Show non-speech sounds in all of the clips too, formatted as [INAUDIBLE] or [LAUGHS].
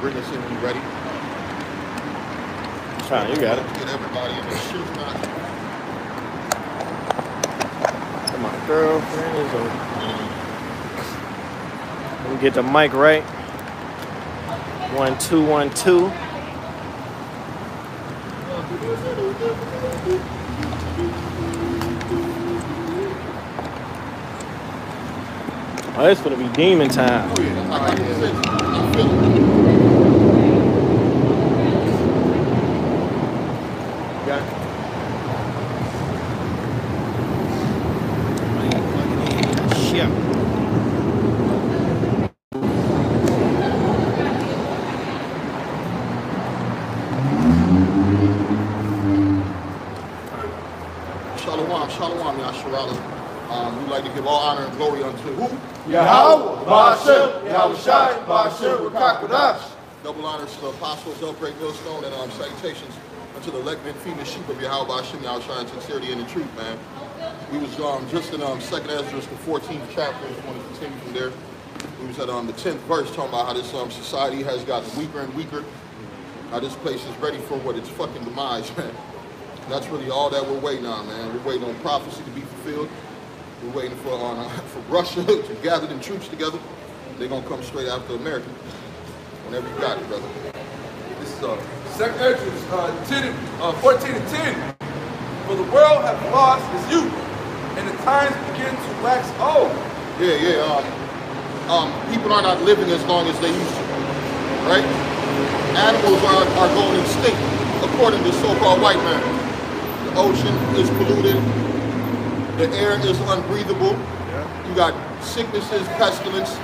bring us in when you're ready. Fine, you got it. Get everybody in the shoot not. My girlfriend is over. Let me get the mic right. One, two, one, two. Oh, it's gonna be demon time. Oh yeah, I got it. I feel it. Got it. Shit. Shalom, shalom, Yasharala. Um, we like to give all honor and glory unto who? Yahweh, Ba'ashem, Yahweh Shai, Ba'ashem, Rakakwadash. Double honors to the apostles of Great Millstone and um, salutations unto the elect and female sheep of Yahweh Hashem, Yahweh Shai, in sincerity and in truth, man. We was um, just in um, 2nd Ezra, the 14th chapter, you want to continue from there. We was at um, the 10th verse talking about how this um, society has gotten weaker and weaker. How this place is ready for what its fucking demise, [LAUGHS] man. That's really all that we're waiting on, man. We're waiting on prophecy to be fulfilled. We're waiting for uh, [LAUGHS] for Russia [LAUGHS] to gather them troops together. They're gonna come straight after America. Whenever you got it, brother. Uh, second Esdras, uh, 10, uh, 14 and 10. For the world hath lost its youth, and the times begin to wax old. Yeah, yeah. Um, um, people are not living as long as they used to, right? Animals are, are going extinct, according to so-called white man. The ocean is polluted. The air is unbreathable. You got sicknesses, pestilence.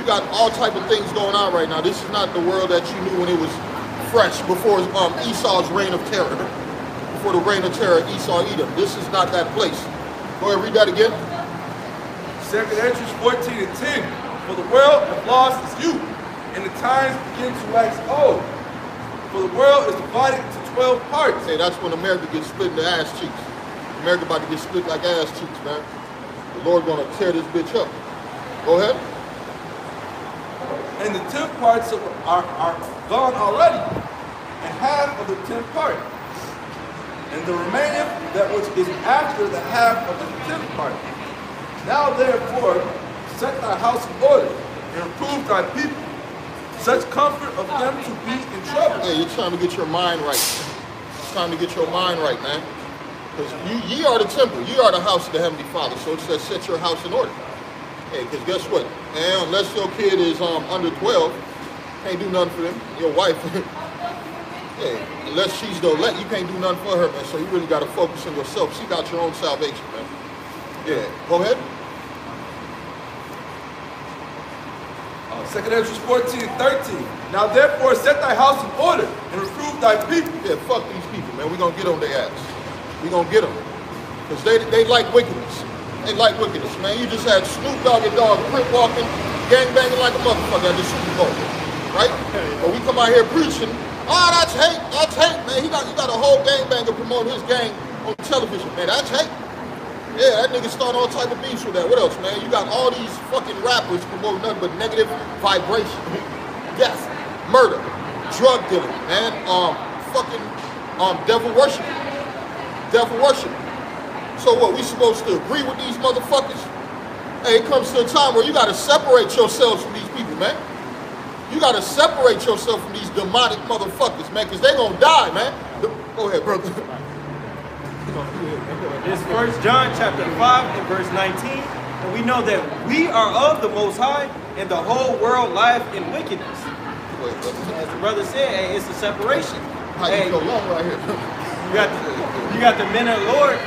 You got all type of things going on right now. This is not the world that you knew when it was fresh before um, Esau's reign of terror. Before the reign of terror, Esau, Edom. This is not that place. Go ahead, read that again. Second Esdras, 14 and 10. For the world hath lost its youth, and the times begin to wax old. For the world is divided into 12 parts. Hey, that's when America gets split into ass cheeks. America about to get split like ass cheeks, man. The Lord gonna tear this bitch up. Go ahead. And the tenth parts of, are, are gone already, and half of the tenth part. And the remaining that which is after the half of the tenth part. Now therefore set thy house in order, and reprove thy people, such comfort of them to be in trouble. Hey, you're trying to get your mind right. It's time to get your mind right, man. Because you, ye are the temple. Ye are the house of the Heavenly Father. So it says, set your house in order. Hey, because guess what? And unless your kid is um, under 12, can't do nothing for them. Your wife, [LAUGHS] hey, unless she's the elect, you can't do nothing for her, man. So you really got to focus on yourself. Seek out your own salvation, man. Yeah, go ahead. Uh, Second Ezra 14 and 13. Now therefore set thy house in order, and reprove thy people. Yeah, fuck these people, man. We're going to get on their ass. we going to get them. Because they, they like wickedness. They like wickedness, man. You just had Snoop Dogg and Dog crip walking, gang banging like a motherfucker at the Super Bowl. Right? But we come out here preaching, oh, that's hate, that's hate, man. He got, he got a whole gang banger promoting his gang on television, man. That's hate. Yeah, that nigga started all type of beefs with that. What else, man? You got all these fucking rappers promoting nothing but negative vibration, death, murder, drug dealing, man. Um, fucking um, devil worship, devil worship. So what? We supposed to agree with these motherfuckers? Hey, it comes to a time where you got to separate yourselves from these people, man. You got to separate yourself from these demonic motherfuckers, man, because they gonna die, man. Go ahead, brother. [LAUGHS] It's First John chapter 5 and verse 19. And we know that we are of the Most High, and the whole world lieth in wickedness. As the brother said, hey, it's a separation. How Hey, you go long right here? You got the, you got the men of the Lord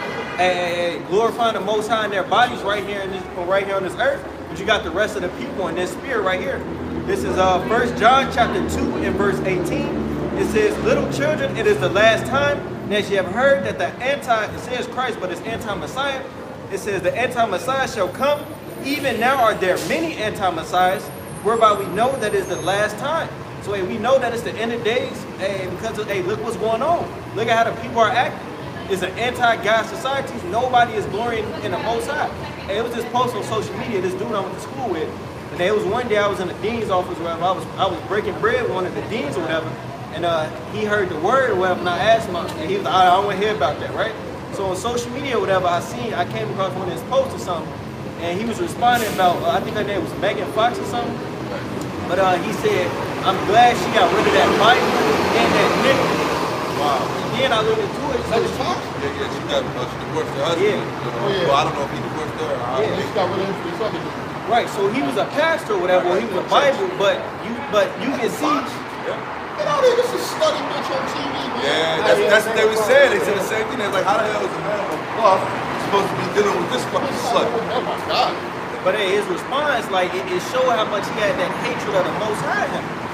hey, glorifying the Most High in their bodies right here in this, right here on this earth, but you got the rest of the people in this spirit right here. This is uh First John chapter two and verse eighteen. It says, "Little children, it is the last time. As you have heard that the anti it says Christ, but it's anti-Messiah. It says the anti-Messiah shall come. Even now are there many anti-Messiahs, whereby we know that is the last time." So hey, we know that it's the end of days, hey, because of, hey, look what's going on. Look at how the people are acting. It's an anti-God society. Nobody is glorying in the Most High. Hey, it was this post on social media. This dude I went to school with, And there was one day I was in the dean's office where I was I was breaking bread with one of the deans or whatever, and uh, he heard the word or whatever, and I asked him, and he was like, I don't want to hear about that, right? So on social media or whatever, I seen I came across one of his posts or something, and he was responding about uh, I think her name was Megan Fox or something. But uh, he said, I'm glad she got rid of that Bible and that nigga. Wow. And then I looked into it. So Megan she, Yeah, yeah, she got uh, she divorced her husband. Yeah. You know, Oh, yeah. Well, I don't know if he divorced her. Or Yeah. They got rid of him for this other dude. right, so he was a pastor or whatever, or he was a Bible, but you but you can see Get out of here. This is slutty bitch on TV, man. Yeah, that's, that's what they were saying. They said the same thing. They're like, how the hell is a man of cloth supposed to be dealing with this fucking slut? Oh my God. But hey, his response, like, it, it showed how much he had that hatred of the Most High.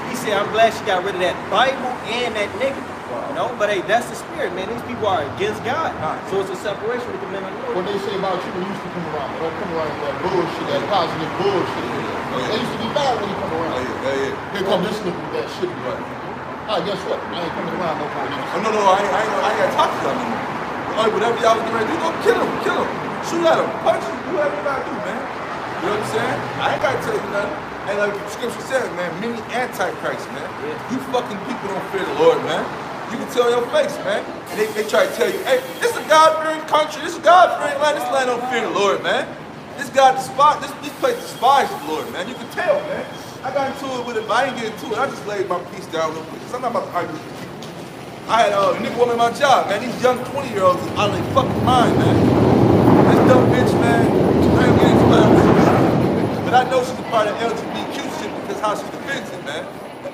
He said, I'm glad she got rid of that Bible and that nigga. You know, but hey, that's the spirit, man. These people are against God. So it's a separation with the men of the What they say about you when you used to come around. Don't come around with that bullshit, that positive bullshit. Oh, yeah. They used to be bad when you come Oh, around. yeah, yeah, yeah. Here come this nigga with that shit. Right. Alright, guess what? I ain't coming around no more. Oh, no, no, I ain't, I ain't, I ain't got to talk to y'all anymore. Like, oh, whatever y'all was getting ready to do, go kill him, kill him. Shoot at him, punch him, do whatever you gotta do, man. You know what I'm saying? I ain't gotta tell you nothing. And like the scripture says, man, many antichrists, man. You fucking people don't fear the Lord, man. You can tell your face, man. And they, they try to tell you, hey, this is a God-fearing country, this is a God-fearing land, this land don't fear the Lord, man. This God despise, this, this place despises the Lord, man. You can tell, man. I got into it with it, but I didn't get into it. I just laid my piece down real quick. 'cause I'm not about to argue with you. I had uh, a nigga woman my job, man. These young 20 year olds is out of their fucking mind, man. This dumb bitch, man. I ain't getting into it. But I know she's a part of LGBTQ shit because how she defends it, man.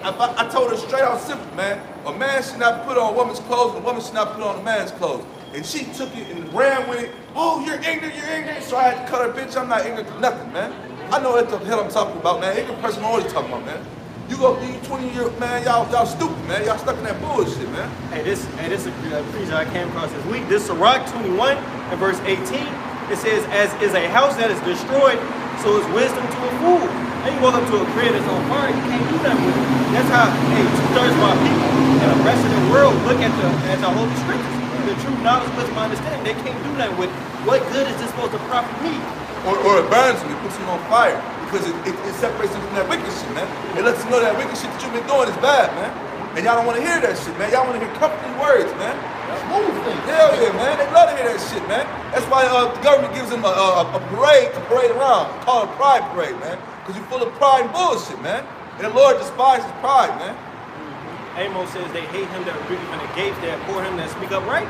I, I, told her straight out simple, man. A man should not put on a woman's clothes, and a woman should not put on a man's clothes. And she took it and ran with it. Oh, you're ignorant, you're ignorant. So I had to cut her, bitch. I'm not ignorant to nothing, man. I know what the hell I'm talking about, man. Ignorant person I'm always talking about, man. You go, you 20 year man, y'all, y'all stupid, man. Y'all stuck in that bullshit, man. Hey, this, hey, this is a preacher I came across this week. This is Sirach 21 and verse 18. It says, as is a house that is destroyed, so is wisdom to a fool. And you walk up to a crib that's on fire, you can't do nothing with it. That's how, hey, two-thirds of our people and the rest of the world look at the, at the Holy Scriptures. The true knowledge, wisdom, understanding, they can't do nothing with it. What good is this supposed to profit me? Or, or it burns them, it puts them on fire. Because it, it, it separates them from that wicked shit, man. It lets you know that wicked shit that you've been doing is bad, man. And y'all don't want to hear that shit, man. Y'all want to hear comforting words, man. Smooth thing. Hell yeah, man. They love to hear that shit, man. That's why uh, the government gives them a, a, a parade to parade around. Call it a pride parade, man. Because you're full of pride and bullshit, man. And the Lord despises pride, man. Amos says they hate him that rebuke from the gates, they abhor him that speak up right.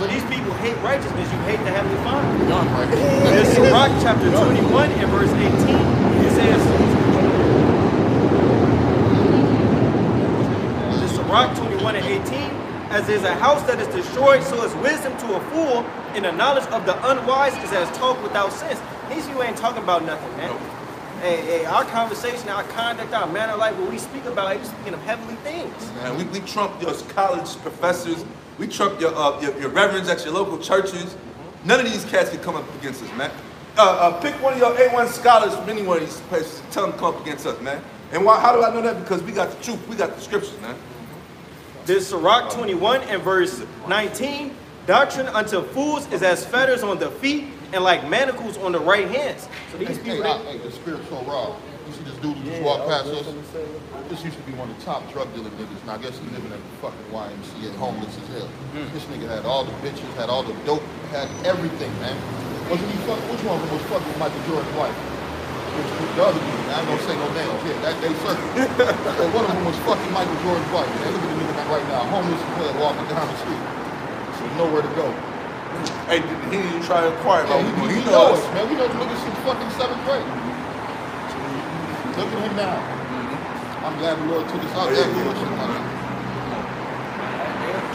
So these people hate righteousness, you hate the heavenly Father. Done, right? This Sirach chapter 21 and verse 18, it says, this Sirach 21 and 18, as is a house that is destroyed, so is wisdom to a fool, and the knowledge of the unwise is as talk without sense. These people ain't talking about nothing, man. Hey, hey, our conversation, our conduct, our manner of life, what we speak about, we speaking of heavenly things. Man, we, we trump your college professors. We trump your, uh, your your reverends at your local churches. None of these cats can come up against us, man. Uh, uh, pick one of your A1 scholars from any one of these places and tell them to come up against us, man. And why, how do I know that? Because we got the truth. We got the scriptures, man. This Sirach 21 and verse 19, doctrine unto fools is as fetters on the feet and like manacles on the right hands. So these Hey, people, hey, I, hey, the spirit's so raw. You see this dude who just walked past us? This used to be one of the top drug dealer niggas, and I guess he living at the fucking YMCA, homeless as hell. Hmm. This nigga had all the bitches, had all the dope, had everything, man. Wasn't he fuck? Which one of them was fucking Michael Jordan's wife? The other dude? I ain't gonna say no names. Yeah, that they circle. [LAUGHS] Hey, one of them was fucking Michael Jordan's wife. Man, look at the nigga right now, homeless hell, walking down the street. So nowhere to go. Hey, he didn't try to inquire Yeah, about he, what he, he he knows, knows. man. We know the nigga since fucking seventh grade. Look at him now. Mm-hmm. I'm glad the Lord took us out Oh, that yeah, bullshit. yeah.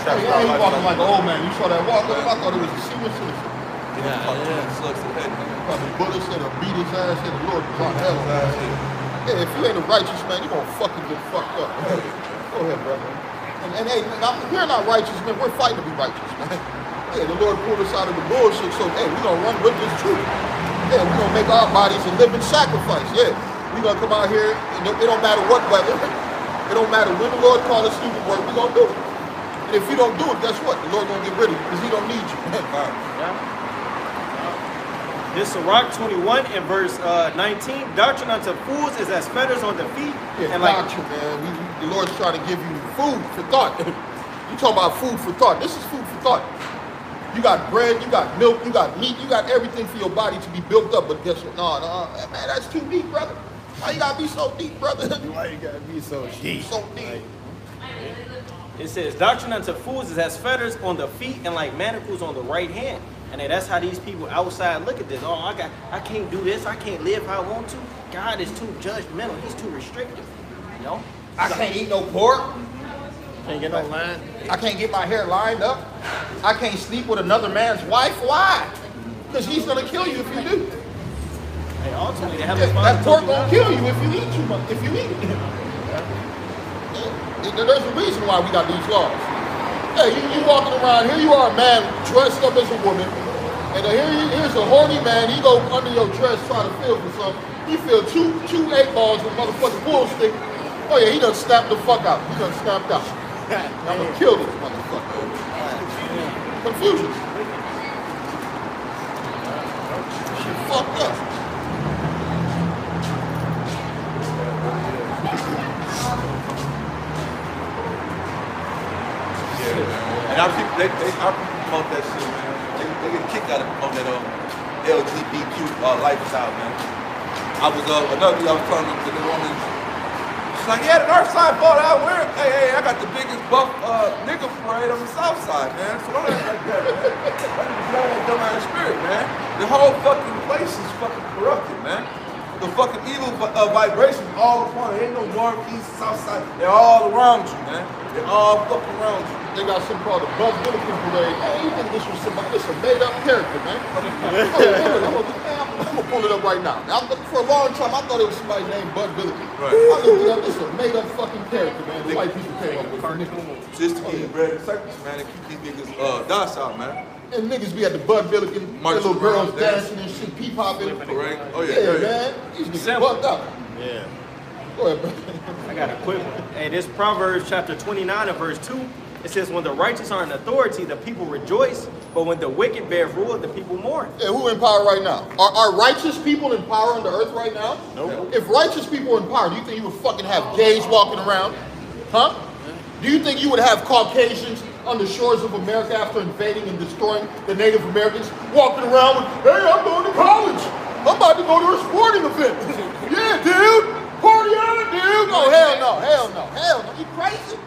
Hey, he life, walking like an old man. You saw that walk? I thought it was a senior citizen. Yeah, yeah. Slugs to the head, man. Probably Buddha said or beat his ass, said the Lord was on hell. That's it. Yeah, if you ain't a righteous man, you're gonna fucking get fucked up. Go ahead, brother. And, and hey, now, we're not righteous men. We're fighting to be righteous, man. Yeah, the Lord pulled us out of the bullshit, so hey, we're gonna run with this truth. Yeah, we're gonna make our bodies a living sacrifice. Yeah, we're gonna come out here. And it don't matter what weather. It don't matter when the Lord called us to do the work. we're gonna do it. And if you don't do it, guess what? The Lord gonna get rid of you because He don't need you. [LAUGHS] Wow. This Sirach 21 and verse uh, 19. Doctrine unto fools is as fetters on the feet. Yeah, and like doctrine, man. We, we, the Lord's trying to give you food for thought. [LAUGHS] you talking about food for thought. This is food for thought. You got bread, you got milk, you got meat, you got everything for your body to be built up. But guess what? No, no, man, that's too deep, brother. Why you gotta be so deep, brother? [LAUGHS] Why you gotta be so deep? so deep. It says, Doctrine unto fools is as fetters on the feet and like manacles on the right hand. And then that's how these people outside look at this. Oh, I got, I can't do this. I can't live how I want to. God is too judgmental. He's too restrictive. You know? I can't eat no pork. Can't get no line. I can't get my hair lined up. I can't sleep with another man's wife. Why? Because he's gonna kill you if you do. Hey, ultimately, the Yeah, Heavenly that pork you gonna kill you if you eat too much. If you eat [LAUGHS] it. Yeah, There's a reason why we got these laws. Hey, you, you walking around here, you are a man dressed up as a woman, and here you, here's a horny man. He go under your dress trying to feel for something. He feel two two eight balls with motherfucking bull stick. Oh yeah, he done snapped the fuck out. He done snapped out. [LAUGHS] I'm gonna kill this motherfucker. Confusion. She fucked up. Our people, they, they, people promote that shit, man. They, they get a kick out of that um, LGBTQ uh, lifestyle, man. I was, uh, another thing I was telling the, the woman, she's like, yeah, the north side bought out where? Hey, hey, I got the biggest buff uh, nigga parade on the south side, man. So don't act like that, man. That is dumbass spirit, man. The whole fucking place is fucking corrupted, man. The fucking evil uh, vibrations all upon it. Ain't no north, east, south side. They're all around you, man. They're all fucking around you. They got something called the Bud Billiken Parade. Hey, you think this was somebody? This a made up character, man. [LAUGHS] Oh, yeah, I'm, gonna, I'm gonna pull it up right now. now. For a long time, I thought it was somebody named Bud Billiken. Right. I looked it up. This is a made up fucking character, man. The white people came up with it. Just to get bread and circus, man, and keep these niggas uh, docile, man. And niggas be at the Bud Billiken, Marching little girls around, dancing and shit, peep hopping. Correct? Oh yeah, Yeah, yeah, yeah. man. These niggas Simple. bugged up. Yeah. Go ahead, bro. I got a quick one. Hey, this Proverbs chapter 29 and verse 2. It says, When the righteous are in authority, the people rejoice, but when the wicked bear rule, the people mourn. Yeah, who in power right now? Are, are righteous people in power on the earth right now? No. Nope. If righteous people were in power, do you think you would fucking have gays walking around? Huh? Do you think you would have Caucasians on the shores of America after invading and destroying the Native Americans walking around with, hey, I'm going to college. I'm about to go to a sporting event. [LAUGHS] yeah, dude. Party on, dude. Oh, hell no, hell no, hell no. You crazy?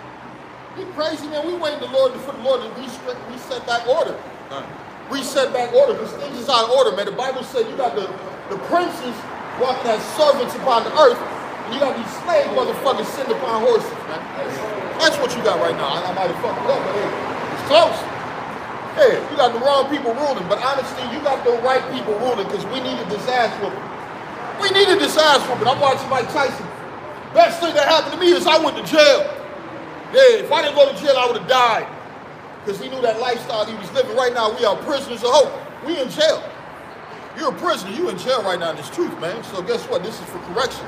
You crazy, man. We waiting the Lord for the Lord to reset, reset back order reset back order because things is out of order, man. The Bible said you got the, the princes walking as servants upon the earth, and you got these slave motherfuckers sitting upon horses, man. That's what you got right now. I, I might have fucked up, but hey, it's close. Hey, you got the wrong people ruling, but honestly, you got the right people ruling because we this ass whooping. We needed this ass whooping. I'm watching Mike Tyson. Best thing that happened to me is I went to jail. Yeah, if I didn't go to jail, I would have died because he knew that lifestyle he was living. Right now, we are prisoners of hope. We in jail. You're a prisoner. You in jail right now in this truth, man. So guess what? This is for correction.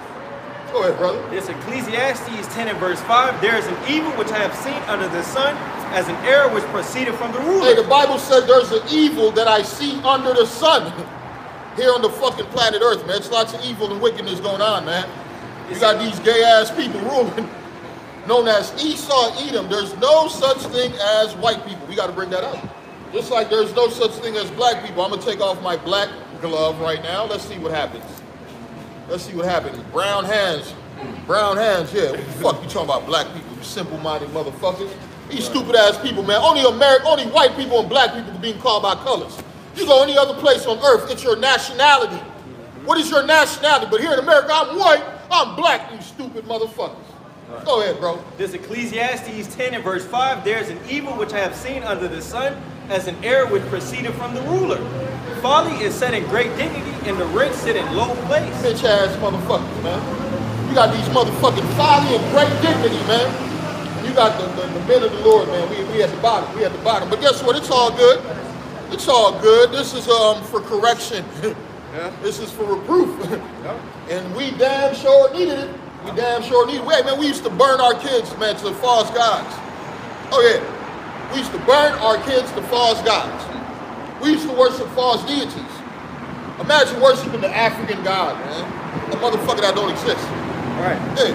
Go ahead, brother. This Ecclesiastes 10 and verse 5. There is an evil which I have seen under the sun, as an error which proceeded from the ruler. Hey, the Bible said there's an evil that I see under the sun [LAUGHS] here on the fucking planet Earth, man. It's lots of evil and wickedness going on, man. You got these gay ass people ruling, known as Esau Edom. There's no such thing as white people. We got to bring that up. Just like there's no such thing as black people. I'm gonna take off my black glove right now. Let's see what happens. Let's see what happens. Brown hands. Brown hands, yeah. What the fuck you talking about black people, you simple-minded motherfuckers? These stupid ass people, man. Only American, only white people and black people are being called by colors. You go any other place on earth, it's your nationality. What is your nationality? But here in America, I'm white, I'm black, you stupid motherfuckers. Go ahead, bro. This Ecclesiastes 10 and verse 5. There is an evil which I have seen under the sun, as an error which proceeded from the ruler. Folly is set in great dignity, and the rich sit in low place. Bitch ass motherfuckers, man. You got these motherfucking folly and great dignity, man. You got the, the, the men of the Lord, man. We, we at the bottom. We at the bottom. But guess what? It's all good. It's all good. This is um for correction. [LAUGHS] Yeah. This is for reproof. [LAUGHS] and we damn sure needed it. We damn sure needed it. Wait, man, we used to burn our kids, man, to false gods. Oh yeah. We used to burn our kids to false gods. We used to worship false deities. Imagine worshiping the African God, man. A motherfucker that don't exist. Right. Yeah.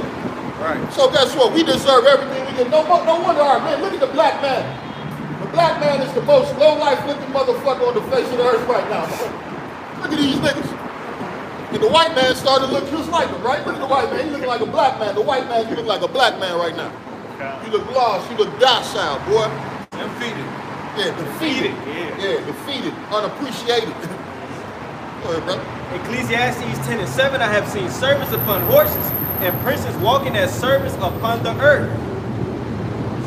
Right. So guess what? We deserve everything we get. No, no wonder our man. Look at the black man. The black man is the most low life looking motherfucker on the face of the earth right now. Look at these niggas. The white man started to look just like him, right? Look at the white man. He looking like a black man. The white man, you look like a black man right now. You look lost. You look docile, boy. Defeated. Yeah, defeated. Yeah. Yeah, defeated, unappreciated. [LAUGHS] Go ahead, brother. Ecclesiastes 10 and 7, I have seen servants upon horses and princes walking as servants upon the earth.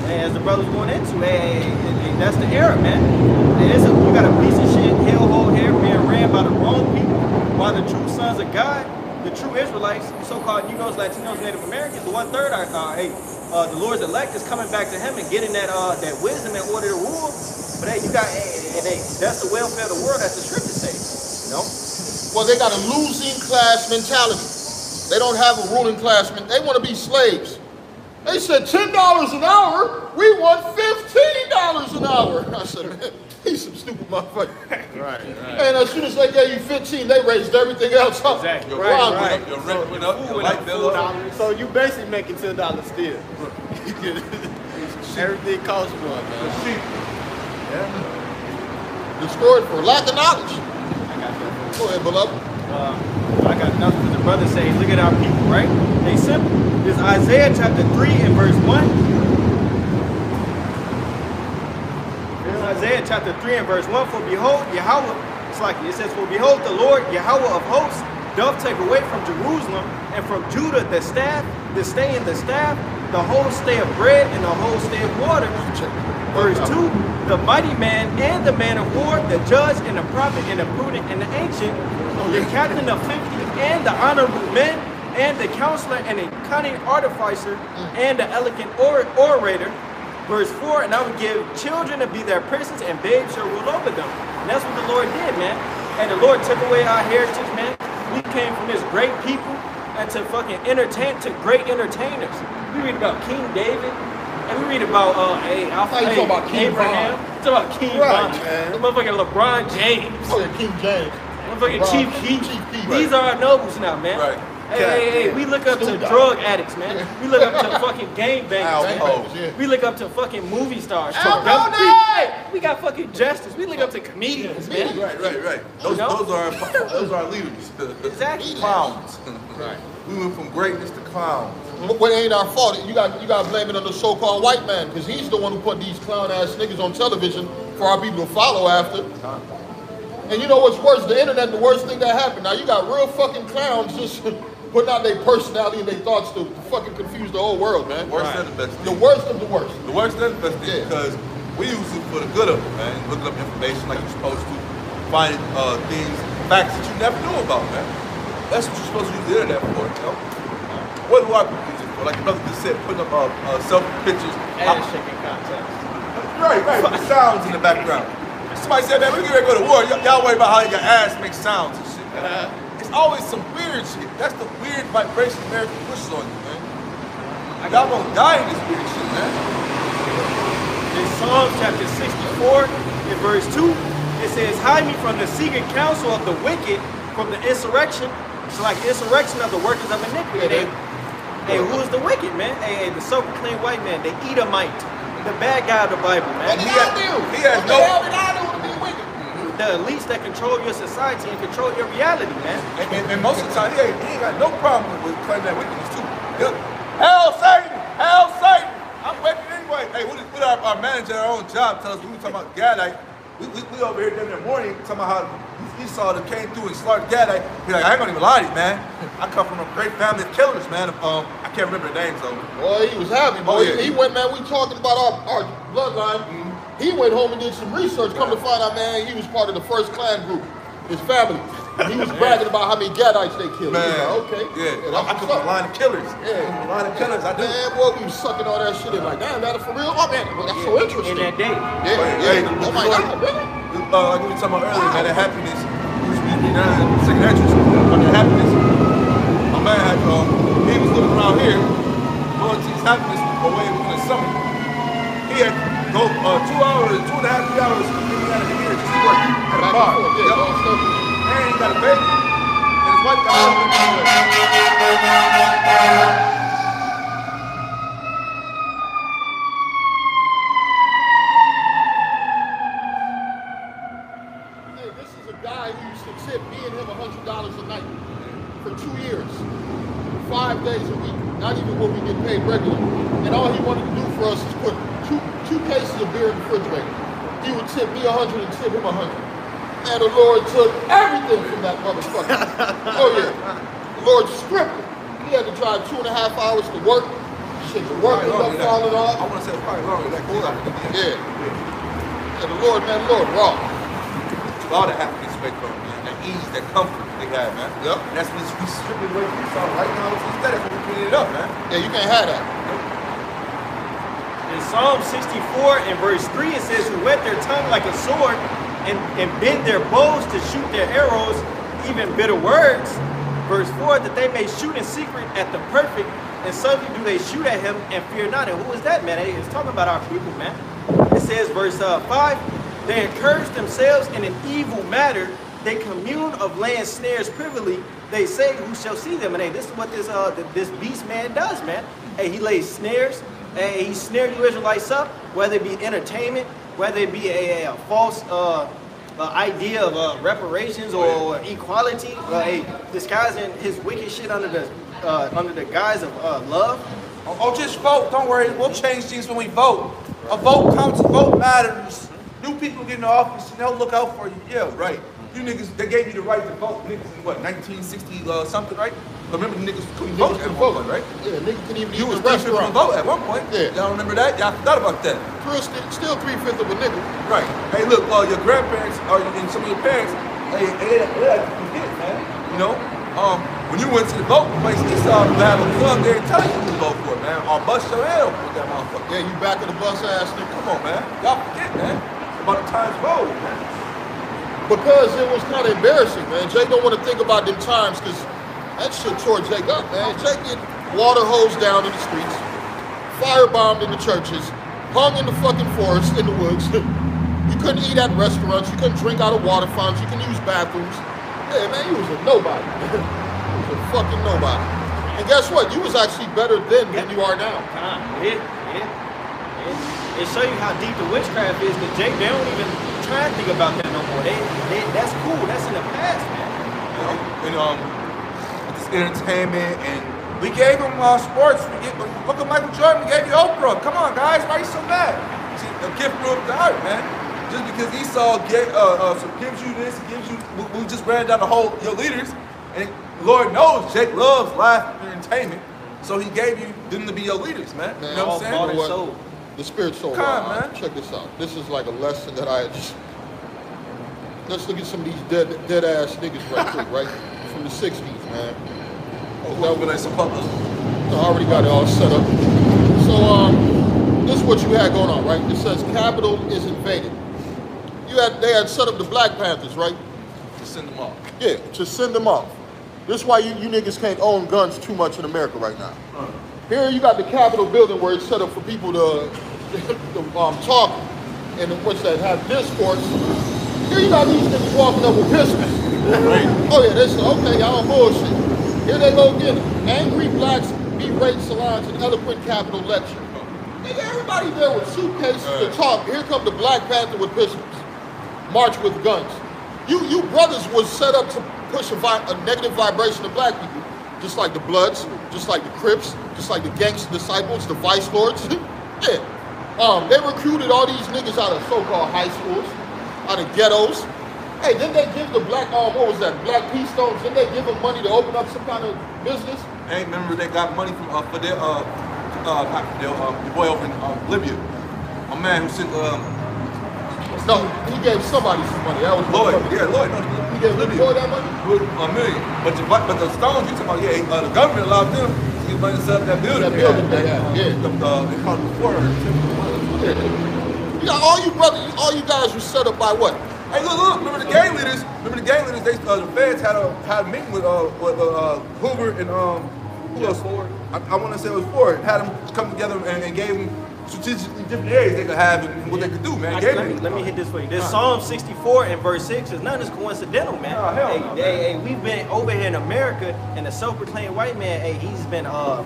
Hey, as the brother's going into, hey, hey, hey, that's the era, man. A, you got a piece of shit hellhole here being ran by the wrong people, while the true sons of God, the true Israelites, so-called Negroes, Latinos, Native Americans, the one third are, uh, hey, uh, the Lord's elect is coming back to Him and getting that uh, that wisdom in order to rule. But hey, you got, hey, hey, hey, that's the welfare of the world, that's the scriptures say. You know? Well, they got a losing class mentality. They don't have a ruling class. Men- they want to be slaves. They said ten dollars an hour. We want fifteen dollars an hour. [LAUGHS] I said, man, he's some stupid motherfucker. Right, right. And as soon as they gave you fifteen, they raised everything else up. Exactly. Your Right, rent right. went up, your rent went up, your Food went light up, bill up. So you basically making ten dollars still. Everything costs more, man. Sheep. Destroyed for lack of knowledge. I got that. Go ahead, beloved. Uh, I got nothing for the brother say, look at our people, right? They simple. This Isaiah chapter 3 and verse 1. Isaiah chapter 3 and verse 1. For behold, Yahweh, it's like it says, For behold, the Lord Yahweh of hosts doth take away from Jerusalem and from Judah the staff, the stay and the staff, the whole stay of bread and the whole stay of water. Verse 2 The mighty man and the man of war, the judge and the prophet and the prudent and the ancient, the captain of fifty and the honorable men, and the counselor and the cunning artificer and the elegant or- orator. Verse 4 And I would give children to be their princes, and babes shall rule over them. And that's what the Lord did, man. And the Lord took away our heritage, man. We came from this great people and to fucking entertain to great entertainers. We read about King David, and we read about uh hey, Alpha, hey, talking about King Abraham. Von. Talk about King Right, Von. man. The motherfucking LeBron James. Oh King James. Motherfucking LeBron, Chief Keef. Chief Keef, These right. are our nobles now, man. Right. Hey, hey, hey, we look up to drug addicts, man. We look up to fucking gangbangers, Al man. We look up to fucking movie stars. Al to young- Capone! we, we got fucking justice. We look up to comedians, man. Right, right, right. Those, know? those are our, those are our leaders. [LAUGHS] Exactly. Clowns. Right. We went from greatness to clowns. But what ain't our fault? You got you got to blame it on the so-called white man because he's the one who put these clown ass niggas on television for our people to follow after. And you know what's worse? The internet, the worst thing that happened. Now you got real fucking clowns just [LAUGHS] putting out their personality and their thoughts to fucking confuse the whole world, man. Worse than the best. The worst of the worst. The worst than the best thing Yeah. because we use it for the good of it, man. Looking up information like you're supposed to, finding uh, things, facts that you never knew about, man. That's what you're supposed to use the internet for, you know? What do I use it for? Like another brother just said, putting up uh, uh, selfie pictures. Ass shaking contest. Right, right, with [LAUGHS] the sounds in the background. Somebody said, man, we get ready to go to war. Y- y'all worry about how your ass makes sounds and shit. man. It's always some weird shit. That's the weird vibration America pushes on you, man. Y'all gonna die in this weird shit, man. In Psalms chapter 64, in verse 2, it says, Hide me from the secret counsel of the wicked, from the insurrection. It's like insurrection of the workers of iniquity. Yeah, Hey, who is the wicked, man? Hey, hey, the so-proclaimed white man, the Edomite, the bad guy of the Bible, What man. did he I had- do? he has what no- the hell did I do to be wicked? The elites that control your society and control your reality, man. And, and, and most of the time, he ain't, he ain't got no problem with claiming that wickedness, too. He'll, Hell Satan! Hell Satan! I'm wicked anyway. Hey, what, did- what our, our manager at our own job tell us we were talking about Gadite. We, we, we over here during the morning talking about how Esau that came through and slaughtered Gadite. He like, I ain't gonna even lie to you, man. I come from a great family of killers, man. Um, I can't remember the names though. Boy, he was happy, boy. Oh, yeah. He went, man, we talking about our, our bloodline. He went home and did some research. Come to find out, man, he was part of the first clan group, his family. He was [LAUGHS] bragging about how many Gadites they killed. Man, like, okay. Yeah, that's I, I come from a up. line of killers. Yeah. a line of killers. I do. Man, boy, we was sucking all that shit in like, damn, that for real? Oh, man, well, that's so interesting. In that day. Yeah, Hey, yeah. hey, oh, my God, really? Uh, like we were talking about earlier, man, that happiness. We was reading down in the second Esdras on that happiness. My man had, um, he was living around here, going to his happiness away in the summer. He had to go uh, two hours, two and a half, three hours and out of here just work at a bar. yeah, Yep. And man, he got a baby. And his wife got a baby. Hey, this is a guy who used to tip me and him hundred dollars a night for two years, five days a week. Not even what we get paid regularly. And all he wanted refrigerator. He would tip me a hundred and tip him a hundred. And the Lord took everything from that motherfucker. [LAUGHS] oh yeah. The Lord stripped him. He had to drive two and a half hours to work. Shit, the work longer up falling I want to say probably longer than that. Cool. Yeah. And the Lord, man, the Lord raw. All that happiness straight from man. That ease, that comfort they have, man. Yep. And that's what we stripping away from yourself right now. Instead, that's what we cleaning it up, man. Yeah, you can't have that. In Psalm 64 and verse 3, it says, Who wet their tongue like a sword and, and bend their bows to shoot their arrows, even bitter words. Verse 4, that they may shoot in secret at the perfect, and suddenly do they shoot at him and fear not. And who is that, man? It's talking about our people, man. It says, verse uh, 5, they encourage themselves in an evil matter. They commune of laying snares privily. They say, Who shall see them? And hey, this is what this uh th- this beast man does, man. Hey, he lays snares. Hey, he snared you Israelites up, whether it be entertainment, whether it be a, a, false uh, uh, idea of uh, reparations or equality, uh, hey, disguising his wicked shit under the uh, under the guise of uh, love. Oh, oh, just vote. Don't worry. We'll change things when we vote. A vote counts. A vote matters. New people get in office and they'll look out for you. Yeah, right. You niggas, they gave you the right to vote. Niggas in what, 1960 uh, something, right? Remember the niggas couldn't vote Niggas at one vote, point, right? Yeah, nigga can even You eat was three fifths of a vote at one point. Yeah. Y'all remember that? Y'all forgot about that. Still, still, three fifths of a nigga. Right. Hey, look, uh, your grandparents or and some of your parents, hey, they, they to forget, man. You know, um, when you went to the vote place, Esau would have a club there and tell you who to vote for, man. Or bust your head with that motherfucker. Yeah, you back of the bus ass nigga. Come on, man. Y'all forget, man. About the times vote, man. Because it was kind of embarrassing, man. Jay don't want to think about them times because that shit tore Jake up, man. Jake get water hosed down in the streets, firebombed in the churches, hung in the fucking forest, in the woods. [LAUGHS] you couldn't eat at restaurants. You couldn't drink out of water fountains. You couldn't use bathrooms. Yeah, man, you was a nobody. [LAUGHS] you was a fucking nobody. And guess what? You was actually better then than you are now. Ah, yeah, yeah, yeah. It show you how deep the witchcraft is. That Jake, they don't even try and think about that no more. They, they, that's cool. That's in the past, man. You know, and um, with this entertainment and we gave them uh, sports. We gave, look at Michael Jordan. We gave you Oprah. Come on, guys. Why you so mad? See, a gift from God, man. Just because Esau get, uh, uh, so gives you this, gives you. We, we just ran down the whole your leaders, and Lord knows Jake loves life and entertainment. So he gave you them to be your leaders, man. Man, you know what I'm saying? bought You know and what? The spirit soul. Come on, man. Check this out. This is like a lesson that I just. Let's look at some of these dead dead ass niggas right quick, right? From the 60s, man. That was like some public. I already got it all set up. So, um, this is what you had going on, right? It says Capitol is invaded. You had they had set up the Black Panthers, right? to send them off. Yeah, to send them off. This is why you, you niggas can't own guns too much in America right now. Here you got the Capitol building where it's set up for people to, [LAUGHS] to um, talk and what's that, have discourse. Here you got these niggas walking up with pistols. Oh yeah, this okay, y'all bullshit. Here they go again. Angry blacks berate salons and eloquent Capitol lecture. Nigga, everybody there with suitcases to talk. Here come the Black Panther with pistols. March with guns. You you brothers was set up to push a, vi- a negative vibration of black people, just like the Bloods, just like the Crips, just like the Gangster Disciples, the Vice Lords. [LAUGHS] yeah. Um, they recruited all these niggas out of so-called high schools, out of ghettos. Hey, didn't they give the black um what was that black P. Stones? Didn't they give them money to open up some kind of business? Hey, remember they got money from uh, Fidel, uh, uh, not Fidel, um, the boy over in um, Libya. A man who sent um, No, he gave somebody some money. That was Lloyd. Yeah, Lloyd. No, He gave Libya. Lloyd that money. A million. But the, but the stones you talking about, yeah, uh, the government allowed them to get money to set up that building. That building they had, yeah. The, uh, they called it before. You got all you brothers, all you guys were set up by what? Hey, look, look! Remember the gang leaders? Remember the gang leaders? They, uh, the feds had a had a meeting with uh, with uh, Hoover and um, who else? I, I want to say it was Ford. Had them come together and, and gave them strategically different areas they could have and what they could do, man. Gave let, me, let me hit this for you. This Psalm 64 and verse 6 is nothing is coincidental, man. Oh, hell hey, no, hey, hey, we've been over here in America, and the self-proclaimed white man, hey, he's been uh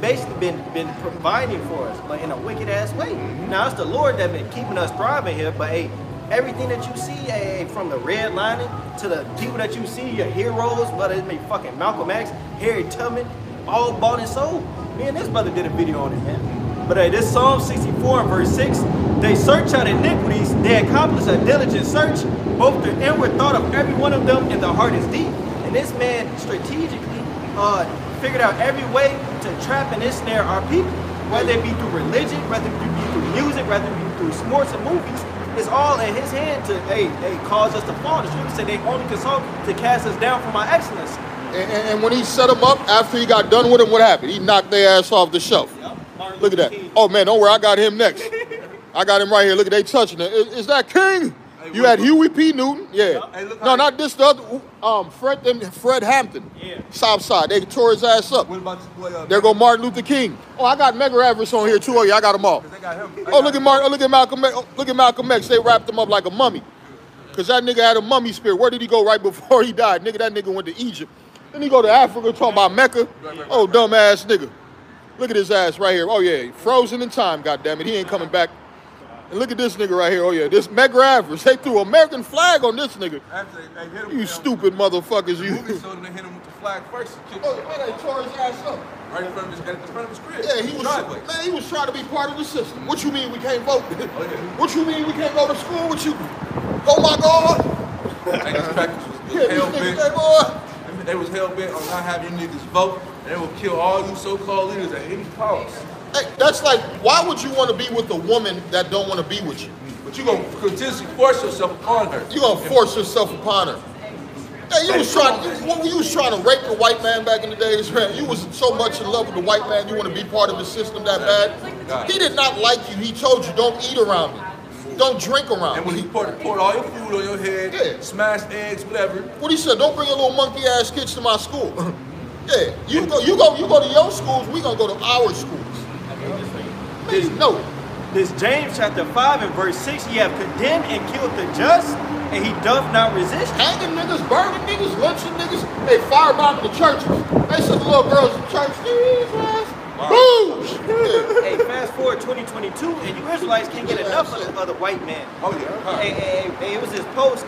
basically been been providing for us, but in a wicked ass way. Mm-hmm. Now it's the Lord that been keeping us thriving here, but hey, everything that you see, hey, from the red lining to the people that you see, your heroes, whether it be fucking Malcolm X, Harry Tubman, all bought and sold. Me and this brother did a video on it, man. But hey, this Psalm 64 and verse 6, they search out iniquities, they accomplish a diligent search, both the inward thought of every one of them and the heart is deep. And this man strategically uh, figured out every way to trap and ensnare our people, whether it be through religion, whether it be through music, whether it be through sports and movies. It's all in his hand to hey, hey, cause us to fall. The scripture said they only consult to cast us down from our excellence. And, and, and when he set them up, after he got done with them, what happened? He knocked their ass off the shelf. Martin Look at that. King. Oh man, don't worry, I got him next. I got him right here. Look at they touching it. Is, is that King? Hey, You had Huey P. Newton. Yeah. Hey, No, not this. The other. Um, Fred. Them, Fred Hampton. Yeah. South Side. They tore his ass up. What about this boy? Uh, There go Martin Luther King. Oh, I got Medgar Evers on here too. Oh yeah, I got them all. Got Oh look at. Martin. Oh, look at Malcolm. X. Oh, look at Malcolm X. They wrapped him up like a mummy. Cause that nigga had a mummy spirit. Where did he go right before [LAUGHS] he died? Nigga, that nigga went to Egypt. Then he go to Africa talking about Mecca. Oh, dumb ass nigga. Look at his ass right here. Oh yeah, frozen in time. God damn it, he ain't coming back. And look at this nigga right here. Oh yeah, this Medgar Evers. They threw American flag on this nigga. After they, they hit him, You stupid motherfuckers, The you. movie showed them they hit him with the flag first. Oh, man, they tore his ass up. right in front of his, at the front of his crib. Yeah, he was driveway. man. He was trying to be part of the system. What you mean we can't vote? Oh, yeah. What you mean we can't go to school? What you? Oh my God! And his crackers was, Yeah, hell bent. they. They was hell bent on not having you niggas vote, and they will kill all you so-called leaders at any cost. Hey, that's like, why would you want to be with a woman that don't want to be with you? But you're gonna continuously force yourself upon her. You're gonna force yourself upon her. Hey, you was trying. You, when you was trying to rape the white man back in the days, man. You was so much in love with the white man, you want to be part of the system that bad. He did not like you. He told you, don't eat around me, don't drink around And when me. he poured, poured all your food on your head, Yeah. smashed eggs, whatever, What he said? Don't bring your little monkey ass kids to my school. [LAUGHS] yeah, you go, you go, you go to your schools. We gonna go to our schools. Please, no. This James chapter 5 and verse 6, ye have condemned and killed the just, and he doth not resist. hanging niggas, burning niggas, lynching niggas. They firebombing the churches. They send the little girls to church. Jesus. Yeah. [LAUGHS] hey, fast forward 2022, and you Israelites can't get enough of the, of the white man. oh yeah. Hey, hey, hey, hey, it was this post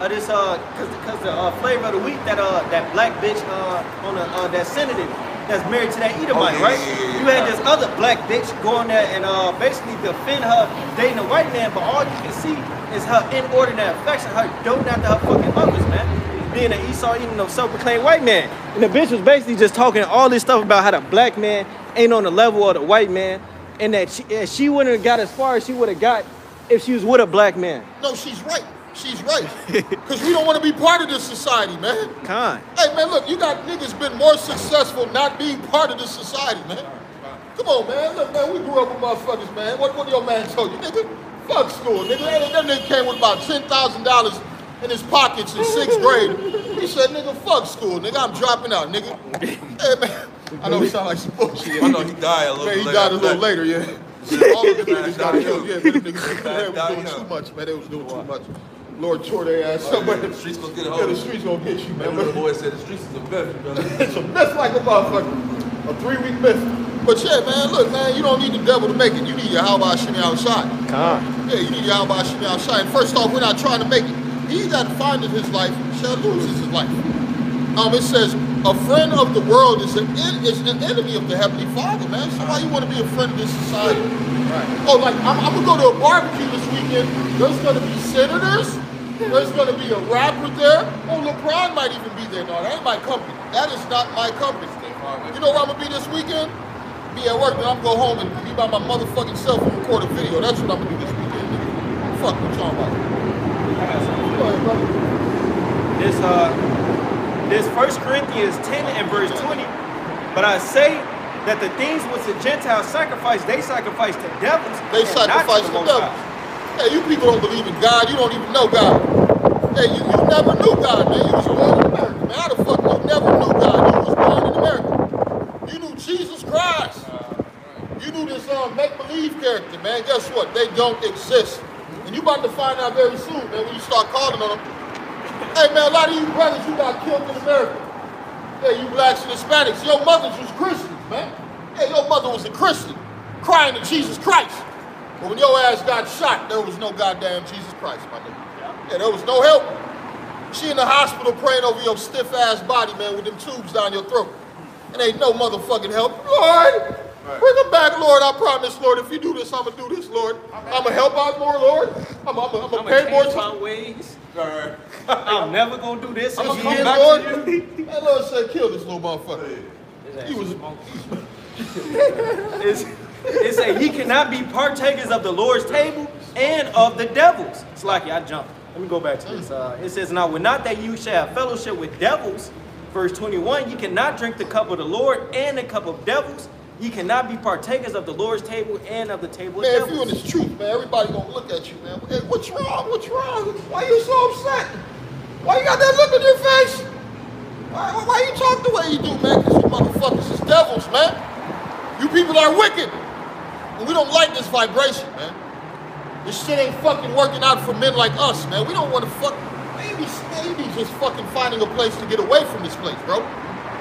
of this, uh, cause, cause the uh, flavor of the week, that uh, that black bitch uh, on the, uh, that senator that's married to that Edomite, Oh, yeah, right? yeah, yeah, yeah. You had this other black bitch going there and uh, basically defend her dating a white man, but all you can see is her inordinate affection, her doting after her fucking lovers, man. Being an Esau, eating no self-proclaimed white man. And the bitch was basically just talking all this stuff about how the black man ain't on the level of the white man, and that she, uh, she wouldn't have got as far as she would have got if she was with a black man. No, she's right. She's right. [LAUGHS] Because we don't want to be part of this society, man. Con. Hey, man, look, you got niggas been more successful not being part of this society, man. Come on, man. Look, man, we grew up with motherfuckers, man. What, what your man told you, nigga? Fuck school, nigga. That, that nigga came with about $10,000 in his pockets in sixth grade. He said, nigga, fuck school, nigga. I'm dropping out, nigga. [LAUGHS] hey, man. I know he sound like some bullshit. I know he died a little Man, he later died a little later, yeah. [LAUGHS] All of the niggas got Died killed. Yeah, but the niggas they was Died doing too much, man. They was doing too much. Lord tore their ass up. yeah, the streets gonna get a hold Yeah, the of you. streets gonna get you, man. little But boy said the streets is a bitch, [LAUGHS] brother. it's a myth like a motherfucker. A three-week myth. But yeah, man, look, man, you don't need the devil to make it. You need your how about shimmy outside. Con. Yeah, you need your how about shimmy outside. And first off, we're not trying to make it. He that findeth his life shall lose his life. Um, it says, a friend of the world is an, en- is an enemy of the Heavenly Father, man. So why you want to be a friend of this society? Right. Oh, like, I'm, I'm going to go to a barbecue this weekend. There's going to be senators. There's going to be a rapper there. Oh, LeBron might even be there. No, that ain't my company. That is not my company. You know where I'm going to be this weekend? Be at work, then I'm going to go home and be by my motherfucking self and record a video. That's what I'm going to do this weekend, nigga. Fuck what you talking about. Ahead. This uh this first Corinthians 10 and verse 20. But I say that the things which the Gentiles sacrifice, they sacrifice to devils. They sacrifice to the Most devil. High. Hey, you people don't believe in God. You don't even know God. Hey, you, you never knew God, man. You was born in America, man. How the fuck you never knew God? You was born in America. You knew Jesus Christ. You knew this um, make-believe character, man. Guess what? They don't exist. And you about to find out very soon, man, when you start calling on them. Hey, man, a lot of you brothers, you got killed in America. Yeah, you blacks and Hispanics. Your mothers was Christians, man. Hey, your mother was a Christian, crying to Jesus Christ. But when your ass got shot, there was no goddamn Jesus Christ, my nigga. Yeah, there was no help. She in the hospital praying over your stiff ass body, man, with them tubes down your throat. And ain't no motherfucking help. Lord, bring them back, Lord. I promise, Lord, if you do this, I'm gonna do this, Lord. I'm gonna help out more, Lord. I'm, I'm, I'm I'm gonna gonna pay more change ways. All right. [LAUGHS] I'm never gonna do this I'm gonna again. come back, Lord. That Lord said, kill this little motherfucker. He was, It's, [LAUGHS] it say he cannot be partakers of the Lord's table and of the devil's. It's like I jumped. Let me go back to this. Uh, it says, Now, when not that you shall have fellowship with devils, verse 21, you cannot drink the cup of the Lord and the cup of devils. You cannot be partakers of the Lord's table and of the table man, of if you in devils. this truth, man, everybody gonna look at you, man. Hey, what's wrong? What's wrong? Why you so upset? Why you got that look on your face? Why, why, why you talk the way you do, man? Because you motherfuckers is devils, man. You people are wicked. We don't like this vibration, man. This shit ain't fucking working out for men like us, man. We don't want to fuck. Maybe, maybe just fucking finding a place to get away from this place, bro.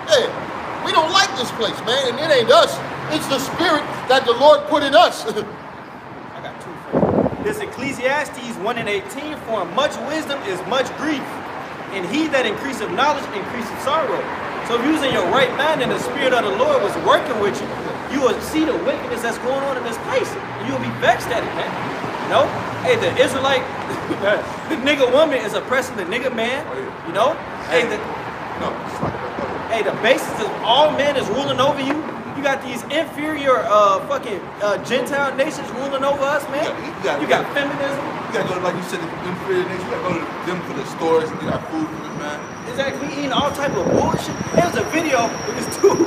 Yeah, we don't like this place, man. And it ain't us. It's the spirit that the Lord put in us. [LAUGHS] I got two for you. This Ecclesiastes 1 and 18, for much wisdom is much grief, and he that increaseth knowledge increaseth sorrow. So if you was in your right mind and the spirit of the Lord was working with you, you will see the wickedness that's going on in this place. And you'll be vexed at it, man. You know? Hey, the Israelite, [LAUGHS] the nigga woman is oppressing the nigga man. You know? Hey, the, No, it's like that. Hey, the basis of all men is ruling over you. You got these inferior uh fucking uh, Gentile nations ruling over us, man. You got- You you got got- feminism. You gotta go, like you said, the inferior nation. You gotta go to them for the stores and get our food from them, man. Exactly, we eating all type of bullshit. There was a video with this dude,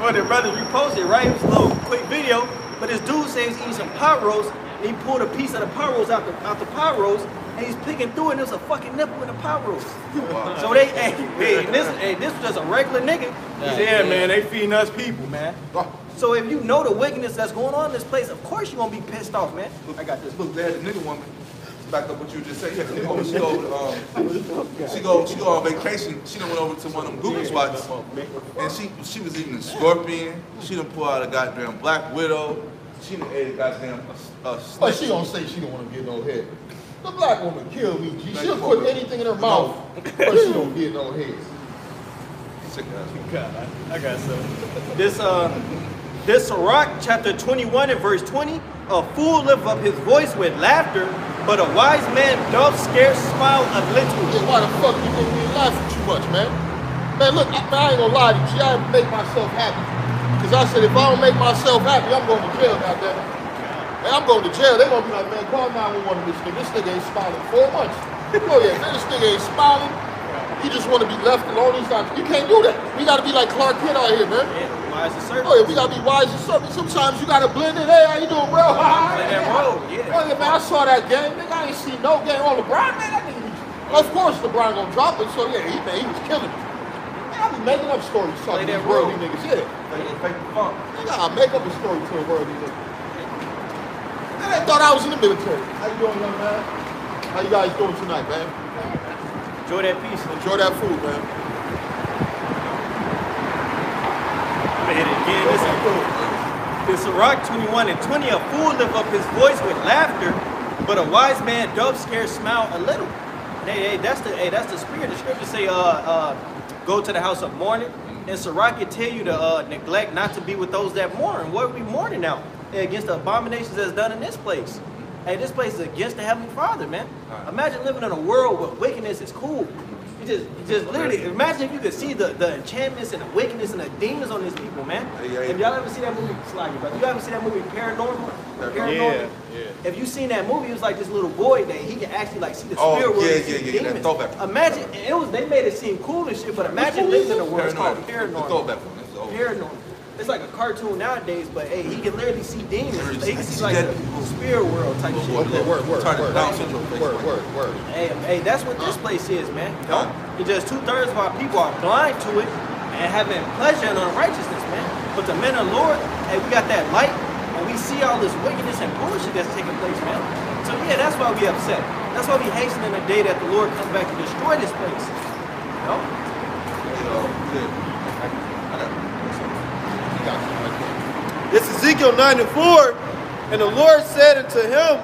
one of their brothers reposted, right? It was a little quick video, but this dude says he's eating some pot roast, and he pulled a piece of the pot roast out the out the pot roast, and he's picking through it, and there's a fucking nipple in the pot roast. Wow. So they, hey, hey, this, hey, this was just a regular nigga. He said, yeah, man, they feeding us people, man. Oh, So if you know the wickedness that's going on in this place, of course you're gonna be pissed off, man. I got this. Look, had the nigga woman. To Back up what you just said. Yeah, the nigga. She go, um, she go, she go on vacation. She done went over to one of them Google spots, and she she was eating a scorpion. She done pull out a goddamn black widow. She done ate a goddamn a, a But she gonna say she don't want to get no head. The black woman killed me, G. She'll woman. put anything in her mouth, but she don't get no head. Sick ass. God, I got some. This uh, this Sirach chapter 21 and verse 20. A fool lift up his voice with laughter, but a wise man doth scarce smile a little. Yeah, why the fuck you think we laughing too much, man? Man, look, I, I ain't gonna lie to you. I make myself happy. Cause I said if I don't make myself happy, I'm going to jail, goddamn. Man, I'm going to jail. They gonna be like, man, call 911 on this nigga. This nigga ain't smiling four months. Oh yeah, man, this nigga ain't smiling. He just want to be left alone. He's not. You can't do that. We gotta be like Clark Kent out here, man. Yeah, wise. Oh yeah, we gotta be wise and serpent. Sometimes you gotta blend in. Hey, how you doing, bro? Play that role, yeah. Oh yeah, man, I saw that game. Nigga, I ain't seen no game. Oh, LeBron, man, that nigga. was- Of course, LeBron gonna drop it. So yeah, he man, he was killing it. Man, I be making up stories Play talking to that these worldly role. niggas. Yeah, Fake, fake the funk. nigga, I make up a story to a worldly nigga. Man, they thought I was in the military. How you doing, young man? How you guys doing tonight, man? Enjoy that piece. Enjoy that food, man. I'm gonna hit it again. This is This Sirach 21 and 20. A fool lift up his voice with laughter, but a wise man doth scarce smile a little. Hey, hey, that's the hey, that's the spirit. The scripture say, uh, uh, go to the house of mourning. And Sirach can tell you to uh, neglect not to be with those that mourn. What are we mourning now? Against the abominations that's done in this place. Hey, this place is against the Heavenly Father, man. Imagine living in a world where wickedness is cool. You just, just literally imagine if you could see the, the enchantments and the wickedness and the demons on these people, man. Hey, hey. If y'all ever see that movie, Slaggy, brother, you ever see that movie Paranormal? Paranormal. yeah. If you seen that movie, it was like this little boy that he can actually like see the Oh, spirit world. yeah, and yeah, the yeah, that demons. throwback. Imagine and it was they made it seem cool and shit, but imagine living in a world. It's called The Paranormal. throwback one. It's the old. Paranormal. It's like a cartoon nowadays, but hey, he can literally see demons. He can see like the spirit world type shit. Okay, word, word, Turn it word, down syndrome. word, word, word. Hey, hey, that's what this place is, man. Huh? It's just two thirds of our people are blind to it and having pleasure in unrighteousness, man. But the men of the Lord, hey, we got that light, and we see all this wickedness and bullshit that's taking place, man. So yeah, that's why we upset. That's why we hastening the day that the Lord comes back to destroy this place. You know? It's Ezekiel 94. And the Lord said unto him,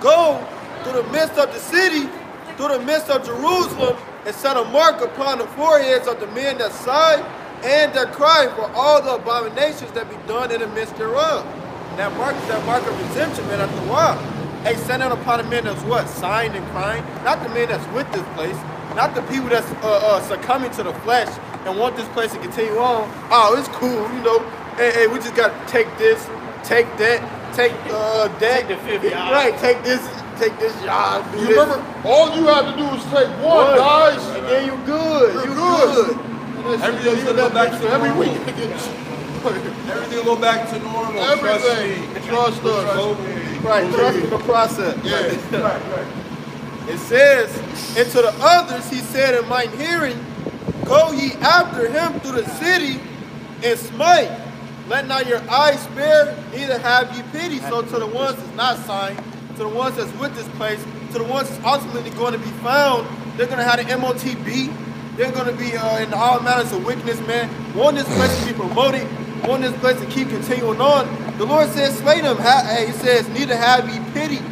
Go through the midst of the city, through the midst of Jerusalem, and set a mark upon the foreheads of the men that sigh and that cry for all the abominations that be done in the midst thereof. And that mark is that mark of redemption, man, after a while. Hey, send out upon the men that's what? Sighing and crying. Not the men that's with this place. Not the people that's uh, uh, succumbing to the flesh and want this place to continue on. Oh, it's cool, you know. Hey, hey, we just got to take this, take that, take uh, that. Take the fifth yard. Right, take this, take this yard. do You this. remember, all you have to do is take one, One, guys. And then you good. You're you good. good. Everything's You gonna that go back bitch to every normal. week. Everything will go back to normal. Everything. Trust Trust us. Trust me. Right, trust in the process. Yeah. It says, and to the others he said in mine hearing, Go ye after him through the city and smite. Let not your eyes spare, neither have ye pity. So to the ones that's not signed, to the ones that's with this place, to the ones that's ultimately going to be found, they're going to have the MOTB. They're going to be uh, in all manners of wickedness, man. Want this place to be promoted. Want this place to keep continuing on. The Lord says, slay them. Hey, he says, neither have ye pity.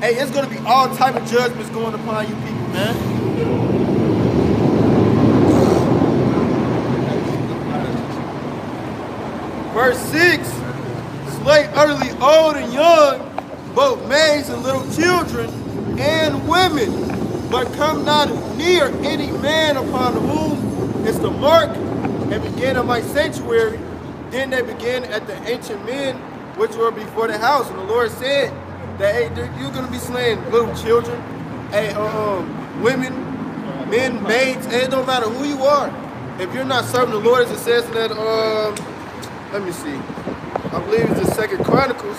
Hey, it's going to be all type of judgments going upon you people, man. Verse 6 Slay utterly old and young, both maids and little children, and women, but come not near any man upon whom is the mark, and begin at my sanctuary. Then they began at the ancient men which were before the house. And the Lord said that hey, you're going to be slaying little children, hey, um, women, men, maids. Hey, it don't matter who you are. If you're not serving the Lord, as it says in that, um, let me see. I believe it's the Second Chronicles.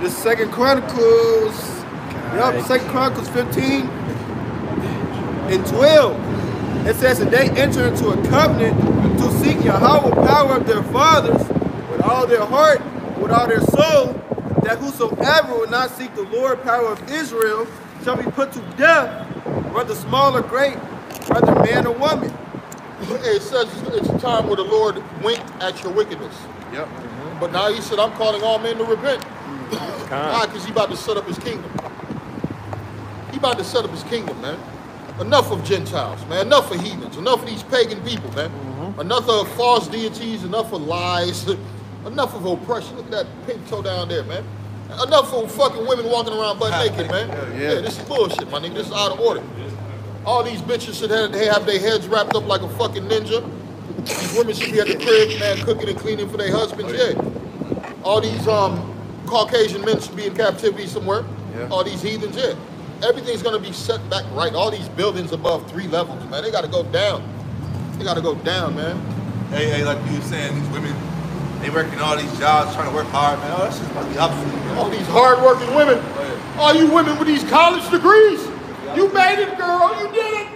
The Second Chronicles. Yep, Second Chronicles 15 and 12. It says that they enter into a covenant to seek Yahweh power of their fathers with all their heart, with all their soul, that whosoever will not seek the Lord power of Israel shall be put to death, whether small or great, whether man or woman. It says it's a time where the Lord winked at your wickedness. Yep. But now he said, I'm calling all men to repent. Mm-hmm. [LAUGHS] Why? Because he about to set up his kingdom. He about to set up his kingdom, man. Enough of Gentiles, man. Enough of heathens. Enough of these pagan people, man. Mm-hmm. Enough of false deities. Enough of lies. [LAUGHS] Enough of oppression. Look at that pink toe down there, man. Enough of fucking women walking around butt naked, man. Yeah. Yeah, this is bullshit, my nigga. This is out of order. All these bitches should have, they have their heads wrapped up like a fucking ninja. These women should be at the crib, man, cooking and cleaning for their husbands. Yeah. All these um Caucasian men should be in captivity somewhere. Yeah. All these heathens, yeah. Everything's gonna be set back right. All these buildings above three levels, man, they gotta go down. They gotta go down, man. Hey, hey, like you were saying, these women, they working all these jobs, trying to work hard, man. Oh, that's just about to be obsolete. All these hardworking women. All you women with these college degrees. You made it, girl. You did it.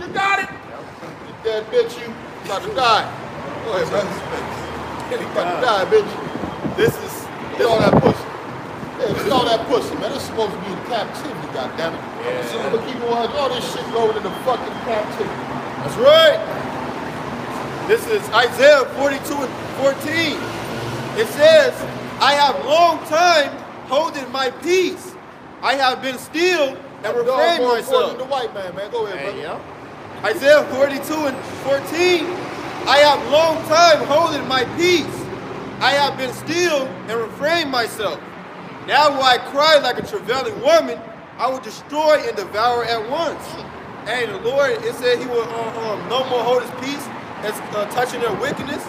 You got it. You dead bitch, you about to die. Go ahead, man. You about to die, bitch. This is Get all that pussy. Yeah, get all that pussy, man. It's supposed to be in captivity, goddammit. Yeah. So but keep on all this shit going into fucking captivity. That's right. This is Isaiah 42 and 14. It says, I have long time holding my peace. I have been still and Dog refrained more important myself. than the white man, man. Go ahead, brother. Isaiah 42 and 14. I have long time holding my peace. I have been still and refrained myself. Now will I cry like a travailing woman. I will destroy and devour at once. And the Lord, it said he will uh, um, no more hold his peace as uh, touching their wickedness.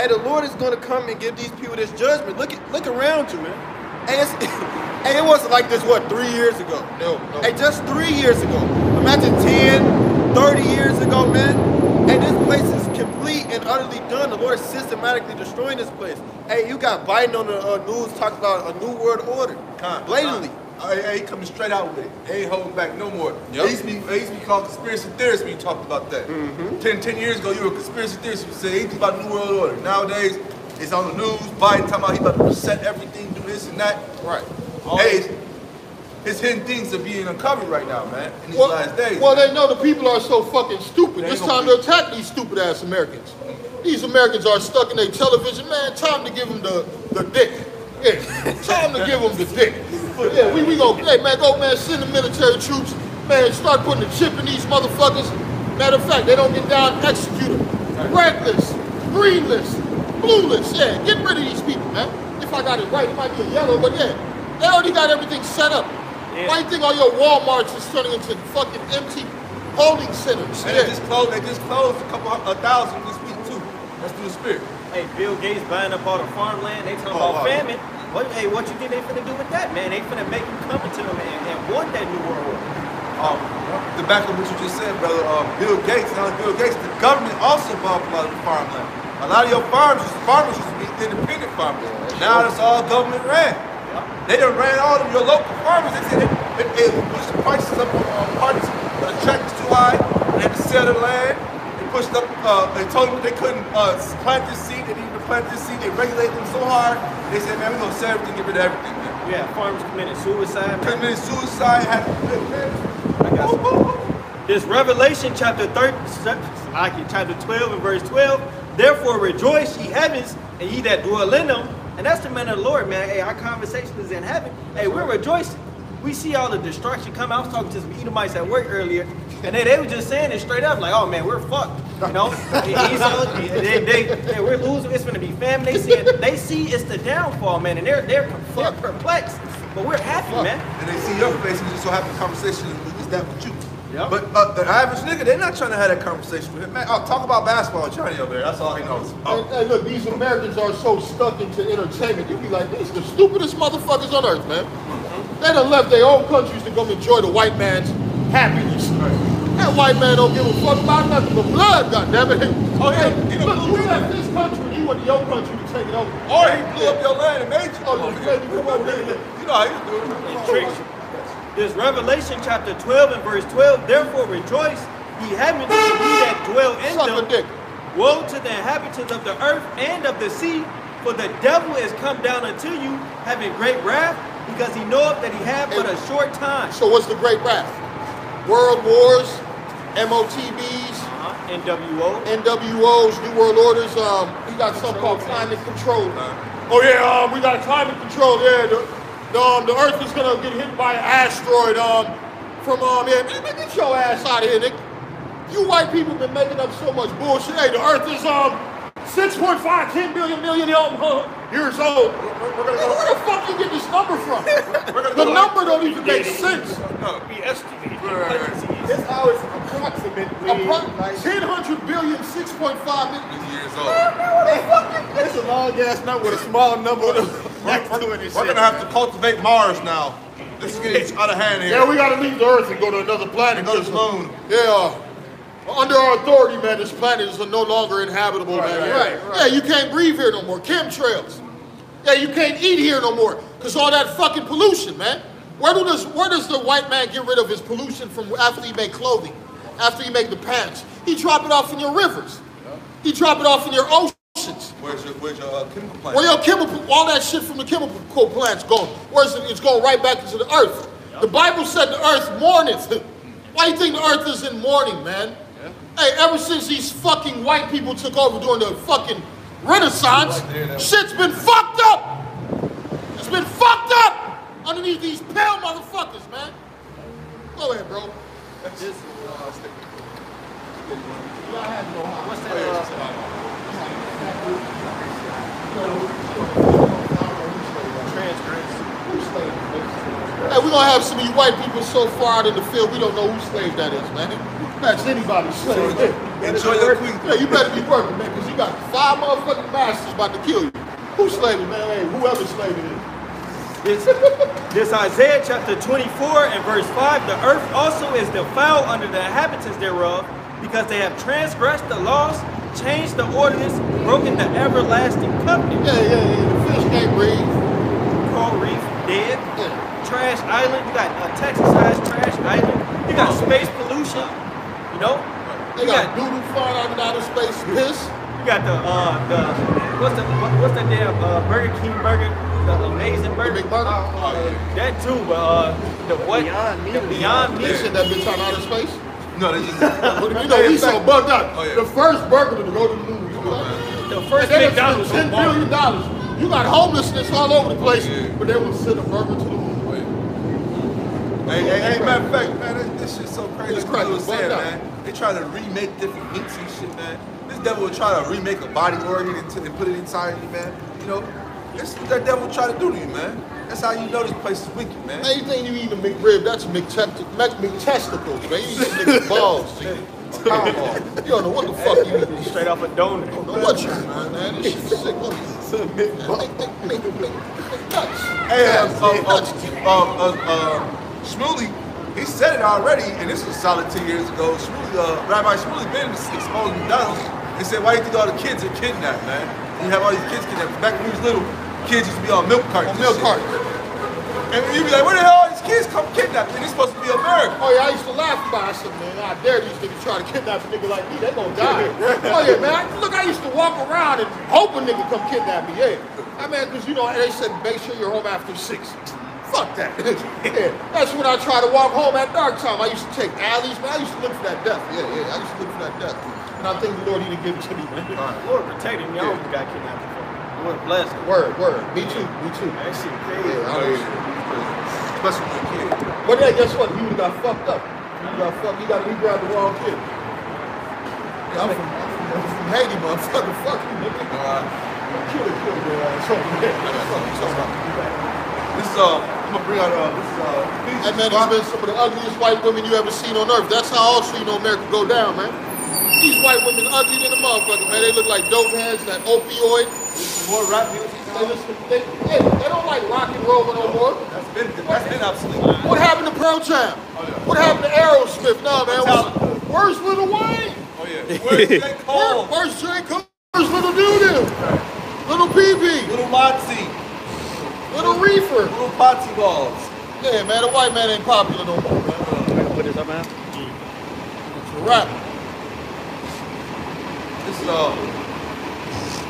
And the Lord is going to come and give these people this judgment. Look at, look around you, man. And, it's, [LAUGHS] and it wasn't like this, what, three years ago? No, no. Hey, just three years ago. Imagine 10, 30 years ago, man. And this place is complete and utterly done. The Lord is systematically destroying this place. Hey, you got Biden on the uh, news talking about a new world order. Con, Blatantly. con. Hey, hey, coming straight out with it. Ain't holding back no more. Yep. It used to be, it used to be called conspiracy theorists when you talked about that. Mm-hmm. Ten, ten years ago, you were a conspiracy theorist. You said anything about New World Order. Nowadays, It's on the news. Biden talking about he about to reset everything, do this and that. Right. Hey, his hidden things are being uncovered right now, man. In these Well, last days. well, they know the people are so fucking stupid. It's time gonna attack these stupid ass Americans. These Americans are stuck in their television, man. Time to give them the, the dick. Yeah, time to give them the dick. Yeah, we, we go, hey man, go man, send the military troops, man, start putting a chip in these motherfuckers. Matter of fact, they don't get down, execute them. Red list, green list, blue list, yeah, get rid of these people, man. If I got it right, it might be a yellow, but yeah, they already got everything set up. Yeah. Why you think all your Walmarts is turning into fucking empty holding centers? And they just closed. They just closed a couple a thousand this week too. That's through the spirit. Hey, Bill Gates buying up all the farmland. They talking Oh, about wow. famine. What, hey, what you think they finna do with that, man? They finna make you come into them and, and want that new world order. Um, to back of what you just said, brother, uh, Bill Gates, not only Bill Gates, the government also bought a lot of the farmland. A lot of your farms, farmers used to be independent farmers. now it's all government ran. They done ran all of your local farmers. They said they, they, they pushed the prices up on um, parties, but the track was too high. They had to sell the land. They pushed up, uh, they told them they couldn't uh, plant this seed. They needed to plant this seed. They regulated them so hard. They said, man, we're going to sell everything, get rid of everything, man. Yeah, farmers committing suicide. man. Committed suicide, had I got. This Revelation chapter 30, Aki, chapter 12 and verse 12. Therefore rejoice ye heavens and ye that dwell in them. And that's the man of the Lord, man. Hey, our conversation is in heaven. Hey, we're rejoicing. We see all the destruction come. I was talking to some Edomites at work earlier, and they, they were just saying it straight up, like, "Oh man, we're fucked." You know, [LAUGHS] they, they, they, we're losing. It's gonna be famine. They see it. They see it's the downfall, man, and they're they're, they're perplexed. But we're happy, man. and they see your face and just so happy conversation is that with you. Yep. But uh, the average nigga, they're not trying to have that conversation with him. Man, oh, talk about basketball with Johnny over there. That's all he knows. Oh, Hey, hey, look, these Americans are so stuck into entertainment. You be like, these the stupidest motherfuckers on earth, man. They done left their own countries to come enjoy the white man's happiness. That white man don't give a fuck about nothing but blood, goddammit. Oh, yeah, Hey, he don't look, you believe left it. this country, you went to your country to take it over. or he blew up your land and made you Oh, come you made me come over here. You know how he's doing and it. tricks you. This Revelation chapter 12 and verse 12. Therefore rejoice, ye heavens, ye that dwell in Suck them. Woe to the inhabitants of the earth and of the sea, for the devil is come down unto you, having great wrath, because he knoweth that he hath but a short time. So what's the great wrath? World wars, MOTBs, Uh-huh. NWO. NWOs, New World Orders. Um, we got something called climate control. Oh yeah, um, we got climate control. Yeah, um, the Earth is gonna get hit by an asteroid. Um, from um, yeah, man, get your ass out of here. You white people been making up so much bullshit. Hey, the Earth is um 6.5, 10 billion million years old. We're gonna go. where the fuck you get this number from? [LAUGHS] the go- number don't even make sense. No. We estimate. It's always approximately Appro- like 10 hundred billion, 6.5 million. He's years old. it's a long ass number with a small number next [LAUGHS] to it and We're shit. gonna have to cultivate Mars now. This is getting out of hand here. Yeah, we gotta leave the Earth and go to another planet. And go to the moon. Yeah. Under our authority, man, this planet is no longer inhabitable, man. right, yeah. right, yeah, you can't breathe here no more. Chemtrails. Yeah, you can't eat here no more. Cause all that fucking pollution, man. Where do this where does the white man get rid of his pollution from after he make clothing? After he make the pants? He drop it off in your rivers. He drop it off in your oceans. Where's your, where's your uh, chemical plant? Where your chemical, all that shit from the chemical plants going? Where's it? It's going right back into the earth. The Bible said the earth mourneth. Why do you think the earth is in mourning, man? Hey, ever since these fucking white people took over during the fucking Renaissance, shit's been fucked up. It's been fucked up underneath these pale motherfuckers, man. Go ahead, bro. What's that? Uh, transgress. Hey, we're gonna have some of you white people so far out in the field, we don't know whose slave that is, man. That's anybody's slave. Enjoy your queen. Yeah, you better be working, man, because you got five motherfucking masters about to kill you. Who's slaving, man? Hey, whoever slaving is. This, this Isaiah chapter 24 and verse 5 The earth also is defiled under the inhabitants thereof, because they have transgressed the laws, changed the ordinance, broken the everlasting covenant. Yeah, yeah, yeah. The fish can't breathe. Coral Reef dead. Yeah. Trash Island. You got a Texas-sized Trash Island. You got space pollution. You know? They You got got, doodle flying out of outer space, piss. you got the uh the what's the what, what's that damn uh, Burger King burger, the amazing burger. big burger? Uh, that too, but uh the what? Beyond Meat. The Beyond They Meat. sent that bitch out outer space. No, they just. [LAUGHS] But you know, we so bugged out. Oh, yeah. The first burger to go to the movies. You know? The first then it's McDonald's ten on dollars. You got homelessness all over the place, Yeah. but they will send a burger to the moon. Hey, hey, hey, matter of fact, man, this, this shit's so crazy. It's crazy, was saying, bugged out. man, they try to remake different meats and shit, man. This devil will try to remake a body organ and, and put it inside you, man. You know, this is what that devil try to do to you, man. That's how you know this place is wicked, man. Anything you eat a McRib, that's McTest- Mc- McTesticles, man. You eat niggas balls, G. Cow balls. You don't know what the fuck you eat. Straight off a donut. don't know what you doing, man. This shit's sick. Look at Make, make, make, make, make nuts. Hey, uh, Yeah, uh, nuts. uh, uh, uh, uh, Shmuley, he said it already, and this was solid two years ago. Shmuley, uh, Rabbi Shmuley been exposed McDonald's and said, why do you think all the kids are kidnapped, man? You have all these kids kidnapped. Back when we was little, kids used to be on milk cartons. On milk cartons. And you'd be like, where the hell all these kids come kidnapped? And it's supposed to be America. Oh yeah, I used to laugh about it. I said, man, I dare these niggas try to kidnap a nigga like me. They gonna die. [LAUGHS] oh yeah, man. I, look, I used to walk around and hope a nigga come kidnap me. Yeah. I mean, cause you know they said make sure you're home after six. Fuck that. [LAUGHS] yeah. That's when I try to walk home at dark time. I used to take alleys, man. I used to look for that death. Yeah, yeah. I used to look for that death. And I think the Lord he didn't give it to me, man. Lord protect him. Y'all almost got kidnapped before. Lord bless him. Word, word. Me too. Me too. That shit crazy. Yeah, I yeah. Especially a kid. But yeah, guess what? He would have got fucked up. He got fucked. He got he grabbed the wrong kid. Yeah, I'm from, I'm from Haiti, motherfucker. [LAUGHS] Fuck you, nigga. Uh, Kill it, kill it, your ass. Over there. Fuck you about? This uh, I'm gonna bring out, uh, this is, uh, Hey man, these been some of the ugliest white women you ever seen on earth. That's how also you know America go down, man. These white women ugly than a motherfucker, man. They look like dope heads, that opioid. more rap music. They, listen, they, hey, they don't like rock and roll no more. That's been, that's been obsolete. What happened to Pearl Jam? What happened to Aerosmith? Nah, man. Where's Little Wayne? Oh, yeah. Where's J. Where, Cole? where's J. Cole? Where's Little Doodoo? Little PB? Little. Little Reefer? Little Potsy Balls. Yeah, man, the white man ain't popular no more, man. Put this up, man. It's a rap. This is, uh,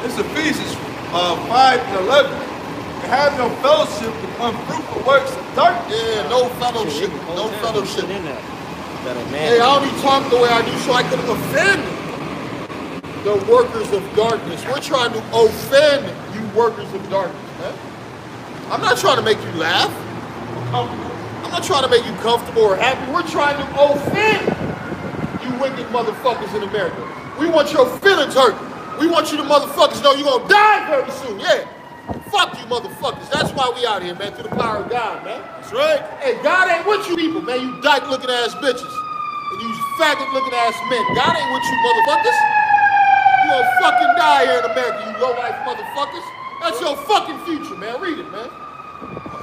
this is Ephesians, uh, 5 and 11. And have no fellowship with unfruitful works of darkness. Yeah, no fellowship. No fellowship. In there. Hey. I only talk the way I do so I can offend the workers of darkness. We're trying to offend you workers of darkness. I'm not trying to make you laugh. I'm not trying to make you comfortable or happy. We're trying to oh, offend you wicked motherfuckers in America. We want your feelings hurt. We want you to motherfuckers know you're gonna die very soon. Yeah. Fuck you motherfuckers. That's why we out here, man, through the power of God, man. That's right. Hey, God ain't with you people, man. You dyke looking ass bitches. And you faggot looking ass men. God ain't with you motherfuckers. You gonna fucking die here in America, you low life motherfuckers. That's your fucking future, man. Read it, man.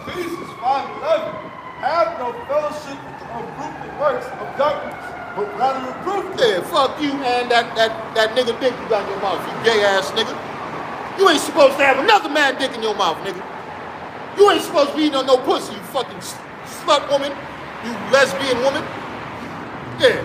Ephesians 5 and 11. Have no fellowship with the unfruitful works of darkness, but rather reprove them. Yeah, fuck you and that, that, that nigga dick you got in your mouth, you gay ass nigga. You ain't supposed to have another man dick in your mouth, nigga. You ain't supposed to be eating on no pussy, you fucking slut woman, you lesbian woman. Yeah.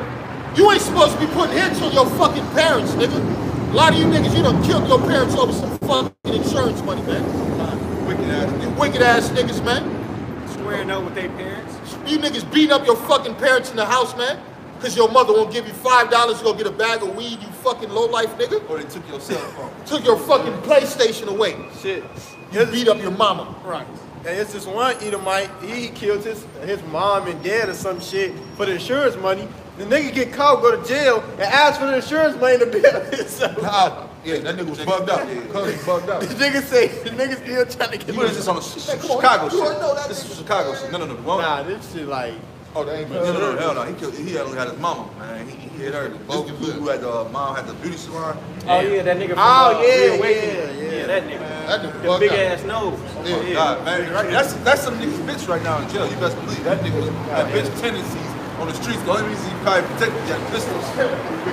You ain't supposed to be putting hits on your fucking parents, nigga. A lot of you niggas, you done killed your parents over some fucking insurance money, man. Wicked ass You wicked ass niggas, man. Swearing up with their parents. You niggas beating up your fucking parents in the house, man. Cause your mother won't give you five dollars to go get a bag of weed, you fucking low life nigga. Or they took your cell phone. Took your fucking PlayStation away. Shit. You beat up your mama. Right. And it's this one Edomite, he killed his his mom and dad or some shit for the insurance money. The nigga get caught, go to jail, and ask for the insurance money to bail himself. How? Yeah, that nigga was bugged out. Cause he bugged out. The nigga say, the nigga still trying to get You put this on a Ch- Hey, come on, Chicago you already know shit. This is Chicago shit. No, no, no. Nah, this shit like, Oh, that ain't No, no, no, hell no. He killed. He only had his mama, man. He, he hit her. This Bogus who had the uh, mom had the beauty salon. Oh yeah, that nigga from Oh, uh, yeah, Reawakening. yeah, yeah. yeah, that nigga. That nigga The big out. ass nose. Yeah. Yeah. God, man, right, that's that's some nigga's bitch right now in jail. You best believe that nigga was that bitch tendencies on the streets. The only reason he probably protected you had pistols.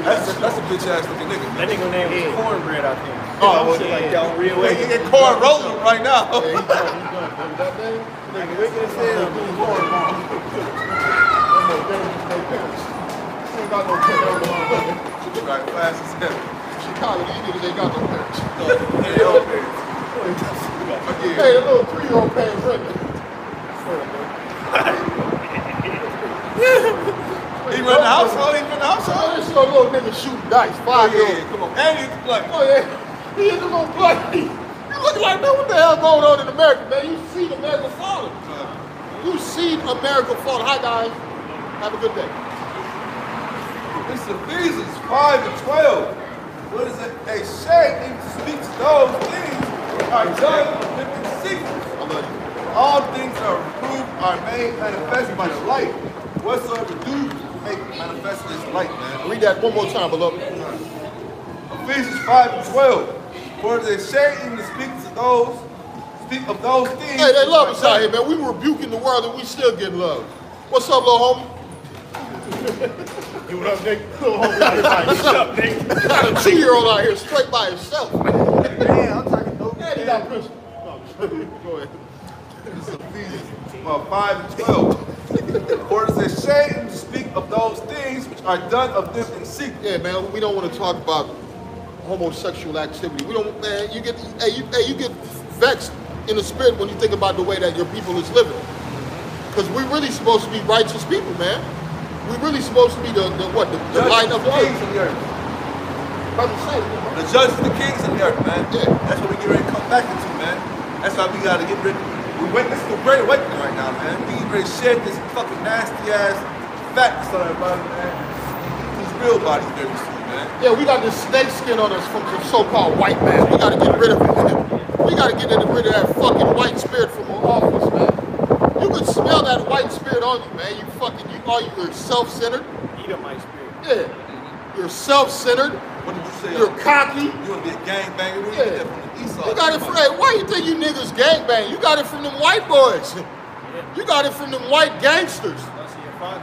That's that's a bitch ass looking nigga. That nigga name was Cornbread out there. Oh, shit yeah. like that on Real Wait, he get corn rolling right now. Yeah, he done. He done. That name? nigga wicked as hell. No more dangerous, no parents. He ain't got no parents. right, fast as hell. college. These niggas ain't got no parents. Hey, yo, man. Hey, the little three-year-old paying rent. [LAUGHS] [LAUGHS] He run the household. He run the household. Oh, this your little nigga shooting dice, Oh, five yeah, yeah, come on. And he's black. Oh yeah, he is a little bloody. You look like man, what the hell going on in America, man? You see America falling. You see America falling. Hi guys, have a good day. This is Ephesians 5 and 12. What is it? A shame to speak to those things are done in secret. All things are reproved, are made manifest by the light. Whatsoever do make manifest this light, man. Read that one more time, beloved. Ephesians 5 and 12. For it is shame to speak to those, speak of those things. Hey, they love are us out here, man. We rebuking the world and we still getting love. What's up, little homie? Hey, what up, Nick? [LAUGHS] Little homie out here like, What's up, Nick? Got a two-year-old out here straight by himself. [LAUGHS] Man, I'm talking dope. And he got principal. [LAUGHS] Go ahead. This is Ephesians well, 5 and 12. For it is a shame to speak of those things which are done of them in secret. Yeah, man, we don't want to talk about homosexual activity. We don't, man. You get, hey, you, hey, you get vexed in the spirit when you think about the way that your people is living. Because we're really supposed to be righteous people, man. We're really supposed to be the, the what, the, the light of the kings earth. in the earth. Brother, say it, bro. The judges and the kings in the earth, man. Yeah. That's what we get ready to come back into, man. That's why we gotta get rid we witnessing the great awakening right now, man. We get ready to shed this fucking nasty ass fat that's on everybody, man. These real bodies very soon, man. Yeah, we got this snake skin on us from some so-called white man. We got to get rid of it. We got to get rid of that fucking white spirit from our office, man. You can smell that white spirit on you, man. You fucking, you are you're self-centered. Edomite spirit. Yeah, you're self-centered. What did you say? You're cocky. You wanna be a gangbanger? Where you Yeah. get that from the east side? You got it from, hey, why you think you niggas gangbang? You got it from them white boys. You got it from them white gangsters. That's.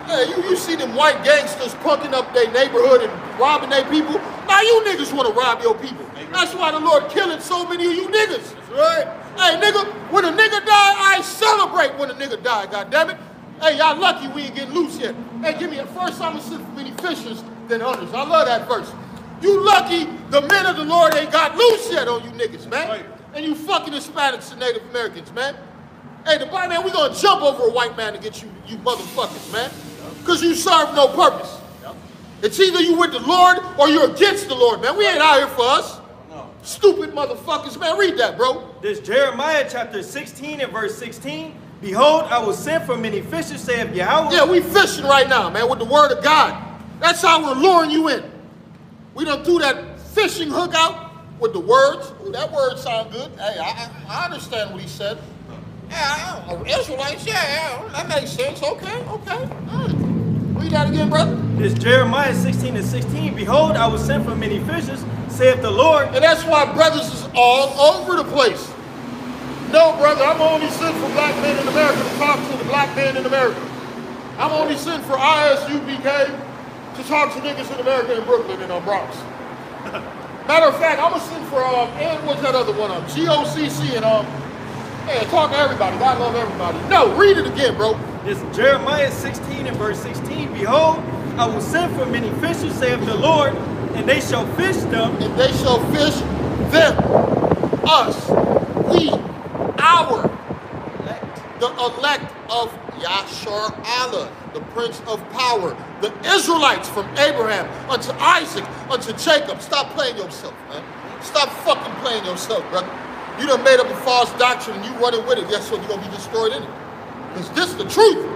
Hey, you, you see them white gangsters punking up their neighborhood and robbing their people. Now you niggas want to rob your people. That's why the Lord killing so many of you niggas. Right? Hey, nigga, when a nigga die, I celebrate when a nigga die, goddammit. Hey, y'all lucky we ain't getting loose yet. Hey, give me a first I'm gonna send for many fishers than others. I love that verse. You lucky the men of the Lord ain't got loose yet on you niggas, man. Right. And you fucking Hispanics and Native Americans, man. Hey, the black man, we gonna jump over a white man to get you, you motherfuckers, man. Cause you serve no purpose. It's either you with the Lord or you're against the Lord, man. We ain't out here for us. Stupid motherfuckers, man. Read that, bro. This Jeremiah chapter 16 and verse 16. Behold, I will send for many fishers, saith Yahweh. Yeah, we fishing right now, man, with the word of God. That's how we're luring you in. We done threw that fishing hook out with the words. Ooh, that word sound good. Hey, I, I understand what he said. Yeah, I- Israelites, yeah, yeah, that makes sense. Okay, okay. Read that again, brother. This Jeremiah 16 and 16. Behold, I was sent for many fishers, saith the Lord. And that's why brothers is all over the place. No, brother, I'm only sent for black men in America to talk to the black men in America. I'm only sent for ISUPK to talk to niggas in America in Brooklyn and on Bronx. [LAUGHS] Matter of fact, I'm gonna send for um and what's that other one um GOCC and um yeah talk to everybody. God love everybody. No, read it again, bro. This Jeremiah 16 and verse 16. Behold, I will send for many fishers, saith the Lord, and they shall fish them. and they shall fish them, us, we, our, the elect of Yasharahla, the Prince of Power, the Israelites from Abraham unto Isaac unto Jacob. Stop playing yourself, man. Stop fucking playing yourself, brother. You done made up a false doctrine and you running with it. Guess what? You're gonna be destroyed in it. Because this is the truth.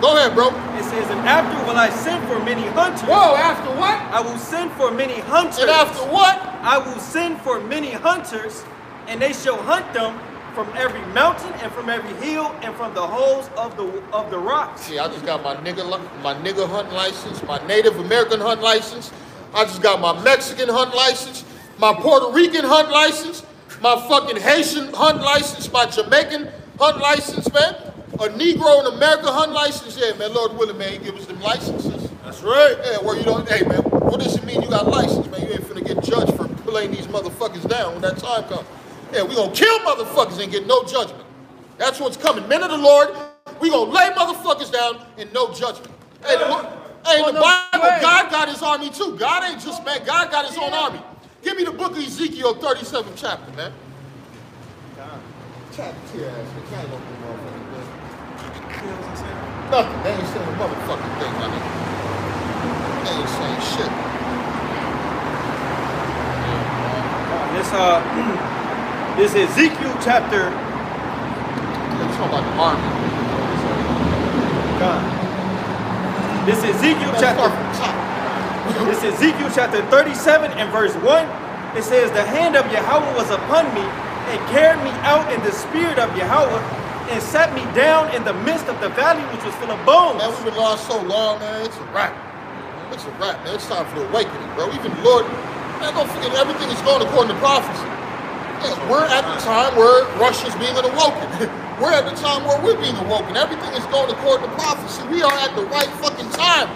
Go ahead, bro. It says, And after will I send for many hunters. Whoa, after what? I will send for many hunters. And after what? I will send for many hunters, and they shall hunt them from every mountain and from every hill and from the holes of the of the rocks. See, I just got my nigga, my nigga hunt license, my Native American hunt license. I just got my Mexican hunt license, my Puerto Rican hunt license, my fucking Haitian hunt license, my Jamaican hunt license, man. A Negro in America hunt license. Yeah, man, Lord willing, man, he give us them licenses. That's right. Yeah, where you don't, hey, man, what does it mean you got license, man? You ain't finna get judged for pulling these motherfuckers down when that time comes. Yeah, we gonna kill motherfuckers and get no judgment. That's what's coming. Men of the Lord, we gonna lay motherfuckers down in no judgment. Hey, the, hey, in the Bible, God got his army too. God ain't just man, God got his own army. Give me the book of Ezekiel 37 chapter, man. Chapter to your ass. They can't open the. Nothing. They ain't saying a motherfucking thing, my nigga. They ain't saying shit. This uh, [CLEARS THROAT] this is Ezekiel chapter. They talking about the army. This is Ezekiel chapter. start from the top. This Ezekiel chapter 37 and verse 1. It says, The hand of Yahweh was upon me and carried me out in the spirit of Yahweh and set me down in the midst of the valley which was full of bones. Man, we've been lost so long, man. It's a wrap. It's a wrap, man. It's time for the awakening, bro. Even the Lord, man, don't forget everything is going according to prophecy. We're at the time where Russia's being awoken. [LAUGHS] we're at the time where we're being awoken. Everything is going according to prophecy. We are at the right fucking time.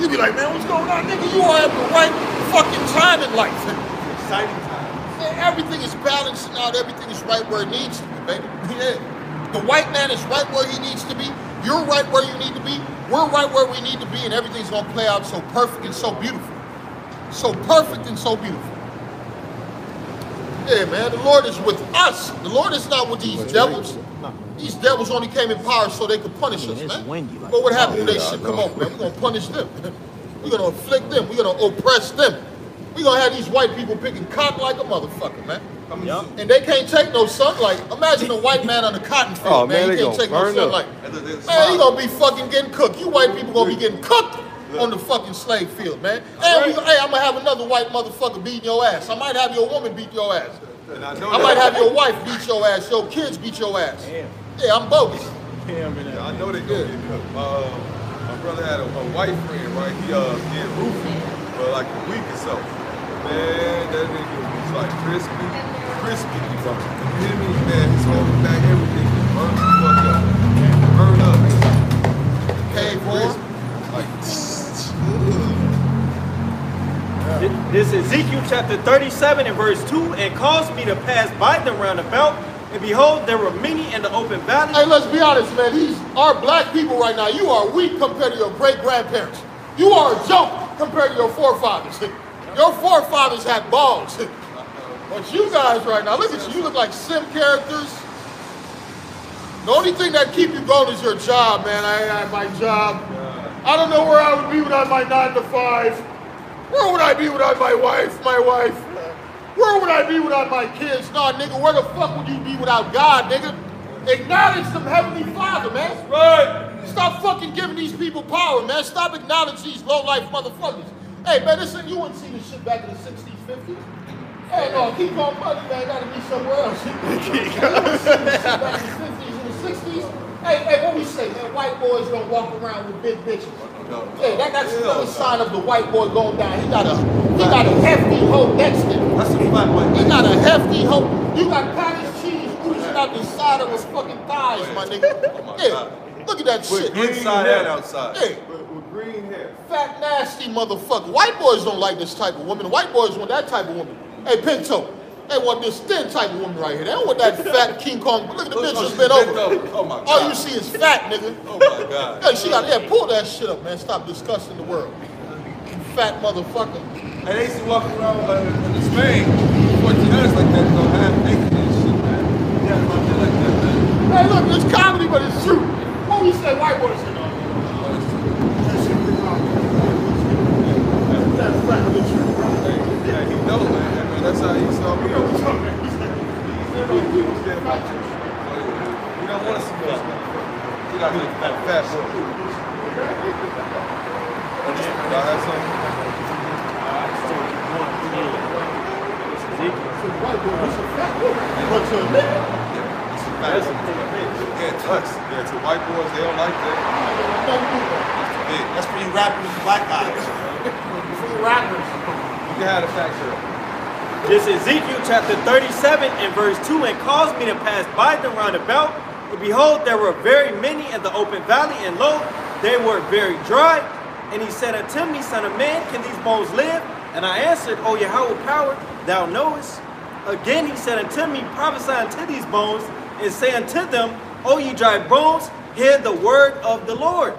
You'd be like, man, what's going on, nigga? You are at the right fucking time in life. [LAUGHS] Exciting time. Man, everything is balancing out. Everything is right where it needs to be, baby. [LAUGHS] Yeah. The white man is right where he needs to be. You're right where you need to be. We're right where we need to be, and everything's gonna play out so perfect and so beautiful. So perfect and so beautiful. Yeah, man, the Lord is with us. The Lord is not with these devils. These devils only came in power so they could punish us, man. But what happened when they shit come up, man? We're gonna punish them. [LAUGHS] We're gonna afflict them. We're gonna oppress them. We're gonna have these white people picking cotton like a motherfucker, man. Yup. And they can't take no sunlight. Imagine a white man on a cotton field, Oh, man. man, He can't take no burn up. sunlight. And then- then Man, he gonna be fucking getting cooked. You white people gonna be getting cooked on the fucking slave field, man. And we, hey, I'm gonna have another white motherfucker beating your ass. I might have your woman beat your ass. And I know I might have your wife beat your ass. Your kids beat your ass. Yeah, I'm bogus. Damn, yeah, I know they gonna. Uh, my brother had a, a white friend, right? He uh did roofing for like a week or so. Man, that nigga was like crispy, crispy. You hear me? Man, his whole back, everything was burned the fuck up. Burned up. Cave Crispy. war. This Ezekiel chapter 37 and verse 2, and caused me to pass by them round about, and behold, there were many in the open valley. Hey, let's be honest, man. These are black people right now. You are weak compared to your great grandparents. You are a joke compared to your forefathers. [LAUGHS] Your forefathers had balls. [LAUGHS] But you guys right now, look at you. You look like sim characters. The only thing that keep you going is your job, man. I had my job. I don't know where I would be without my nine to five. Where would I be without my wife? My wife. Where would I be without my kids? Nah, nigga, where the fuck would you be without God, nigga? Acknowledge some heavenly father, man. Right. Stop fucking giving these people power, man. Stop acknowledging these low-life motherfuckers. Hey, man, listen, you wouldn't see this shit back in the 60s, 50s. Hey, no, keep on money, man. Gotta be somewhere else. [LAUGHS] keep back in the 50s and the 60s. Hey, hey, what we say, man? White boys don't walk around with big bitches. Hey, that, that's another sign of the white boy going down. He got a he got a hefty hoe next to him. that's a flat white He got a hefty hoe. You got cottage cheese oozing out the side of his fucking thighs, my nigga. Oh yeah, look at that shit. Inside and outside. Hey, With green hair. fat nasty motherfucker. White boys don't like this type of woman. White boys want that type of woman. Hey, Pinto. They want this thin type of woman right here. They don't want that fat King Kong. Look at the bitch Oh, just bent over. over. Oh, my god. All you see is fat, nigga. Oh my God. Hey, she got, yeah, pull that shit up, man. Stop disgusting the world. You fat motherfucker. And they used to walk around uh, in Spain, 14 minutes like that, go half naked and shit, man. Yeah, about that like that, man. Hey, look, it's comedy, but it's true. What we say, white boys say, no. That's fat, it's true. Yeah, he know, man. That's how he saw me. We don't want to see that. He got that that fat boy. Y'all have something? That's a fat woman. But to a nigga, Fat boy. Yeah, tucks. Yeah, to white boys, they don't like that. Big. That's for you rappers black guys. free [LAUGHS] rappers. You can have the fat girl. is Ezekiel chapter 37 and verse 2, and caused me to pass by them round about, and behold, there were very many in the open valley, and lo, they were very dry. And he said unto me, Son of man, can these bones live? And I answered, O Yahweh power, thou knowest. Again he said unto me, Prophesy unto these bones, and say unto them, O ye dry bones, hear the word of the Lord.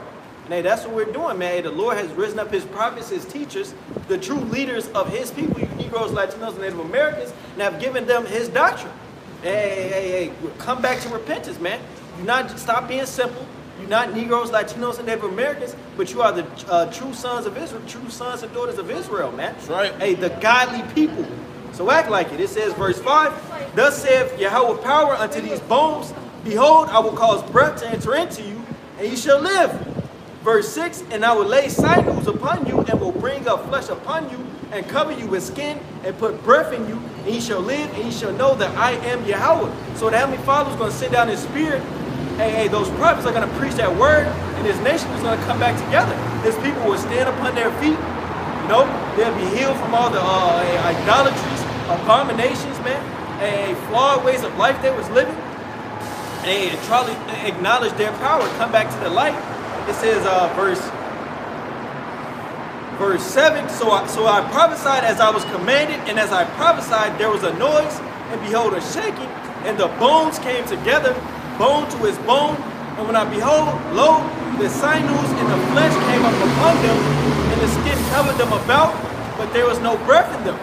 And hey, that's what we're doing, man. Hey, the Lord has risen up his prophets, his teachers, the true leaders of his people, you Negroes, Latinos, and Native Americans, and have given them his doctrine. Hey, hey, hey, come back to repentance, man. Do not stop being simple. You're not Negroes, Latinos, and Native Americans, but you are the uh, true sons of Israel, true sons and daughters of Israel, man. That's right. Hey, the godly people. So act like it. It says, verse 5, Thus saith Yahweh power unto these bones, Behold, I will cause breath to enter into you, and ye shall live. Verse 6, And I will lay sinews upon you, and will bring up flesh upon you, and cover you with skin, and put breath in you, and ye shall live, and ye shall know that I am Yahweh. So the Heavenly Father is going to sit down in spirit hey, hey, those prophets are going to preach that word, and his nation is going to come back together. His people will stand upon their feet. You know, they'll be healed from all the uh, idolatries, abominations, man, and flawed ways of life they was living. And try to acknowledge their power, come back to the light. It says, uh, verse verse 7 so I, so I prophesied as I was commanded and as I prophesied there was a noise and behold a shaking and the bones came together bone to his bone. And when I behold, lo, the sinews and the flesh came up upon them, and the skin covered them about, but there was no breath in them.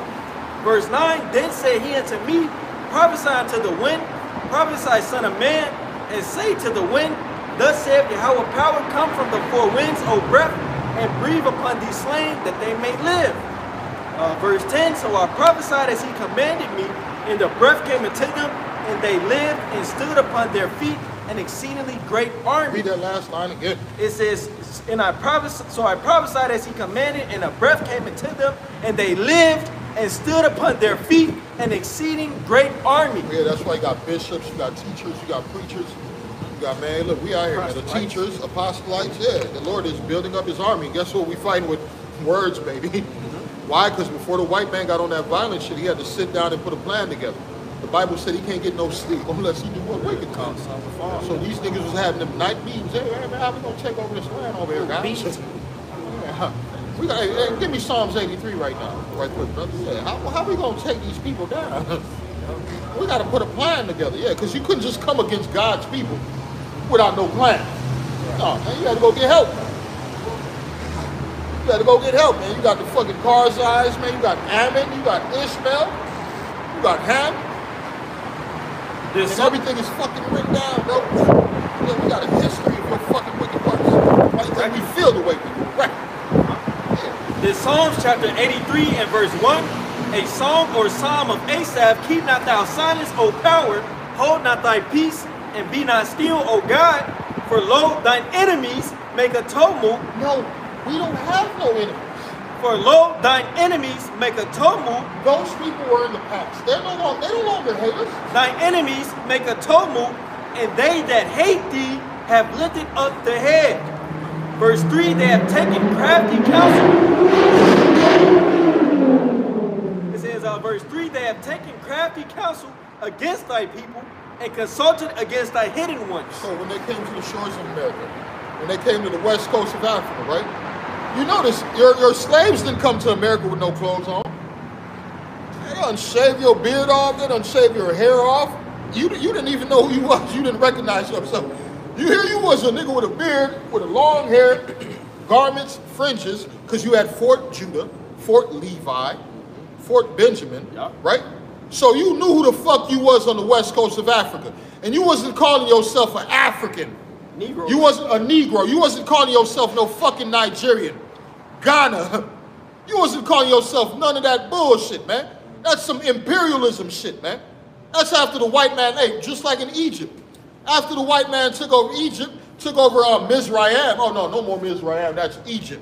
Verse 9, Then said he unto me, Prophesy unto the wind, prophesy, son of man, and say to the wind, Thus saith Yahweh, power come from the four winds, O breath, and breathe upon these slain, that they may live. Uh, verse 10, So I prophesied as he commanded me, and the breath came into them, and they lived and stood upon their feet an exceedingly great army. Read that last line again. It says, and I prophesied, so I prophesied as he commanded, and a breath came into them, and they lived and stood upon their feet an exceeding great army. Yeah, that's why you got bishops, you got teachers, you got preachers. Got, man, look, we out here, man. The teachers, apostolites, yeah. The Lord is building up his army. Guess what? We fighting with words, baby. Mm-hmm. [LAUGHS] Why? Because before the white man got on that violent shit, he had to sit down and put a plan together. The Bible said he can't get no sleep [LAUGHS] unless he do what wicked comes. So these niggas was having them night meetings. Hey, man, how we gonna take over this land over here, guys? Yeah. We got, hey, give me Psalms 83 right now, right quick, brother. Yeah, how, how we gonna take these people down? [LAUGHS] we got to put a plan together, yeah, because you couldn't just come against God's people without no plan. No, man, you had to go get help. You had to go get help, man. You got the fucking Karzais, man. You got Ammon, you got Ishmael, you got Ham. There's And everything is fucking written down, bro. Yeah, we got a history of your fucking wicked works. Right? And we feel the way we do. Right. Yeah. This Psalms chapter 83 and verse 1, a song or psalm of Asaph, keep not thou silence, O power, hold not thy peace, and be not still, O God, for lo, thine enemies make a tumult, No, we don't have no enemies. for lo, thine enemies make a tumult, Those people were in the past. They're no longer, they no longer hate us. thine enemies make a tumult, and they that hate thee have lifted up the head. Verse 3, they have taken crafty counsel. It says, uh, verse 3, they have taken crafty counsel against thy people and consulted against thy hidden ones. So when they came to the shores of America, when they came to the west coast of Africa, right? You notice your, your slaves didn't come to America with no clothes on. They done shave your beard off, they done shave your hair off. You, you didn't even know who you was. You didn't recognize yourself. You here you was a nigga with a beard, with a long hair, [CLEARS THROAT] garments, fringes, because you had Fort Judah, Fort Levi, Fort Benjamin, Yeah. right? So you knew who the fuck you was on the west coast of Africa. And you wasn't calling yourself an African. Negro. You wasn't a Negro. You wasn't calling yourself no fucking Nigerian. Ghana. [LAUGHS] You wasn't calling yourself none of that bullshit, man. That's some imperialism shit, man. That's after the white man ate, just like in Egypt. After the white man took over Egypt, took over uh, Mizraim. Oh no, no more Mizraim. That's Egypt.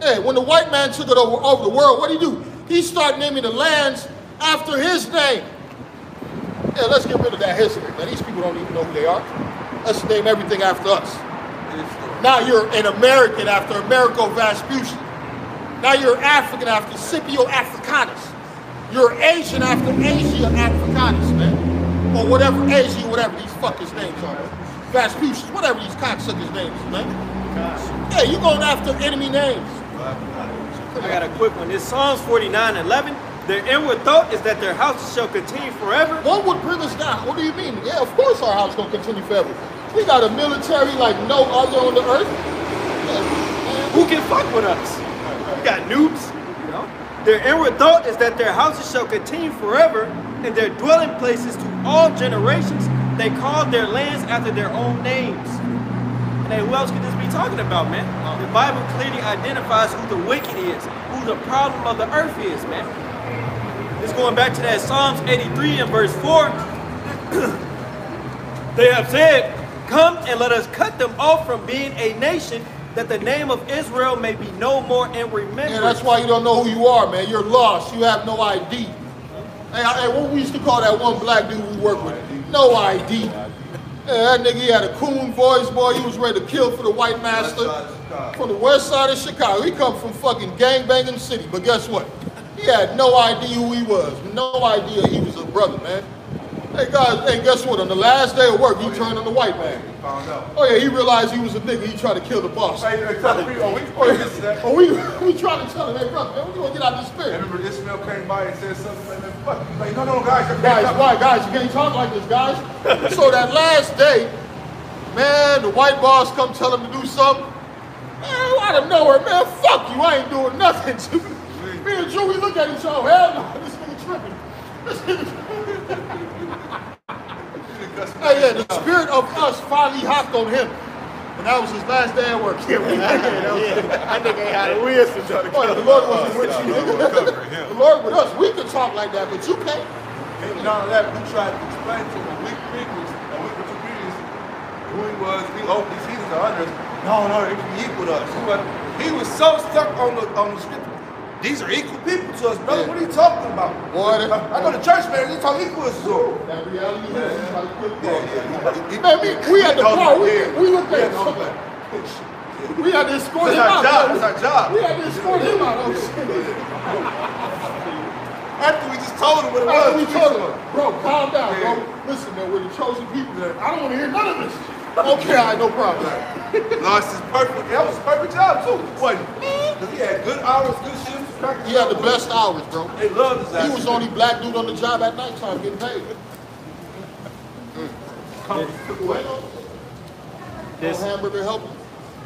Hey, when the white man took it over, over the world, what did he do? He started naming the lands after his name. Yeah, let's get rid of that history, man. These people don't even know who they are. Let's name everything after us. Now you're an American after Amerigo Vespucci. Now you're African after Scipio Africanus. You're Asian after Asia Africanus, man. Or whatever, Asia, whatever these fuckers' names are. Vespucius, whatever these cocksuckers' names, man. Yeah, you going after enemy names. I got a quick one. This Psalms 49 11. Their inward thought is that their houses shall continue forever. What would bring us down? What do you mean? Yeah, of course our house is gonna continue forever. We got a military like no other on the earth. Who can fuck with us? We got noobs. You know? Their inward thought is that their houses shall continue forever, and their dwelling places to all generations. They call their lands after their own names. And who else could this be talking about, man? The Bible clearly identifies who the wicked is, who the problem of the earth is, man. It's going back to that Psalms 83 and verse 4. [CLEARS THROAT] they have said, Come and let us cut them off from being a nation, that the name of Israel may be no more in remembrance. Yeah, that's why you don't know who you are, man. You're lost. You have no ID. Hey, I- hey, what we used to call that one black dude we worked with? No ID. Yeah, that nigga, he had a coon voice, boy. He was ready to kill for the white master. West side of Chicago. From the west side of Chicago. He come from fucking gangbanging city. But guess what? He had no idea who he was. No idea he was a brother, man. Hey, guys, hey, guess what? On the last day of work, he turned on the white man. Found out. Oh, yeah, he realized he was a nigga. He tried to kill the boss. Hey, hey, tell me, oh, oh, we Oh, that. yeah. oh we, we trying to tell him, hey, brother, man, we gonna get out of this I spirit. remember Ishmael came by and said something like, man, fuck. Like, no, no, guys, you Guys, can't why, guys, you can't talk like this, guys. so that last day, man, the white boss come tell him to do something. Man, out of nowhere, man, fuck you, I ain't doing nothing. Me and Drew, we look at each other, hell no, [LAUGHS] this nigga tripping. This nigga Hey, yeah, the spirit of us finally hopped on him. And that was his last day at work. Yeah, we [LAUGHS] that was I think ain't had a though. Oh, the Lord wasn't with you. nigga. The Lord with us. We could talk like that, but you can't. And none of that, we tried to explain to him weak figures and we weak disobedience who he was. We these heathens are under us. No, no, they can be equal to us. He was, he was so stuck on the on the scripture. These are equal people to us, brother. Yeah. What are you talking about? Boy, they- I, I go to church, man. You talk equal as so. That reality is, you try to quit Yeah. Man, we, we had the bar. We, we looked at Yeah. We had to escort That's him our out. job. That's our job. We had to escort him out. [LAUGHS] After we just told him what it After was. we told him, bro, calm down, bro. Listen, man, we're the chosen people. I don't want to hear none of this. Okay, all right, no problem. [LAUGHS] Lost his perfect. That was a perfect job too. Wasn't it? Hmm? 'Cause he had good hours, good shifts. practice He had the best hours, bro. They loved his He was the only black dude on the job at nighttime getting paid. Hmm. This- No hamburger helper.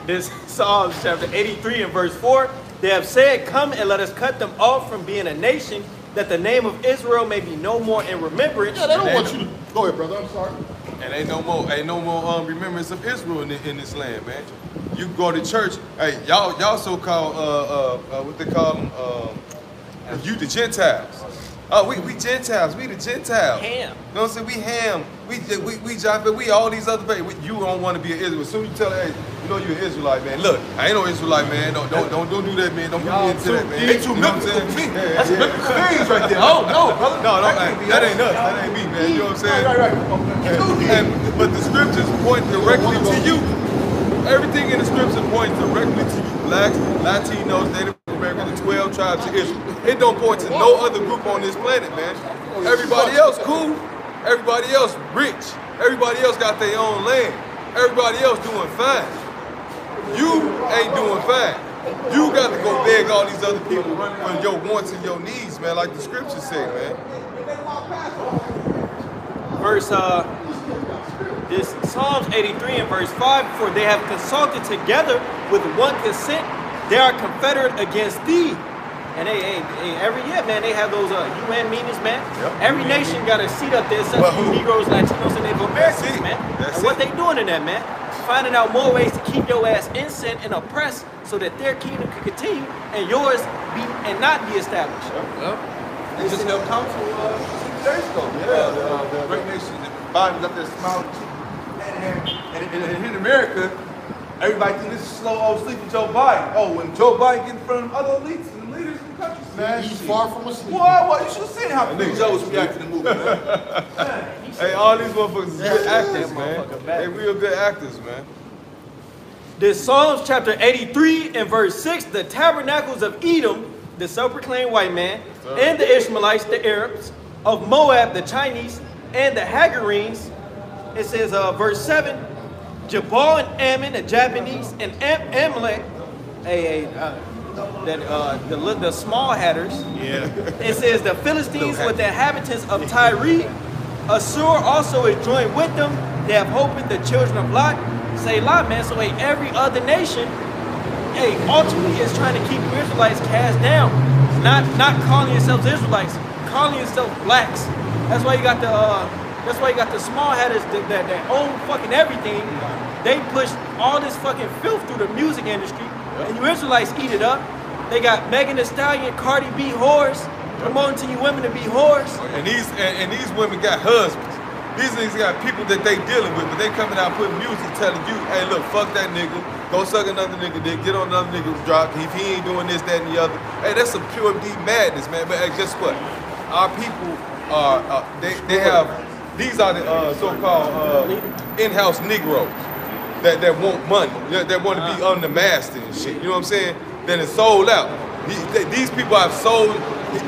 This Psalms chapter 83 and verse 4. They have said, Come and let us cut them off from being a nation, that the name of Israel may be no more in remembrance. Yeah, they don't want you to. Go ahead, brother. I'm sorry. And ain't no more, ain't no more um, remembrance of Israel in, in this land, man. You go to church, hey, y'all, y'all so-called, uh, uh, uh, what they call them, um, you the Gentiles. Oh, we, we Gentiles, we the Gentiles. Ham. You know what I'm saying? We ham, we we we Jaffa, we all these other things. You don't want to be an Israel. As soon as you tell her, hey, you know you're an Israelite, man. Look, I ain't no Israelite, man. Don't don't don't, don't do that, man. Don't put me into that, man. They too You I'm to me. That's yeah. biblical things right there. Oh no, brother. No, no, That that, can't be that us. ain't us. That ain't me, man. You know what I'm saying? Right, right, right. And, and- but the scriptures point directly to you. Everything in the scripture points directly to you. Blacks, Latinos, Native Americans, the 12 tribes of Israel. It don't point to no other group on this planet, man. Everybody else cool. Everybody else rich. Everybody else got their own land. Everybody else doing fine. You ain't doing fine. You got to go beg all these other people for your wants and your needs, man, like the scriptures say, man. verse uh this Psalms 83 and verse 5 for they have consulted together with one consent they are confederate against thee. And they, hey, hey, every year man they have those uh, UN meetings man every nation got a seat up there Well, for who- Negroes Latinos and Native Americans it. man. That's and what they doing in that man finding out more ways to keep your ass incent and oppressed so that their kingdom can continue and yours be and not be established They just held council uh, six days ago. Yeah, uh, the, uh, great nation. Biden's up there smiling. And, and, and, and in America, everybody think this is slow old sleepy Joe Biden. Oh, when Joe Biden get in front of other elites and leaders in the country, man, He's shit. far from asleep. Boy, what you should have seen how Big Joe's reacting to the movie, man. [LAUGHS] Hey, all these motherfuckers is good actors, man. motherfucker back. They real good actors, man. This Psalms chapter 83 and verse 6, the tabernacles of Edom, the self-proclaimed white man, and the Ishmaelites, the Arabs, of Moab, the Chinese, and the Hagarenes, it says, uh, verse 7, Gebal and Ammon, the Japanese, and Am- Amalek, a, a, uh, that, uh, the, the small hatters. Yeah. It says the Philistines with the inhabitants of Tyre. Assur also is joined with them. They have hope in the children of Lot. Say Lot, man. So like every other nation hey, ultimately is trying to keep Israelites cast down. Not not calling yourselves Israelites, calling yourselves blacks. That's why you got the uh, that's why you got the small headers that, that, that own fucking everything. They push all this fucking filth through the music industry, and you Israelites eat it up. They got Megan Thee Stallion, Cardi B whores, promoting to you women to be whores. And these and, and these women got husbands. These niggas got people that they dealing with, but they coming out putting music telling you, hey look, fuck that nigga, go suck another nigga dick, get on another nigga's drop. If he ain't doing this, that, and the other. Hey, that's some pure D madness, man. But hey, guess what? Our people are uh, they, they have these are the uh, so-called uh, in-house Negroes that, that want money, that, that want to be on the master and shit. You know what I'm saying? Then it's sold out. These, people have sold,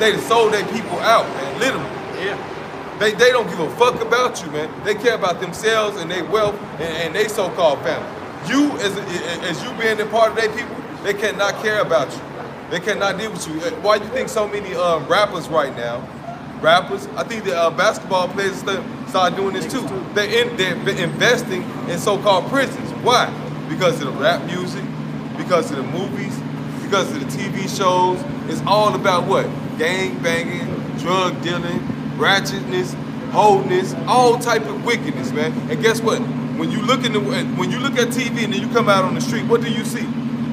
they sold their people out, man, literally. Yeah. They, they don't give a fuck about you, man. They care about themselves and their wealth and, and their so-called family. You, as as you being a part of their people, they cannot care about you. They cannot deal with you. Uh, Why you think so many um, rappers right now, rappers? I think the uh, basketball players st- start doing this too. They in, they're investing in so-called prisons. Why? Because of the rap music, because of the movies, because of the TV shows. It's all about what? Gang banging, drug dealing, ratchetness, holdness, all type of wickedness, man. And guess what? When you look in the when you look at TV and then you come out on the street, what do you see?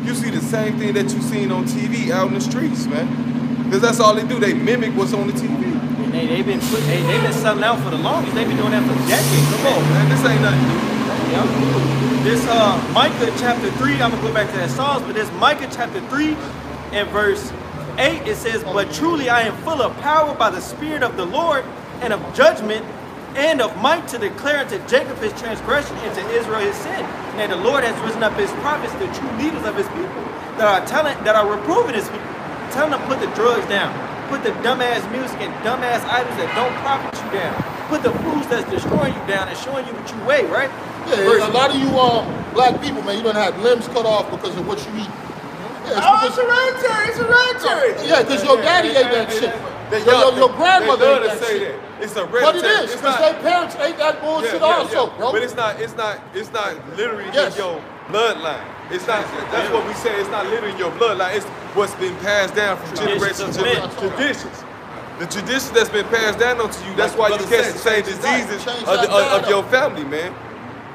You see the same thing that you seen on TV out in the streets, man. Because that's all they do. They mimic what's on the TV. And they, they've been put, they, they've been selling out for the longest. They've been doing that for decades. Come on, man. This ain't nothing new. This uh Micah chapter 3, I'm gonna go back to that Psalms, but this Micah chapter 3 and verse 8, it says, But truly I am full of power by the Spirit of the Lord and of judgment and of might to declare unto Jacob his transgression and to Israel his sin. And the Lord has risen up his prophets, the true leaders of his people, that are telling that are reproving his people, telling them put the drugs down, put the dumbass music and dumbass items that don't profit you down, put the foods that's destroying you down and showing you what you weigh, right? Yeah, Verse- a lot of you um, black people, man, you don't have limbs cut off because of what you eat. Yeah, it's Oh, it's hereditary. It's hereditary. yeah, because your daddy ate that shit. They, Your, your, grandmother ate that say shit. that. It's a But it is, It's because their parents ate that bullshit also, bro. But it's not, it's not, it's not literally Yes. in your bloodline. It's not. That's what we say. It's not literally in your bloodline. It's what's been passed down from generation to generation. Traditions. The tradition that's been passed down onto you. That's why you catch the same change his diet. diseases of, the, of, of your family, man.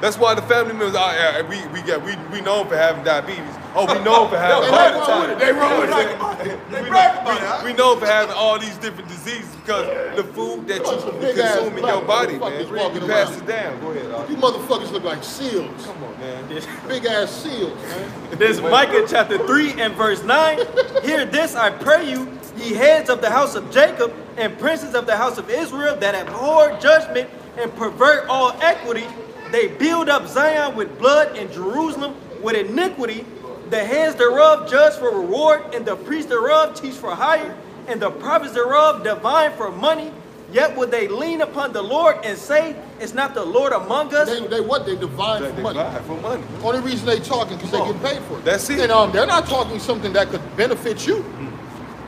That's why the family members are. Uh, we we got we we known for having diabetes. Oh, we known for having [LAUGHS] They heart wrong attack. with it. [LAUGHS] They wrong with know it. what I'm saying? They We brag about it, we- huh? Known for having all these different diseases because the food that Bunch you of consume in your body, man, walking you pass around. it down. Go ahead, dog. You motherfuckers look like seals. Come on, man. [LAUGHS] Big ass seals, man. This Micah chapter 3 and verse 9. Hear this, I pray you, ye heads of the house of Jacob and princes of the house of Israel that abhor judgment and pervert all equity. They build up Zion with blood and Jerusalem with iniquity. The heads thereof judge for reward, and the priests thereof teach for hire, and the prophets thereof divine for money. Yet would they lean upon the Lord and say, Is not the Lord among us? They, they what? They divine They for money. buy for money. Only reason they talking because they get paid for it. That's it. And um, they're not talking something that could benefit you.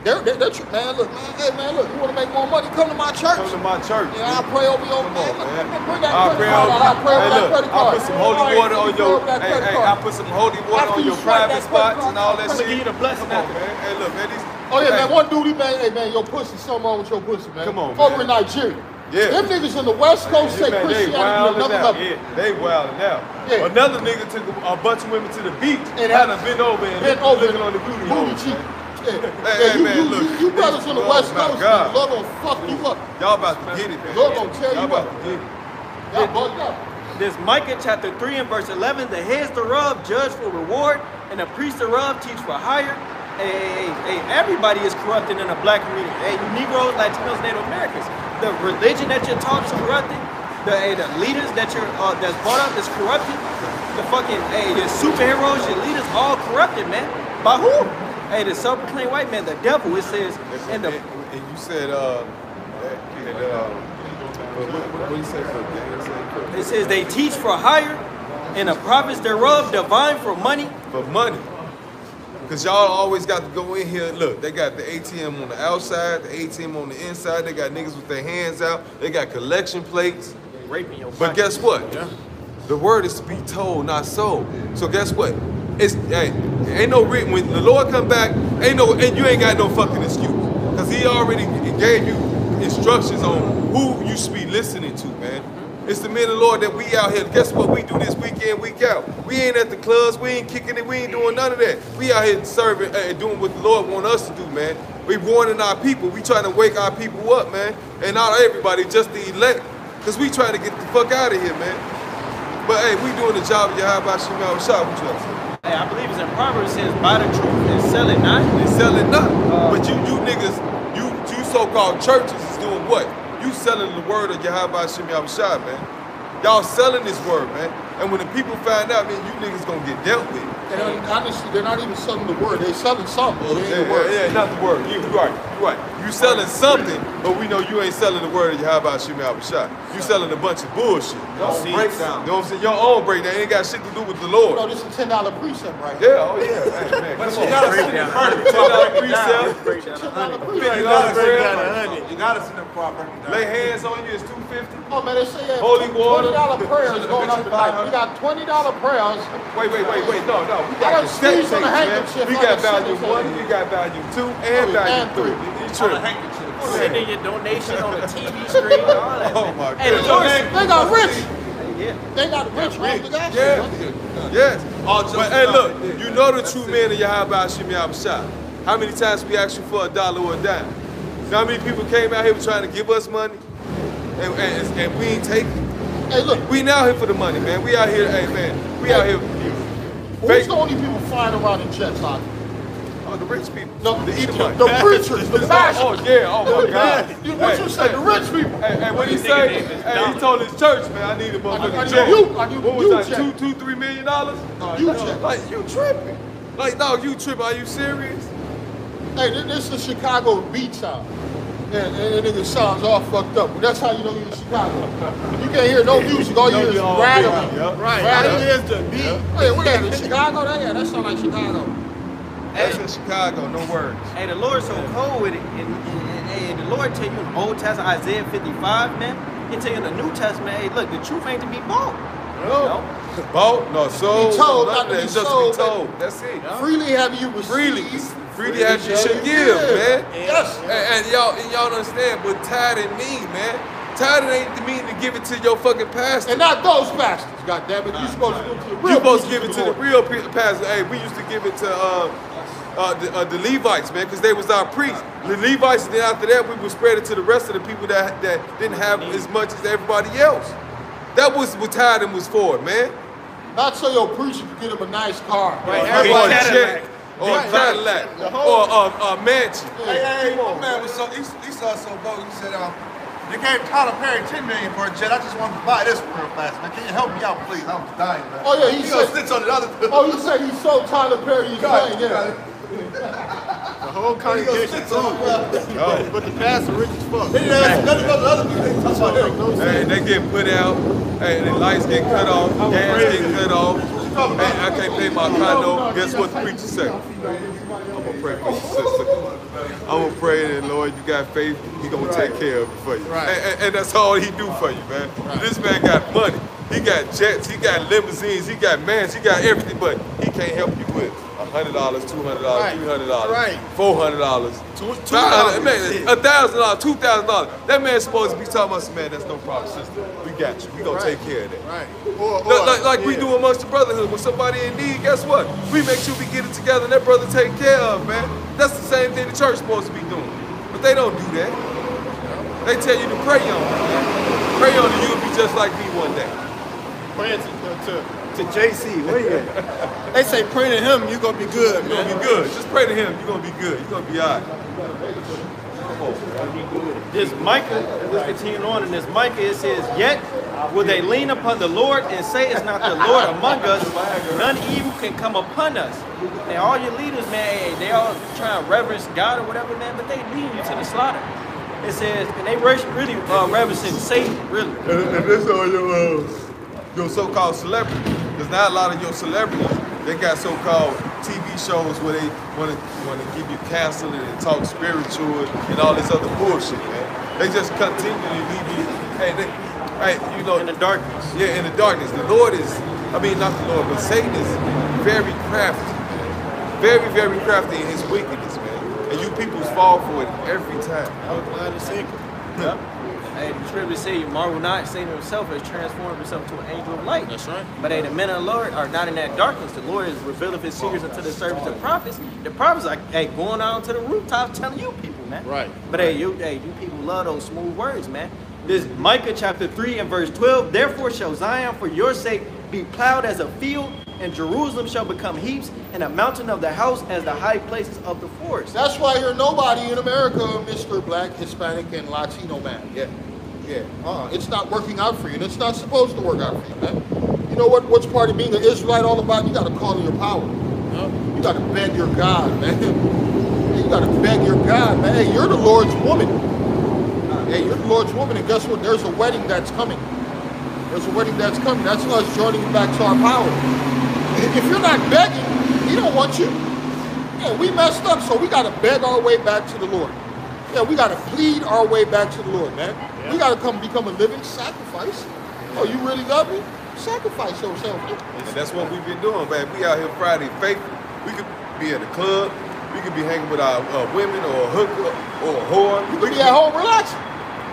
They're, they're, they're man, look, man, hey man, look, you want to make more money? Come to my church. Come to my church. Yeah, I'll pray over your man. on, Look, man. Bring that I'll pray over. I'll pray over hey, that look, credit I'll put some holy water on your, hey, hey. I'll put some holy water on your private spots and all that shit. give you the blessing Come on, man. Hey, look, man, these. Oh yeah, man. One dude, he man, hey man, your pussy, something wrong with your pussy, man. Come on, Over man. in Nigeria. Yeah. Them niggas in the West Coast say Man, they Christianity another level. Yeah, they wildin' out. Yeah. Another nigga took a, bunch of women to the beach And had them over and look- over looking on the booty booty cheek. Man. Hey, Yeah, hey, you, man, you, look, you, you brothers on the West Coast, God. man, Lord gonna fuck you up. Y'all about to get it, man. Lord gonna tear Y'all you about up. to get it. Y'all bugged up. This Micah chapter 3 and verse 11, the heads thereof judge for reward, and the priests thereof teach for hire. Hey, hey, hey, hey, everybody is corrupted in the black community. Hey, you Negroes, Latinos, Native Americans. The religion that you're taught is corrupted. The, hey, the leaders that you're uh, that's brought up is corrupted. The fucking hey, your superheroes, your leaders, all corrupted, man. By who? Hey, the self-proclaimed white man, the devil. It says, and the And, and you said, uh, that, that, uh, what, what, what you say for gang? it says they teach for hire, and the prophets thereof divine for money. For money. Because y'all always got to go in here. Look, they got the ATM on the outside, the ATM on the inside. They got niggas with their hands out. They got collection plates. Raping your But guess what? Yeah. The word is to be told, not sold. So guess what? It's hey, ain't no written when the Lord come back, ain't no and you ain't got no fucking excuse. Cause he already gave you instructions on who you should be listening to, man. It's the men of the Lord that we out here. Guess what? We do this week in, week out. We ain't at the clubs, we ain't kicking it, we ain't doing none of that. We out here serving eh, and doing what the Lord want us to do, man. We warning our people. We trying to wake our people up, man. And not everybody, just the elect. Cause we trying to get the fuck out of here, man. But hey, we doing the job of Yahweh Shemal Shah. What you? Hey, I believe it's in Proverbs it says, buy the truth and sell it not. They selling nothing. but you you niggas, you you so-called churches is doing what? You selling the word of Yahweh Shem Shah, man. Y'all selling this word, man. And when the people find out, man, you niggas gonna get dealt with. And uh, honestly, they're not even selling the word. They're selling something. but it ain't Yeah, the word. yeah, yeah, not the word. You you right, you right. You selling something, but we know you ain't selling the word of Yahweh Shem Shah. You selling a bunch of bullshit. Your own breakdown. You know what I'm saying? Your own breakdown ain't got shit to do with the Lord. No, this is a ten dollar precept right here. Yeah, oh yeah, hey, man. But Come you gotta send it first. Ten dollar precept. Ten dollar You precept. gotta break break down down a a hundred. You gotta send it before I break. Lay hands on you it's two fifty. Oh man, they say yeah, Holy water. twenty dollar prayers going up tonight. 500. We got twenty dollar prayers. Wait, wait, wait, wait. No, no. We I got the step sneezed on tapes, the man. We got value one, we got value two, and Oh, value three. Three. You On the tripping. handkerchief. Sending your donation on the TV screen, all that. Oh man. my Hey, the goodness. They got rich. yeah. They got rich off the gas. Yeah. Yes. But hey, look, you know the true man of Yahweh Shem Shah. How many times we asked you for a dollar or a dime? Know how many people came out here trying to give us money? And, and, and we ain't taking. Hey, look, We not here for the money, man. We out here, hey man, we out here. who's the only people flying around in jets out Oh, the rich people. No, the Edomite. the preachers, the oh, oh, yeah, oh my God. You- What you say? The rich people. Hey, hey, what he say? Hey, he told his church, man, I need a motherfucking need check. you- I need what was you that? check. Two, two, three million dollars? You check. Like you tripping? Like dog, you tripping? Are you serious? Hey, this is Chicago beach town. And, and it sounds all fucked up. But that's how you know you're in Chicago. You can't hear no music. All you hear is rattling. Right. Rattling. That is the beat. Hey, what that in Chicago? That, yeah, that sound like Chicago. That's in Chicago. No words. Hey, the Lord's so cold with it. And, and, and, hey, the Lord tell you in the Old Testament, Isaiah 55, man. He tell you in the New Testament, hey, look, the truth ain't to be bought. No. [LAUGHS] Bought? No, sold. Be told, none not of to be just sold, to be told. That's it. Freely have you received. Freely. Freely have you should give, man. Yes. And, and y'all, and y'all don't understand what tithing mean, man. Tithing ain't the mean to give it to your fucking pastor. And not those pastors, goddammit. You supposed to give it to the real You supposed to give it to the real pe- pastor. Hey, we used to give it to uh, uh, the, uh, the Levites, man, because they was our priests. The Levites, and then after that, we would spread it to the rest of the people that that didn't have as much as everybody else. That was what tithing was for, man. Not so your preacher could get him a nice car. Right, Or everybody a Cadillac. jet, or a Cadillac, or a, a mansion. Hey, hey, hey, my man was so, he, he saw so bold, he said, um, they gave Tyler Perry 10 million for a jet. I just wanted to buy this real fast, man. Can you help me out, please? I'm dying, man. Oh, yeah, he he gonna said- snitch on the other Oh, you said he sold Tyler Perry his God, thing, you yeah. Got it. The whole He gonna congregation snitch on too. the Oh. But the pastor rich as fuck. He didn't ask nothing about the other people. They talking about him. No Hey, they get put out. Hey, the lights get cut off. Gas get cut off. Hey, I can't pay my condo. Guess what the preacher say? I'm gonna pray for you, sister. I'm gonna pray that Lord, you got faith. He gonna take care of it for you. Right. And, and- and that's all he do for you, man. This man got money. He got jets. He got limousines. He got mans. He got everything, but he can't help you with a hundred dollars, two hundred dollars, Right. three hundred dollars, Right. four hundred dollars, Two- two man, a thousand dollars, two thousand dollars. That man's supposed to be talking about, man, that's no problem, sister. We got you. We gonna Right. take care of that. Right. Or, or, Like, like, like we do amongst the brotherhood. When somebody in need, guess what? We make sure we get it together and that brother take care of, man. That's the same thing the church supposed to be doing. But they don't do that. They tell you to pray on it, man. Pray on it, you'll be just like me one day. Praying to, to, to JC. Where you at? They say pray to him, you're gonna be good, You're man. gonna be good. Just pray to him, you're gonna be good. You're gonna be all right. This Micah, let's continue on in this Micah, it says, Yet will they lean upon the Lord and say, It's not the Lord among us, none evil can come upon us. And all your leaders, man, they all trying to reverence God or whatever, man, but they lead you to the slaughter. It says, and they res- really uh, reverencing Satan, really. And, and this all your uh, your so-called celebrities. There's not a lot of your celebrities. They got so-called TV shows where they want to want to give you counseling and talk spiritual and all this other bullshit, man. They just continually leave you. Hey, they, hey, you know, In the darkness. yeah, in the darkness. The Lord is, I mean, not the Lord, but Satan is very crafty, man. Very, very crafty in his wickedness, man. And you peoples fall for it every time. [LAUGHS] Hey, the scripture say you marvel not, Satan himself has transformed himself to an angel of light. That's right. But hey, the men of the Lord are not in that darkness. The Lord is revealing his secrets unto the servants and prophets. The prophets are hey, going out to the rooftops telling you people, man. Right. But hey, you hey, you people love those smooth words, man. This Micah chapter 3 and verse 12, therefore shall Zion for your sake be plowed as a field, and Jerusalem shall become heaps, and a mountain of the house as the high places of the forest. That's why you're nobody in America, Mr. Black, Hispanic, and Latino man. Yeah, yeah. Uh, it's not working out for you, and it's not supposed to work out for you, man. You know what? What's part of being an Israelite all about? You got to call in your power. You got to beg your God, man. [LAUGHS] You got to beg your God, man. Hey, you're the Lord's woman. Hey, you're the Lord's woman, and guess what? There's a wedding that's coming. There's a wedding that's coming. That's us joining back to our power. If you're not begging, he don't want you. Yeah, we messed up, so we got to beg our way back to the Lord. Yeah, we got to plead our way back to the Lord, man. We got to come become a living sacrifice. Oh, you really love me? Sacrifice yourself. And that's what we've been doing, man. We out here Friday faithful. We could be at the club. We could be hanging with our uh, women or a hooker or a whore. You We could be at home relaxing.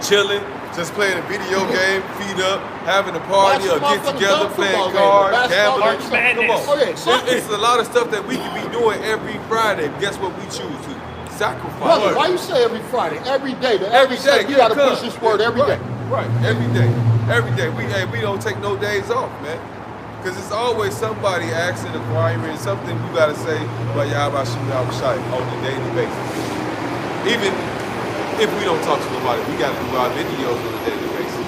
chilling, just playing a video [LAUGHS] game, feet up, having a party or get together, playing cards, gambling. Come on. Oh, yeah, It- it's a lot of stuff that we could be doing every Friday. Guess what we choose to? Sacrifice. Brother, why you say every Friday? Every day. Every every day. You yeah, got to push this word every day. Right, right, every day, every day. We hey, we don't take no days off, man, because it's always somebody asking, acquiring something. You gotta say, "Well, yeah, about out shot on a daily basis." Even if we don't talk to nobody, we gotta do our videos on a daily basis.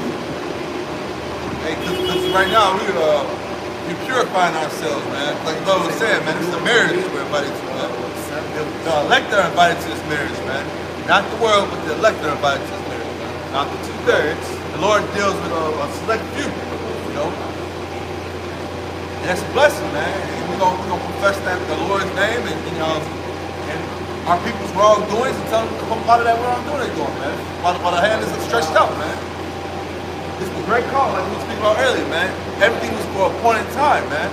Hey, because right now we uh we purifying ourselves, man. Like brother was saying, man, it's a marriage we're invited to, man. The, the elect are invited to this marriage, man. Not the world, but the elect are invited to this marriage, man. Not the two thirds. The Lord deals with a, a select few, you know. And that's a blessing, man. And we're gonna, we gonna profess that the Lord's name and, you know, and our people's wrongdoings and tell them to come out of that wrongdoing they're doing, man. While, while the hand is stretched out, man. This is a great call, like we were speaking about earlier, man. Everything was for a point in time, man.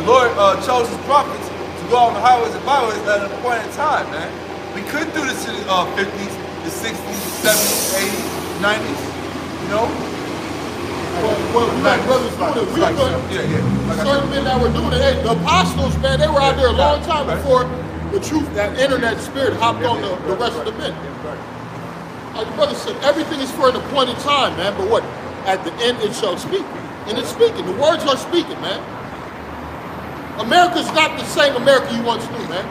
The Lord uh, chose his prophets to go on the highways and byways at a point in time, man. We could do this in the uh, 50s, the 60s, the 70s, 80s, 90s, you know? Well, well, we got brothers it. We Like, yeah, yeah. Like certain men that were doing it. Hey, the apostles, man, they were out there a long time before the truth, that internet spirit hopped on the, the rest of the men. Like the brother said, everything is for an appointed time, man. But what? At the end, it shall speak. And it's speaking. The words are speaking, man. America's not the same America you once knew, man.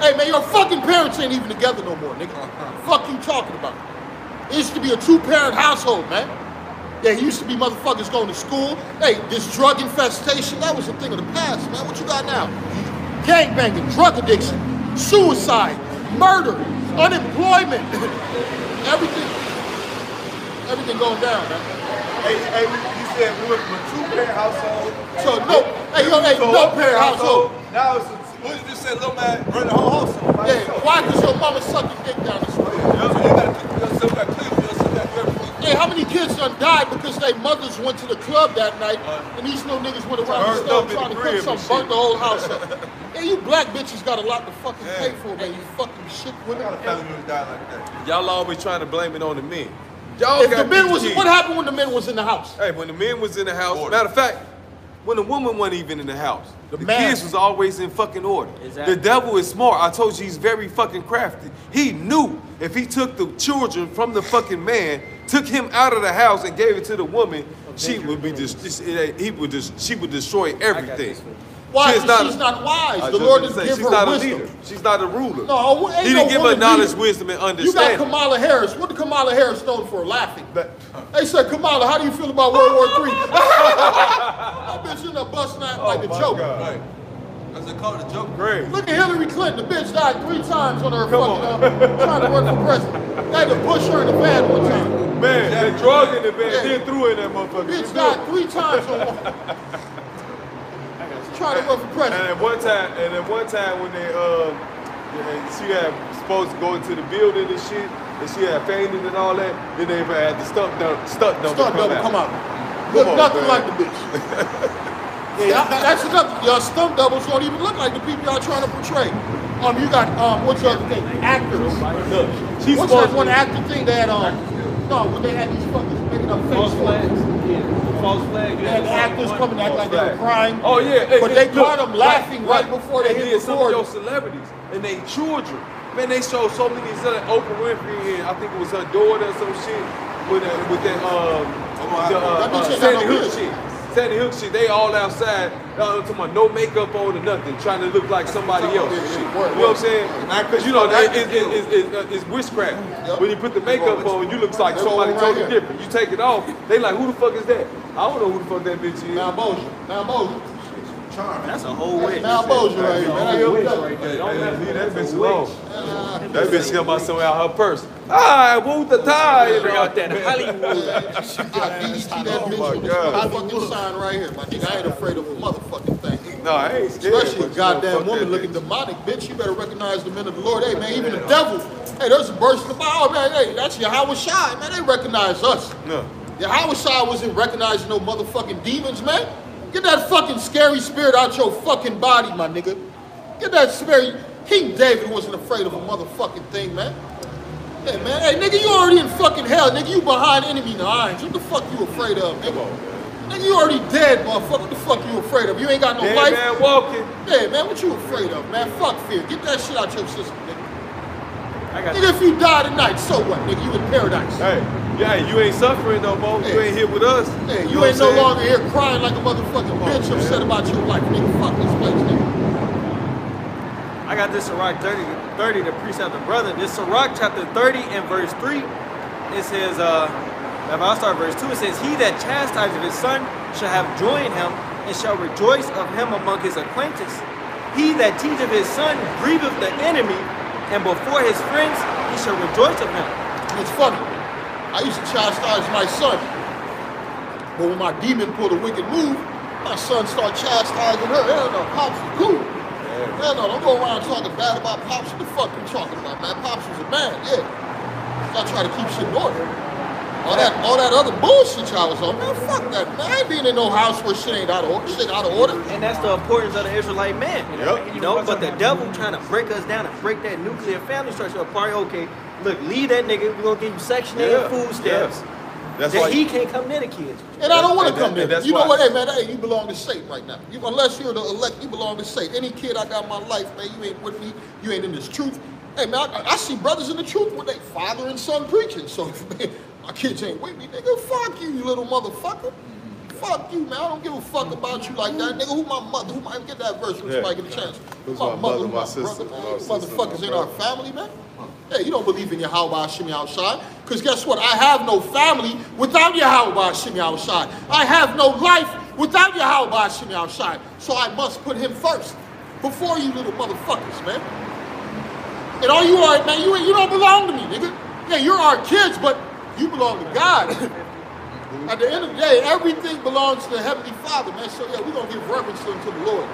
Hey, man, your fucking parents ain't even together no more, nigga. Fuck you talking about? It used to be a two-parent household, man. Yeah, he used to be motherfuckers going to school. Hey, this drug infestation, that was a thing of the past, man. What you got now? Gangbanging, drug addiction, suicide, murder, unemployment. [LAUGHS] everything, everything going down, man. Hey, hey, you said we went from a two-parent household. So, no, hey, yo, hey, to no one-parent parent household. Now it's, a, what you just said, little man, run the whole household. Yeah, why? Because your mama sucking dick down the street. You know, so you gotta keep yourself, you gotta clean yourself, you gotta do how many kids done died because their mothers went to the club that night and these little niggas went around the Burned stove trying to crib cook something, burnt the whole house up. [LAUGHS] hey, you black bitches got a lot to fucking pay for, man. You fucking shit What women. kind of family die like that? Y'all always trying to blame it on the men. Y'all If the got men these was, kids. what happened when the men was in the house? Hey, when the men was in the house, Order. matter of fact, when the woman wasn't even in the house, the, man. kids was always in fucking order. Exactly. The devil is smart. I told you he's very fucking crafty. He knew if he took the children from the fucking man, took him out of the house and gave it to the woman, she would be just, just he would just she would destroy everything. Why? She is 'Cause she's not wise. The Lord was didn't gonna give she's her not wisdom. a leader. She's not a ruler. No, ain't he didn't give her knowledge, leader. wisdom, and understanding. You got. Kamala Harris. What did Kamala Harris known for? Laughing. They said, Kamala, how do you feel about World War III? that bitch in there busting out like a joke. Right. That's a call the joke. Great. Look at Hillary Clinton. The bitch died three times on her fucking uh, trying to run for president. They had to push her in the van one time. Man, the drug in the van, Yeah. then threw in that motherfucker. Bitch died three times on one. [LAUGHS] trying to run for And president. at one time, and at one time when they, um, yeah, she had supposed to go into the building and shit, and she had fainted and all that. Then they had the stunt double, stunt double Stunt come double out. come out. Look on, nothing man. like the bitch. [LAUGHS] Yeah, that- that's another. Your stunt doubles don't even look like the people y'all trying to portray. Um, you got um, what's the other thing? Actors. She's What's that one actor thing they had um? No, when they had these fuckers making up False flags. Yeah. False flag. They had actors coming act like they were crying. Oh yeah, hey, But hey, they look, caught them laughing right, before they and hit some of your celebrities and they children. Man, they showed so many that Oprah Winfrey and I think it was her daughter or some shit with that with that um the, uh, uh, Sandy Hook shit. Sandy Hook shit, they all outside, uh, talking about no makeup on or nothing, trying to look like somebody else. shit. You know what I'm saying? Because you know, it, it, it, it, it, it's witchcraft. When you put the makeup on, you look like somebody totally different. You take it off, they like, who the fuck is that? I don't know who the fuck that bitch is. Malbosia. Malbosia. That's a whole witch. Malbosia right here, man. Whole witch That's- right there. Don't Hey, mess leave with that That's bitch a alone. witch. That bitch got my somewhere out her purse. Alright, whoop the tie. Bring out that Hollywood. I DDT that bitch Oh my with this God. motherfucking sign right here, my nigga. I ain't afraid of a motherfucking thing. No, I ain't scared. Especially a but goddamn fuck woman that looking bitch. demonic, bitch. You better recognize the men of the Lord. Hey, man, even the devil. Hey, there's a burst in the Bible. Man, hey, that's Yahweh Shai. Man, they recognize us. No. Yahweh Shai wasn't recognizing no motherfucking demons, man. Get that fucking scary spirit out your fucking body, my nigga. Get that spirit. King David wasn't afraid of a motherfucking thing, man. Hey, man. Hey, nigga, you already in fucking hell. Nigga, you behind enemy lines. What the fuck you afraid of, nigga? Nigga, you already dead, motherfucker. What the fuck you afraid of? You ain't got no Dead life. man walking. Yeah, man, what you afraid of, man? Fuck fear. Get that shit out your system, nigga. Nigga, if you die tonight, so what, nigga? You in paradise. Hey, yeah, you ain't suffering no more. You ain't here with us. Hey, you know ain't no saying? longer here crying like a motherfucking bitch upset about your life, nigga. Fuck this place, nigga. I got this Sirach 30, 30 the precept of the brother. This Sirach chapter 30 and verse 3, it says, uh, if I start verse 2, it says, He that chastiseth his son shall have joy in him, and shall rejoice of him among his acquaintance. He that teacheth his son grieveth the enemy, and before his friends he shall rejoice of him. It's funny. I used to chastise my son. But when my demon pulled a wicked move, my son started chastising her. Hell no, Pops was cool. Hell no, don't go around talking bad about Pops. What the fuck you talking about, man? Pops was a man, yeah. I try to keep shit in order. All that, all that other bullshit y'all was on, man. Fuck that, man. I ain't being in no house where shit ain't out of order. Shit out of order. And that's the importance of the Israelite man. Yep. You know, but the devil trying to break us down and break that nuclear family structure apart. Okay, look, leave that nigga. We're gonna give you section eight Yeah, food stamps. yeah. That's that why he can't come near the kids. And I don't want to And come that- there. and that's You know why- what? Hey, man, hey, you belong to Satan right now. You, unless you're the elect, you belong to Satan. Any kid I got in my life, man, you ain't with me. You ain't in this truth. Hey, man, I, I see brothers in the truth when they father and son preaching. So, [LAUGHS] man, my kids ain't with me, nigga. Fuck you, you little motherfucker. Fuck you, man. I don't give a fuck about you like that, nigga. Who my mother? Who my get that verse when Yeah. somebody get a chance? Who's my my mother, my my sister, brother, my man. Sister, motherfuckers my in our family, man. Hey, you don't believe in Yahweh Hashem outside. Because guess what? I have no family without Yahweh Hashem outside. I have no life without Yahweh Hashem outside. So I must put him first. Before you little motherfuckers, man. And all you are, man, you, you don't belong to me, nigga. Yeah, you're our kids, but you belong to God. At the end of the day, everything belongs to the Heavenly Father, man. So yeah, we're gonna give reverence to him to the Lord.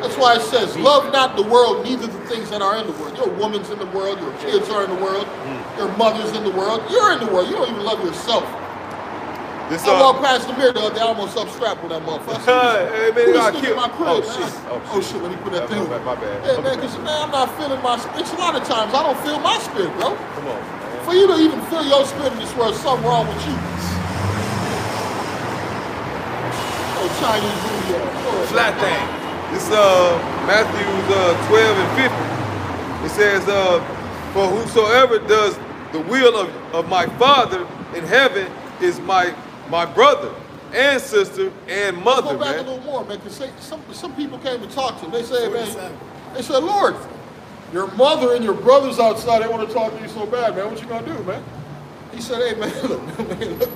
That's why it says, love not the world, neither the things that are in the world. Your woman's in the world, your kids are in the world, your mother's in the world, you're in the world. You don't even love yourself. This I uh, walked past the mirror the other day, I almost upstrapped with that motherfucker. [LAUGHS] Hey, man, this got killed. my crib, Oh, man? shit. Oh, Oh, shit, let me put that thing. bad, my bad. Yeah, man, because man, I'm not feeling my spirit. It's a lot of times I don't feel my spirit, bro. Come on, man. For you to even feel your spirit in this world, something wrong with you. Oh, Chinese New Year. Flat thing. This uh Matthew uh, 12 and 50. It says, uh, for whosoever does the will of, of my Father in heaven is my my brother and sister and Let's mother, go back a little more, man, because some, some people came to talk to him. They said, man, they said, Lord, your mother and your brothers outside, they want to talk to you so bad, man. What you gonna do, man? He said, hey, man, [LAUGHS] look, man, look,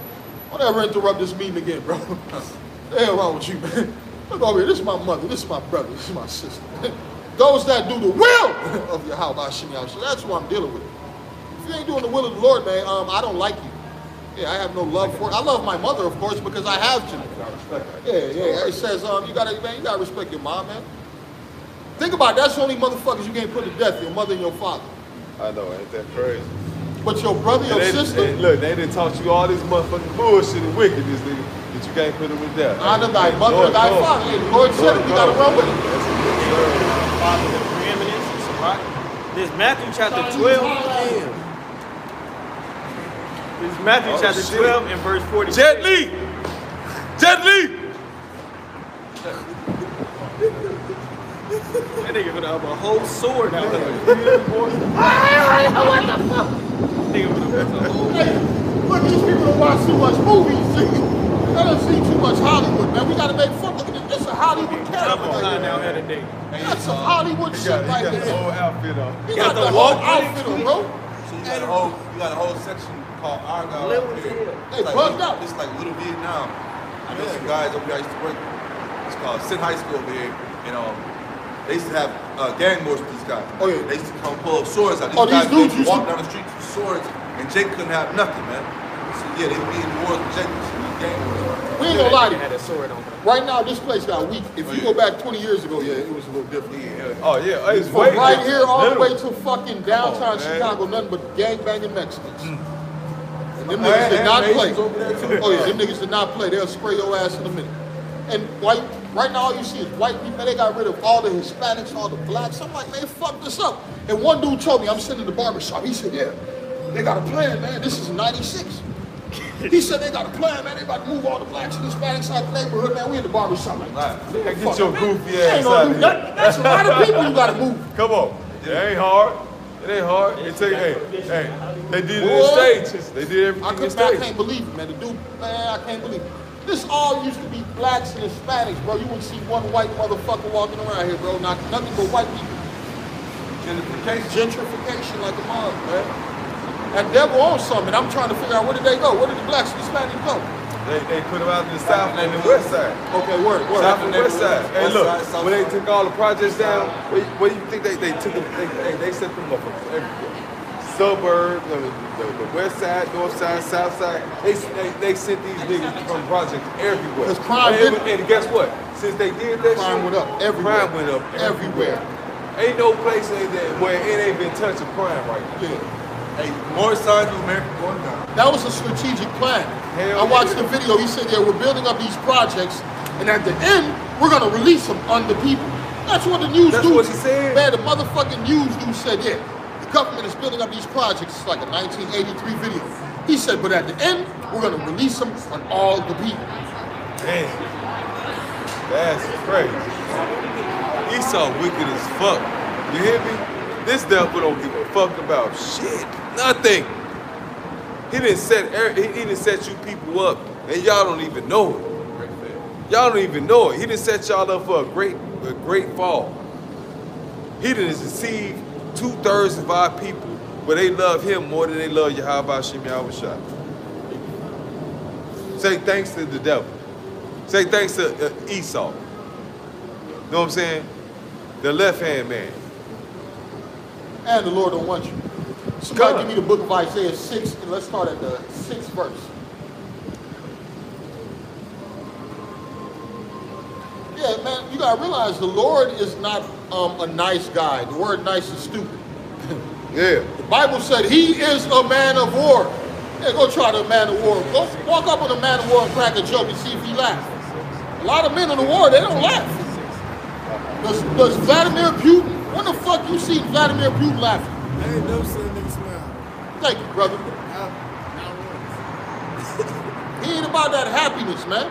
don't ever interrupt this meeting again, bro. [LAUGHS] the hell wrong with you, man? Look over here. This is my mother. This is my brother. This is my sister. Those that do the will [LAUGHS] of your house, so that's what I'm dealing with. If you ain't doing the will of the Lord, man, um, I don't like you. Yeah, I have no love for. I love my mother, of course, because I have to. Yeah, yeah. It says, um, you gotta, man, you gotta respect your mom, man. Think about it. That's the only motherfuckers you can't put to death. Your mother and your father. I know, ain't that crazy? But your brother, your they, sister, they- look, they didn't taught you all this motherfucking bullshit and wickedness, nigga, that you can't put them in death. honor thy Hey, mother Lord, and thy Lord. father. Hey, the Lord said it, we gotta run with it. Father, the preeminence and Sirach. This Matthew chapter 12. This is Matthew Oh, chapter shit. 12 and verse 40. Jet Li! Jet Li! That nigga gonna have a whole sword out there. Nigga gonna have a whole Hey, look, these people don't watch too much movies, see? They don't see too much Hollywood, man. We gotta make fun. Look at this. This is a Hollywood double character. line down here today. That's some Hollywood He shit got, he right got the whole outfit on. He got got the the whole walk outfit on, bro. So you got a whole you got a whole section called Argyle Little up here. They It's like, bugged out. It's like little Vietnam. I know some guys over there I used to work. It's called Senn High School over here, and um, they used to have uh, gang wars with these guys. Oh, yeah. They used to come pull up swords out. Oh, these guys dudes would used walk down the street with swords, and Jake couldn't have nothing, man. So yeah, they would be in the wars with Jake. Gang wars. We ain't gonna lie to had you. a sword on him. Right now, this place got weak. If you go back 20 years ago, yeah, it was a little different. Yeah. Oh, yeah. It's From right here all the way to fucking downtown man. Chicago, nothing but gangbanging Mexicans. And them niggas did not play. Asians over there, too. Oh yeah, them niggas did not play. They'll spray your ass in a minute. And white, right now all you see is white people. They got rid of all the Hispanics, all the blacks. I'm like, man, fuck this up. And one dude told me, I'm sitting in the barber shop. He said, yeah, they got a plan, man. This is 96. He said they got a plan, man. They about to move all the blacks and Hispanics out the neighborhood, man. We in the barber shop like, Right. Hey, Get your man. goofy ass out do here. That's a lot of people you gotta move. Come on. It ain't hard. It ain't hard. It take, hey, hey, they did it in stages. They did I, everything in could, man, I can't believe it, man. The dude, man, I can't believe it. This all used to be blacks and Hispanics, bro. You wouldn't see one white motherfucker walking around here, bro. Not nothing but white people. Gentrification. Gentrification like a mom, man. That devil owns something. I'm trying to figure out where did they go? Where did the blacks and Hispanics go? They, they put them out in the south and the west side. Okay, work, word. South and west side. Hey, look, side, when they took all the projects down, what do you think they, they took them? They, they, they sent them motherfuckers everywhere. Suburbs, the, the, the west side, north side, south side. They, they, they sent these niggas from projects everywhere. 'Cause crime and, did- and guess what? Since they did that Crime shit, went up everywhere. Crime went up everywhere. Everywhere. Ain't no place ain't that where it ain't been touching crime right now. Yeah. Hey, more signs of America going down. That was a strategic plan. Hell I watched yeah. the video. He said, yeah, we're building up these projects, and at the end, we're gonna release them on the people. That's what the news do. That's dude what he said? Man, the motherfucking news dude said, yeah, the government is building up these projects. It's like a 1983 video. He said, but at the end, we're gonna release them on all the people. Damn. That's crazy. He's Esau wicked as fuck. You hear me? This devil don't give a fuck about shit. Nothing. He didn't set er- he didn't set you people up, and y'all don't even know it. Y'all don't even know it. He didn't set y'all up for a great a great fall. He didn't deceive two thirds of our people, but they love him more than they love Yahweh Shem Yahweh Shai. Say thanks to the devil. Say thanks to uh, Esau. You know what I'm saying? The left hand man. And the Lord don't want you. Somebody God. give me the book of Isaiah 6, and let's start at the sixth verse. Yeah, man, you gotta realize the Lord is not um, a nice guy. The word nice is stupid. [LAUGHS] Yeah. The Bible said he is a man of war. Yeah, go try the man of war. Go walk up on a man of war and crack a joke and see if he laughs. A lot of men in the war, they don't laugh. Does, does Vladimir Putin, when the fuck you see Vladimir Putin laughing? I ain't never seen a nigga smile. Thank you, brother. Not, not once. He ain't about that happiness, man.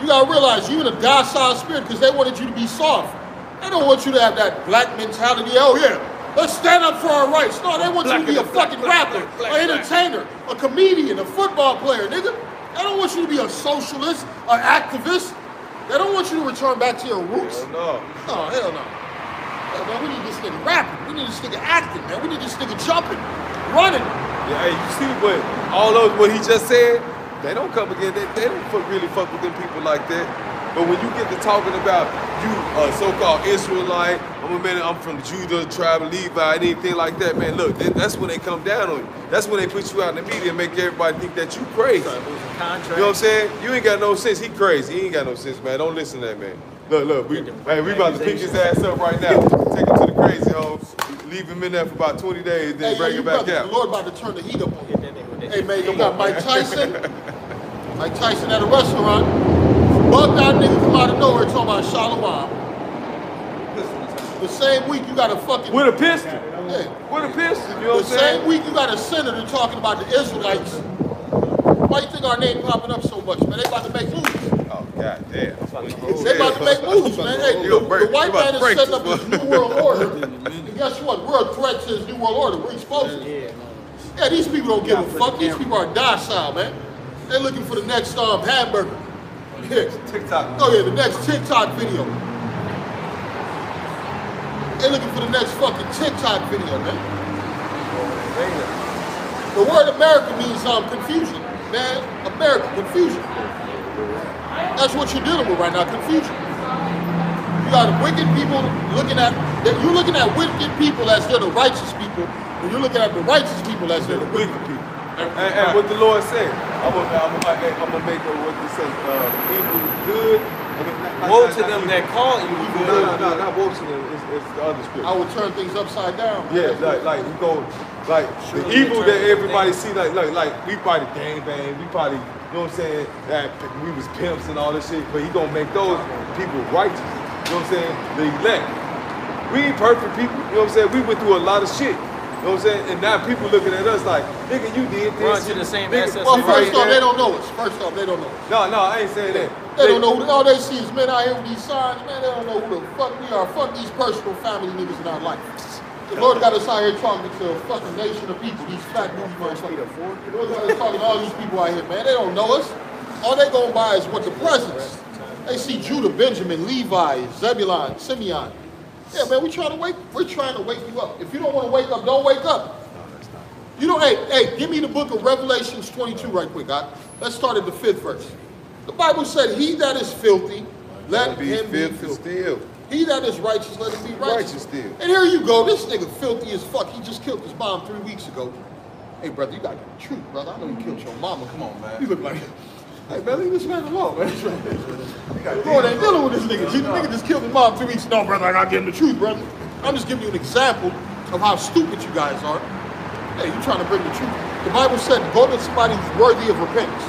You gotta realize you in a docile spirit because they wanted you to be soft. They don't want you to have that black mentality. Oh yeah, let's stand up for our rights. No, they want you to be a fucking rapper, an entertainer, a comedian, a football player, nigga. They don't want you to be a socialist, an activist. They don't want you to return back to your roots. Oh, no. Oh, hell no. Hell no, we need this nigga rapping. We need this nigga acting, man. We need this nigga jumping, running. Yeah, hey, you see what all of what he just said? They don't come again. They, they don't fuck, really fuck with them people like that. But when you get to talking about you, uh, so-called Israelite, I'm a man, I'm from the Judah tribe of Levi, anything like that, man. Look, that- that's when they come down on you. That's when they put you out in the media and make everybody think that you crazy. It was a contract. You know what I'm saying? You ain't got no sense. He crazy. He ain't got no sense, man. Don't listen to that man. Look, look, we, hey, we about to pick his ass up right now. Take him to the crazy home. leave him in there for about 20 days, then Hey, bring yo, him you back brothers, out. the Lord about to turn the heat up on you. Hit that nigga with that Hey man, you got Mike Tyson. Mike Tyson at a restaurant. Bugged out nigga from out of nowhere talking about Shalom. The same week you got a fucking With a pistol. yeah. With a pistol. You know The what I'm saying? same week you got a senator talking about the Israelites. Why you think our name popping up so much, man? They about to make moves. Oh, god damn. They about to make moves, man. Hey, You the, gonna break- the white you about man to is break setting up this new world order. and guess what? We're a threat to his new world order. [LAUGHS] We're exposing it. Yeah, these people don't give a fuck. These people are docile, man. They're looking for the next um, hamburger. Yeah. TikTok. Oh yeah, the next TikTok video. They're looking for the next fucking TikTok video, man. The word America means um confusion, man. America, confusion. That's what you're dealing with right now, confusion. You got wicked people looking at that you're looking at wicked people as they're the righteous people, and you're looking at the righteous people as they're the wicked people. And, and what the Lord said, I'm gonna, I'm gonna, I'm gonna make it what they say, uh, evil is good. I mean, not- not- Woe not- to not them evil. that call you No, good. no, no, not woe to them. It's, it's the other scripture. I will turn things upside down. Yeah, like like you go like the evil that everybody see, like like like we probably gang bang, we probably you know what I'm saying that we was pimps and all this shit, but he gonna make those people righteous. You know what I'm saying? The elect. We ain't perfect people. You know what I'm saying? We went through a lot of shit. You know what I'm saying? And now people looking at us like, nigga, you did this. Run to the same Nigga, ancestry. Well, you right first off, there. they don't know us. First off, they don't know us. No, no, I ain't saying that. They don't know who, all they see is men out here with these signs, man. They don't know who the fuck we are. Fuck these personal family niggas in our life. The Lord got us out here talking to a fucking nation of people, these fat movie motherfuckers. The Lord got us talking to all these people out here, man. They don't know us. All they going by is what the presence. They see Judah, Benjamin, Levi, Zebulon, Simeon. Yeah, man, we trying to wake, we're trying to wake you up. If you don't want to wake up, don't wake up. You know, hey, hey, give me the book of Revelations 22 right quick, God. Let's start at the fifth verse. The Bible said, He that is filthy, let Be him be filthy filthy. still. He that is righteous, let him be righteous. Righteous still. And here you go, this nigga filthy as fuck. He just killed his mom three weeks ago. Hey, brother, you got the truth, brother. I know you killed your mama. Come on, man. You look like, hey, man, leave this man alone, man. The Lord ain't dealing with this nigga. The nigga just killed his mom three weeks. ago. No, brother, I gotta give him the truth, brother. I'm just giving you an example of how stupid you guys are. Hey, you trying to bring the truth. The Bible said, go to somebody who's worthy of repentance.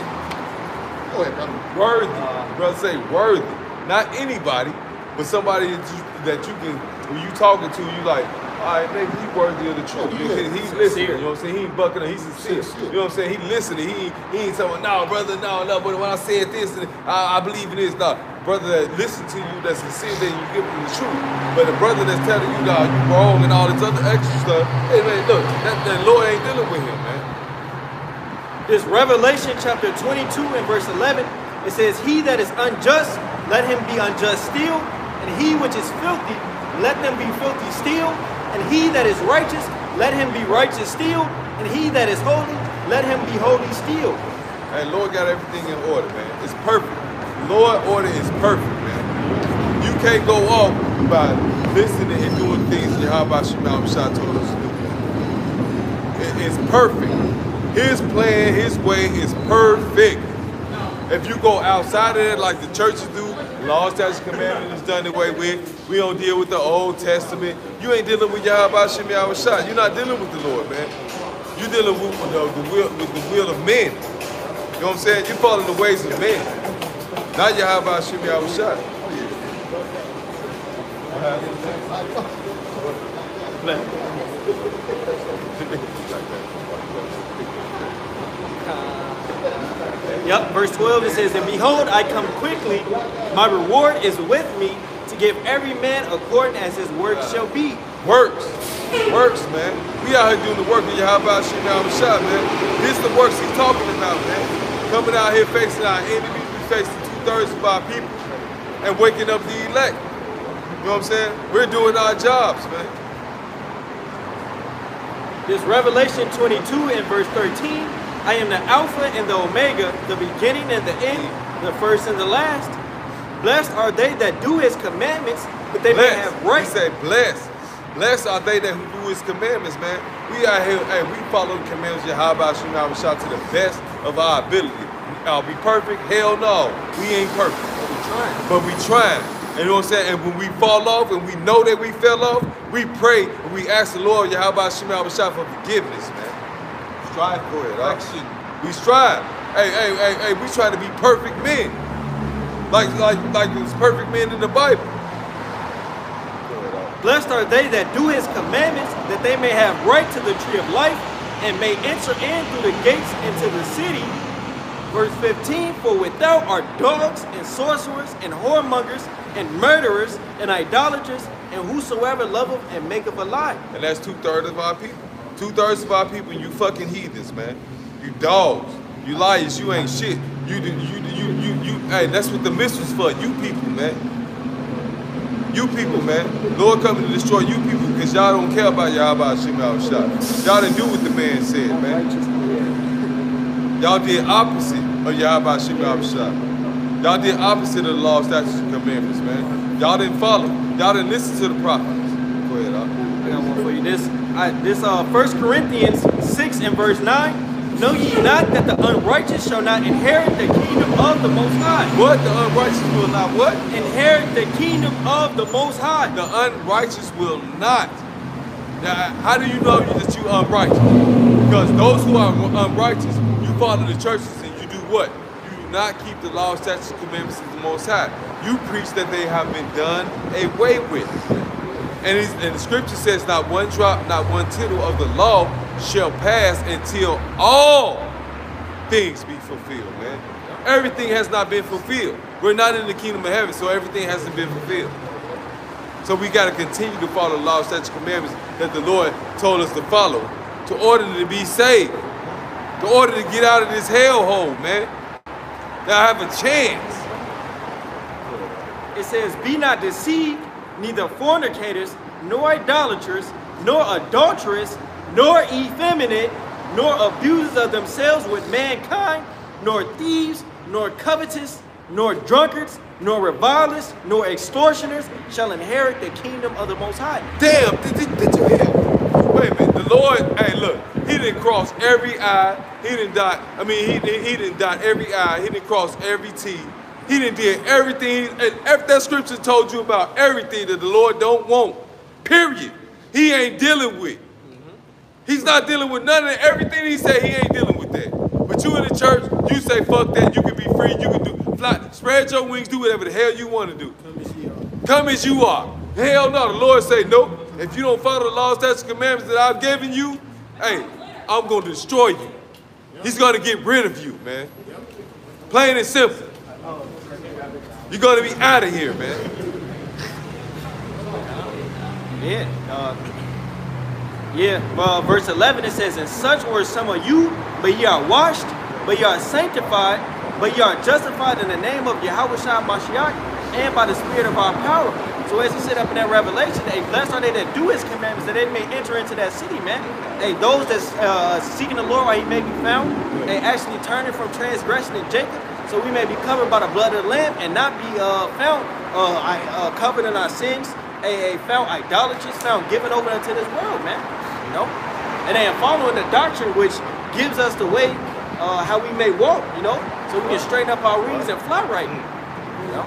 Go ahead, brother. Worthy. Brother say worthy. Not anybody, but somebody that you, that you can, when you talking to, you like, all right, maybe he worthy of the truth. Oh, yeah. He's Sincere. listening. You know what I'm saying? He ain't bucking. He's sincere. Sincere. You know what I'm saying? He listening. He ain't, he ain't telling, no, brother, no, no. But when I said this, and I, I believe in this, no. Brother that listen to you, that's sincere, then you give him the truth. But the brother that's telling you, no, you wrong and all this other extra stuff, hey man, look, that, that Lord ain't dealing with him, man. This Revelation chapter 22 and verse 11, it says, He that is unjust, let him be unjust still, and he which is filthy, let them be filthy still, and he that is righteous, let him be righteous still, and he that is holy, let him be holy still. Hey, Lord got everything in order, man. It's perfect. Lord order is perfect, man. You can't go off by listening and doing things Yahweh Shemam Shah told us to do. It's perfect. His plan, his way is perfect. If you go outside of it like the churches do, law, statutes, commandments is done away with. We don't deal with the Old Testament. You ain't dealing with Yahweh Shem Yahweh Shah. You're not dealing with the Lord, man. You're dealing with the, the will with the will of men. You know what I'm saying? You're following the ways of men. Not Yahweh Shem Yahweh Shah. Yep, verse 12 it says, And behold, I come quickly, my reward is with me to give every man according as his work shall be. Works. Works, man. We out here doing the work of Yahweh Shem Yahweh Shah, man. This the works he's talking about, man. Coming out here facing our enemies, we facing two-thirds of our people, and waking up the elect. You know what I'm saying? We're doing our jobs, man. This Revelation 22 and verse 13, I am the Alpha and the Omega, the beginning and the end, the first and the last. Blessed are they that do his commandments, but they may have right. He said, blessed. Blessed are they that who do his commandments, man. We out here, hey, we follow the commandments of Yahweh Yahweh Shah to the best of our ability. Are we perfect? Hell no. We ain't perfect. But we trying. But we And you know what I'm saying? And when we fall off and we know that we fell off, we pray and we ask the Lord, Yahweh Shema Shah for forgiveness, man. Strive for it, dog. We strive. Hey, hey, hey, hey, we try to be perfect men. Like, like, like there's perfect men in the Bible. Go ahead, dog. Blessed are they that do his commandments, that they may have right to the tree of life, and may enter in through the gates into the city. Verse 15, for without are dogs and sorcerers and whoremongers and murderers and idolaters and whosoever loveth and maketh a lie. And that's two thirds of our people. Two thirds of our people, you fucking heathens, man. You dogs. You liars. You ain't shit. You. You. You you you. Hey, that's what the missile's for. You people, man. You people, man. Lord coming to destroy you people because y'all don't care about y'all about Shema shot. Y'all didn't do what the man said, man. Y'all did opposite of y'all about Shema shot. Y'all did opposite of the law, statutes, and commandments, man. Y'all didn't follow. Y'all didn't listen to the prophets. Go ahead, Al. I got one for you. This, I, this, uh, First Corinthians six and verse nine. Know ye not that the unrighteous shall not inherit the kingdom of the Most High? What? The unrighteous will not what? Inherit the kingdom of the Most High. The unrighteous will not. Now, how do you know that you are unrighteous? Because those who are unrighteous, you follow the churches and you do what? You do not keep the law, statutes, and commandments of the Most High. You preach that they have been done away with. And, and the scripture says, not one drop, not one tittle of the law shall pass until all things be fulfilled, man. Everything has not been fulfilled. We're not in the kingdom of heaven, so everything hasn't been fulfilled. So we got to continue to follow the law, statutes, commandments that the Lord told us to follow to order to be saved, to order to get out of this hellhole, man. That I have a chance. It says, Be not deceived, neither fornicators, nor idolaters, nor adulterers, nor effeminate, nor abusers of themselves with mankind, nor thieves, nor covetous, nor drunkards, nor revilers, nor extortioners shall inherit the kingdom of the Most High. Damn, did, did, did you hear? Wait a minute. The Lord, hey, look, he didn't cross every I. He didn't dot, I mean, he, he didn't dot every I. He didn't cross every T. He didn't did everything. And if that scripture told you about everything that the Lord don't want, period. He ain't dealing with. He's not dealing with none of that. Everything he said, he ain't dealing with that. But you in the church, you say, fuck that. You can be free. You can do, fly, spread your wings, do whatever the hell you want to do. Come as you are. Come as you are. Hell no. The Lord say, nope. If you don't follow the laws, statutes, and commandments that I've given you, hey, I'm going to destroy you. He's going to get rid of you, man. Plain and simple. You're to be out of here, man. Yeah. Uh, yeah. Well, verse 11 it says, And such were some of you, but ye are washed, but ye are sanctified, but ye are justified in the name of Yahweh Shah Mashiach and by the Spirit of our power. So as he said up in that revelation, hey, blessed are they that do his commandments, that they may enter into that city, man. Hey, those that's uh, seeking the Lord while he may be found, they actually turning from transgression in Jacob, so we may be covered by the blood of the Lamb and not be uh, found uh, uh, covered in our sins, a, a found idolaters, found given over unto this world, man. You know, and then following the doctrine which gives us the way uh, how we may walk, you know, so we can straighten up our wings and fly right. You know,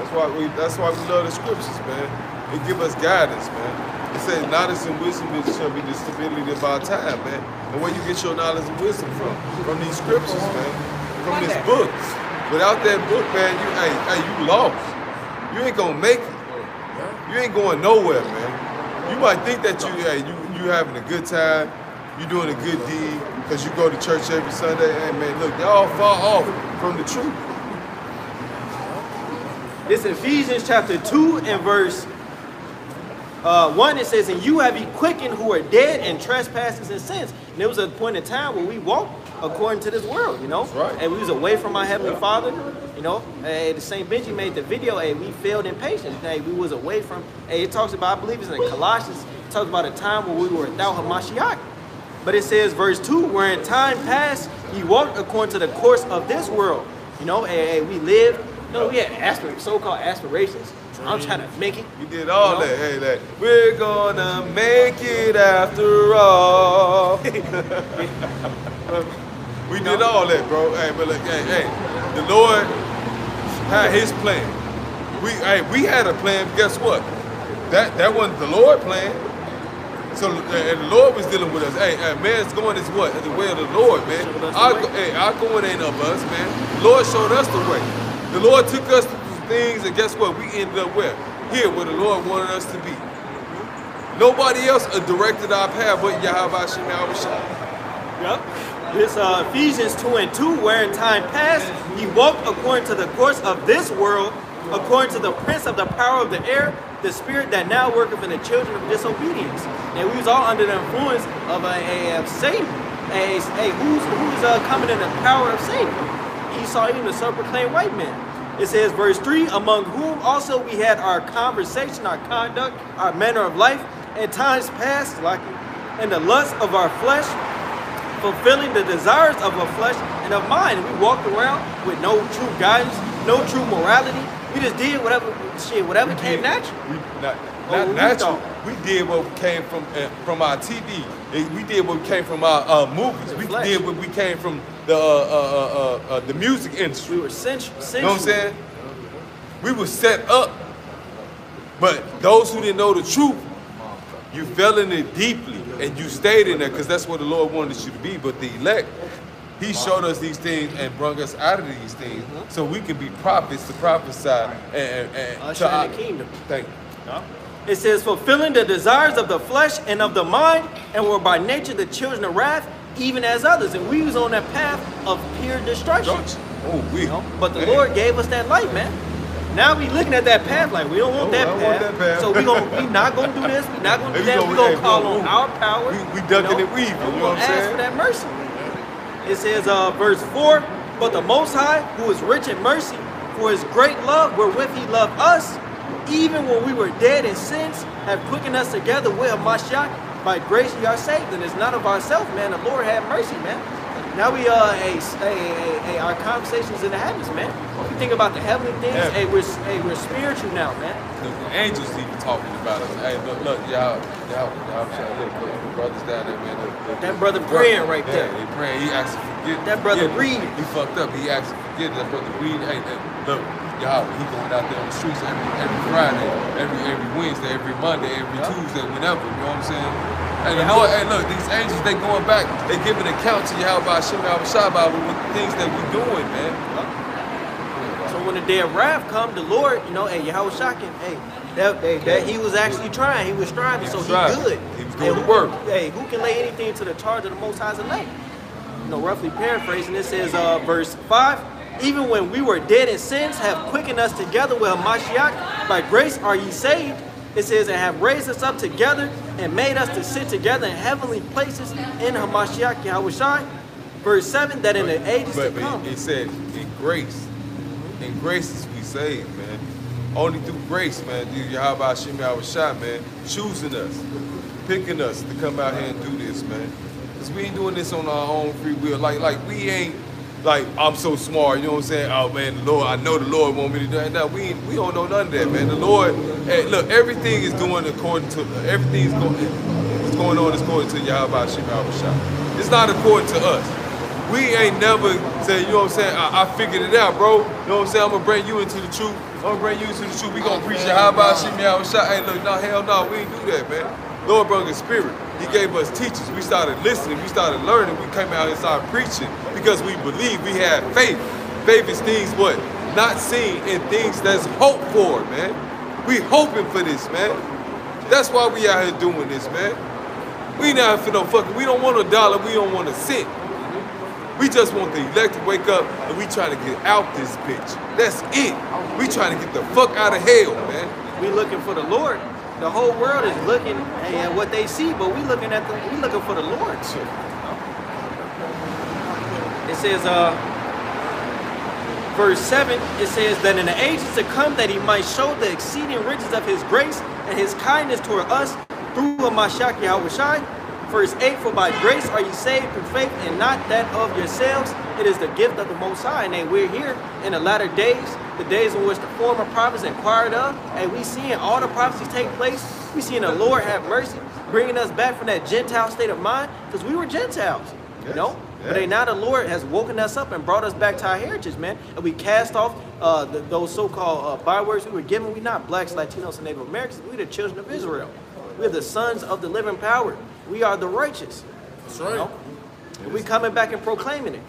That's why we that's why we love the scriptures, man. It give us guidance, man. It says knowledge and wisdom is- shall be the stability of our time, man. And where you get your knowledge and wisdom from? From these scriptures, man. From this book. Without that book, man, you hey, hey, you lost. You ain't gonna make it. You ain't going nowhere, man. You might think that you hey, you you having a good time, you doing a good deed, because you go to church every Sunday. Hey man, look, y'all far off from the truth. this Ephesians chapter two and verse uh, one. It says, "And you have ye quickened who are dead in trespasses and sins." And there was a point in time where we walked according to this world, you know, right. and we was away from our heavenly Father. You know, hey, the Saint Benji made the video. Hey, we failed in patience. Hey, we was away from. Hey, it talks about. I believe it's in Colossians. It talks about a time when we were without Hamashiach. But it says, verse 2, where in time past he walked according to the course of this world. You know, hey, hey, we lived, you know, we had aspir- so-called aspirations. I'm trying to make it. You did all You know? that. Hey, that we're gonna make it after all. [LAUGHS] [LAUGHS] we did all that, bro. Hey, but look, hey, hey, the Lord had His plan. We hey, we had a plan. But guess what? That that wasn't the Lord plan. So and the Lord was dealing with us. Hey, uh, man's going is what? The way of the Lord, man. Showed us the Our, go- hey, our going ain't of us, man. The Lord showed us the way. The Lord took us through things, and guess what? We ended up where? Here, where the Lord wanted us to be. Nobody else uh, directed our path but Yahweh Shem Yahushua. Yep. This uh, Ephesians 2 and 2, where in time past he walked according to the course of this world, according to the prince of the power of the air, the spirit that now worketh in the children of disobedience. And we was all under the influence of a, a, of Satan. A, a who's who's uh, coming in the power of Satan? Esau, even the self-proclaimed white man. It says, verse 3, among whom also we had our conversation, our conduct, our manner of life, in times past, like in the lust of our flesh, fulfilling the desires of our flesh and of mind. And we walked around with no true guidance, no true morality. We just did whatever shit, whatever came natural. We, not Oh, not we natural. thought. We did what came from uh, from our TV. We did what came from our uh, movies. The We flesh. did what we came from the uh, uh, uh, uh, uh, the music industry. We were sensual. You know what I'm saying? We were set up, but those who didn't know the truth, you fell in it deeply and you stayed in there because that's what the Lord wanted you to be. But the elect, He showed us these things and brought us out of these things uh-huh. so we can be prophets to prophesy and, and, and Usher to in our- the kingdom. Thank you. It says, fulfilling the desires of the flesh and of the mind, and were by nature the children of wrath, even as others. And we was on that path of pure destruction. Oh, we. You know? But the Man. Lord gave us that light, man. Now we looking at that path like we don't want, Oh, that, path. want that path. So we gonna we not gonna do this. We not gonna do that. We gonna hey, call on our power. we- we ducking and weaving, you we know what gonna I'm ask saying? for that mercy. It says, uh, verse four. But the Most High, who is rich in mercy, for His great love wherewith He loved us, even when we were dead in sins, have quickened us together with Mashiach. By grace ye are saved, and it's not of ourselves, man. The Lord have mercy, man. Now we uh, a, a, a, our conversations in the heavens, man. We think about the heavenly things. Yeah. Hey, we're hey, we're spiritual now, man. The angels even talking about us. Hey, look, look, y'all, y'all, y'all, look, look, the brothers down there, man. Look, look, That brother praying look, right yeah, there. He praying. He forgiveness. That brother Yeah, breathing. He fucked up. He for forgiveness. That brother breathing. Hey, look, y'all, he going out there on the streets every every Friday, every every Wednesday, every Monday, every Tuesday, whenever. You know what I'm saying? Hey, the Lord, hey, look, these angels, they going back. They giving account to Yahweh Hashem Yahweh Shabbat with the things that we doing, man. So when the day of wrath come, the Lord, you know, hey, Yahweh Shakin, hey, that, that, that he was actually trying, he was striving, He so was he striving. good. He was doing the work. can- Hey, who can lay anything to the charge of the Most High's elect? You know, roughly paraphrasing, this is uh, verse 5, even when we were dead in sins, have quickened us together with Hamashiach. By grace are ye saved. It says, and have raised us up together and made us to sit together in heavenly places in Hamashiach Yahushai. Verse 7, that in the ages But, to come. it, it said in grace. In grace is we saved, man. Only through grace, man. Yahweh Hashem Yahweh Shai, man. Choosing us, picking us to come out here and do this, man. Cause we ain't doing this on our own free will. Like, like we ain't like I'm so smart. You know what I'm saying? Oh man, the Lord. I know the Lord want me to do that. No, we we don't know none of that, man. The Lord. Hey, look, everything is doing according to everything's going. What's going on is according to Yahweh Shai. It's not according to us. We ain't never say, you know what I'm saying, I, I figured it out, bro. You know what I'm saying? I'm gonna bring you into the truth. I'm gonna bring you into the truth. We gonna preach it. How about Shimmy out shot? Hey, look, no, hell no, we ain't do that, man. Lord brought his spirit. He gave us teachers. We started listening. We started learning. We came out and started preaching because we believe we have faith. Faith is things what? Not seen and things that's hoped for, man. We hoping for this, man. That's why we out here doing this, man. We not for no fucking, we don't want a dollar, we don't want a cent. We just want the elect to wake up and we trying to get out this bitch. That's it. We trying to get the fuck out of hell, man. We looking for the Lord. The whole world is looking at what they see, but we looking at the we looking for the Lord. It says, uh, verse seven. It says that in the ages to come, that He might show the exceeding riches of His grace and His kindness toward us through a Mashiach Yahushai. Verse 8, for by grace are you saved through faith and not that of yourselves. It is the gift of the Most High. And then we're here in the latter days, the days in which the former prophets inquired of. And we seeing all the prophecies take place. We seeing the Lord have mercy, bringing us back from that Gentile state of mind because we were Gentiles. You know, But hey, now the Lord has woken us up and brought us back to our heritage, man. And we cast off uh, the, those so-called uh, bywords we were given. We're not blacks, Latinos, and Native Americans. We're the children of Israel. We're the sons of the living power. We are the righteous. That's You right. know? And we coming back and proclaiming it.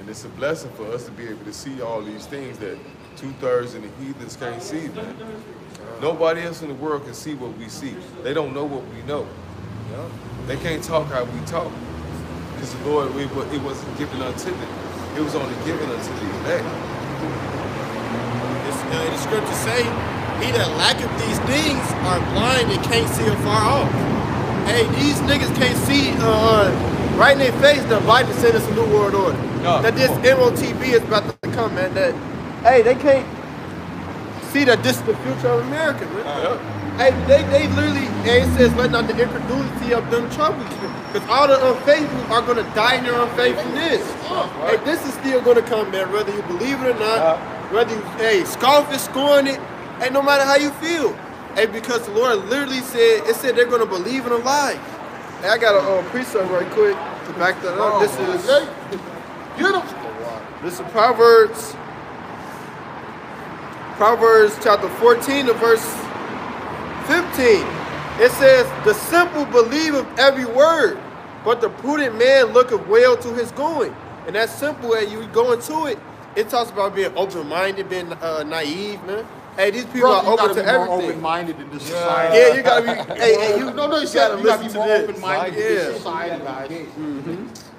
And it's a blessing for us to be able to see all these things that two-thirds of the heathens can't see, man. Nobody else in the world can see what we see. They don't know what we know. They can't talk how we talk. Because the Lord, it wa- it wasn't given unto them. It was only given unto the elect. Uh, the scriptures say, he that lacketh these things are blind and can't see afar off. Hey, these niggas can't see uh, right in their face the Bible said it's a new world order. No, that this MOTB is about to come, man. That, hey, they can't see that this is the future of America, man. Yeah. Hey, they, they literally, hey, it says, let not the incredulity of them trouble you. Because all the unfaithful are going to die in their unfaithfulness. Hey, this is still going to come, man, whether you believe it or not. Whether you, hey, scoff it, scorn it, hey, no matter how you feel. Hey, because the Lord literally said, it said they're going to believe in a lie. Hey, I got a uh, precept right quick to back that up. this is, them. this is Proverbs, Proverbs chapter 14 to verse 15. It says, The simple believeth every word, but the prudent man looketh well to his going. And that's simple, as you go into it, it talks about being open-minded, being uh, naive, man. Hey, these people Bro, are open gotta to be more everything. open-minded in this society. Yeah, you gotta be. [LAUGHS] hey, hey, you, no, no, you you said gotta you gotta listen be to more this. open-minded in this society, guys.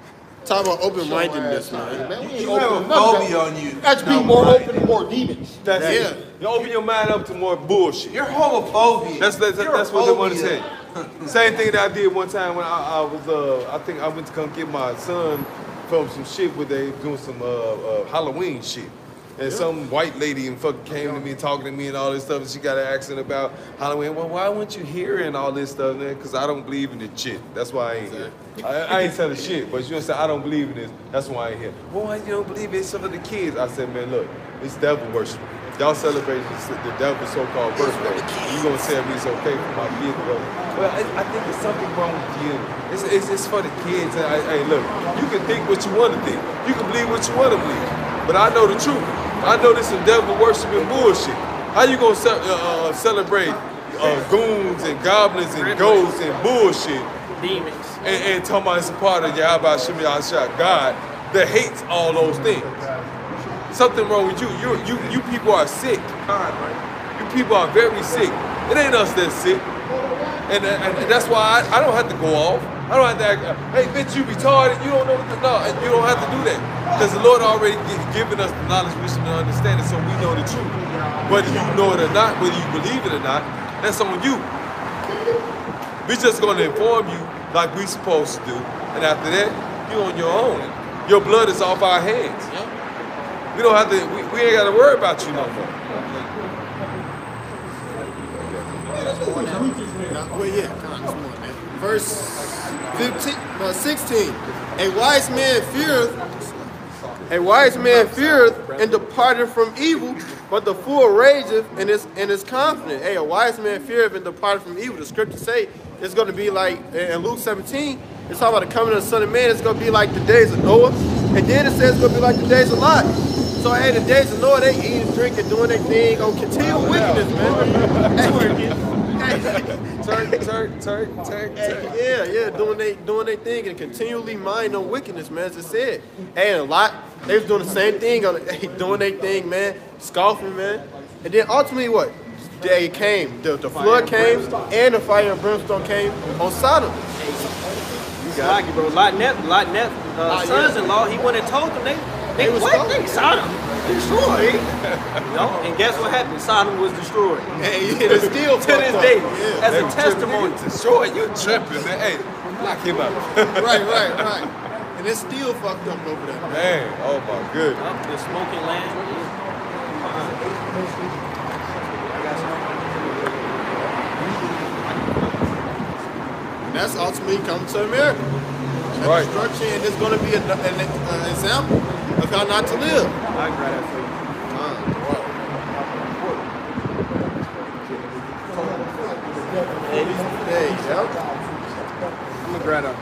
Talk about open-mindedness, man. man. We ain't You open have a to nothing. phobia on you. That's be No, more right. open to more demons. That's Yeah. it. You open your mind up to more bullshit. You're homophobia. That's that's, You're that's what they want to say. [LAUGHS] Same thing that I did one time when I, I was uh I think I went to come get my son from some shit where they doing some uh, uh Halloween shit. And some white lady and fucking came to me talking to me and all this stuff, and she got an accent about Halloween. Well, why weren't you here and all this stuff, man? Because I don't believe in this shit. That's why I ain't here. I, I ain't telling shit, but you understand, I don't believe in this. That's why I ain't here. Well, why you don't believe in some of the kids? I said, man, look, it's devil worship. Y'all celebrate the the devil's so-called birthday. You gonna tell me it's okay for my kid to go? Well, I, I think there's something wrong with you. It's, it's, it's for the kids. Hey, look, you can think what you want to think. You can believe what you want to believe. But I know the truth. I know this some devil worshiping bullshit. How you gonna uh, uh, celebrate uh, goons and goblins and ghosts and bullshit Demons. and, and talking about it's a part of Yahweh Shem Yahshua, God that hates all those things. Something wrong with you. You you you people are sick. You people are very sick. It ain't us that's sick. And, and, and that's why I, I don't have to go off. I don't have to act, uh, hey, bitch, you retarded. You don't know what to, no, and you don't have to do that. Because the Lord already given us the knowledge, wisdom, and understanding, so we know the truth. Whether you know it or not, whether you believe it or not, that's on you. We're just gonna inform you like we supposed to do, and after that, you're on your own. Your blood is off our hands. We don't have to. We, we ain't got to worry about you no more. Well, yeah, come on, man. Verse 15, uh, 16. A wise man feareth, a wise man feareth and departed from evil, but the fool rageth and is and is confident. Hey, a wise man feareth and departed from evil. The scriptures say it's going to be like in Luke 17. It's talking about the coming of the Son of Man. It's going to be like the days of Noah, and then it says it's going to be like the days of Lot. So hey, the days of Noah, they eating, and drinking, and doing their thing, on continual wickedness, man. [LAUGHS] [LAUGHS] Hey, Turn, turn, turn, turn, Hey, turn. yeah, yeah, doing they doing their thing and continually mind on wickedness, man. As I said, hey, and a lot they was doing the same thing, on [LAUGHS] hey, doing their thing, man, scoffing, man. And then ultimately, what? Day came, the, the flood came, and the fire and brimstone came on Sodom. You like bro, Lot Net, Lot Net, uh, sons-in-law, he went and told them they, they, They was what? Sodom. They Sodom, destroyed. [LAUGHS] you know, and guess what happened? Sodom was destroyed. Hey, [LAUGHS] yeah, it's still to this day, [LAUGHS] Yeah. as They a testimony. tripping. Destroy you tripping, man. Hey, knock him out. right, right, right. And it's still fucked up over there. man. Man, oh my goodness. Up the smoking land. And that's ultimately coming to America. That Right. Destruction, and it's going to be an, an, an example of how not to live. I grab that for you. Hey, yep. I'm gonna grab that.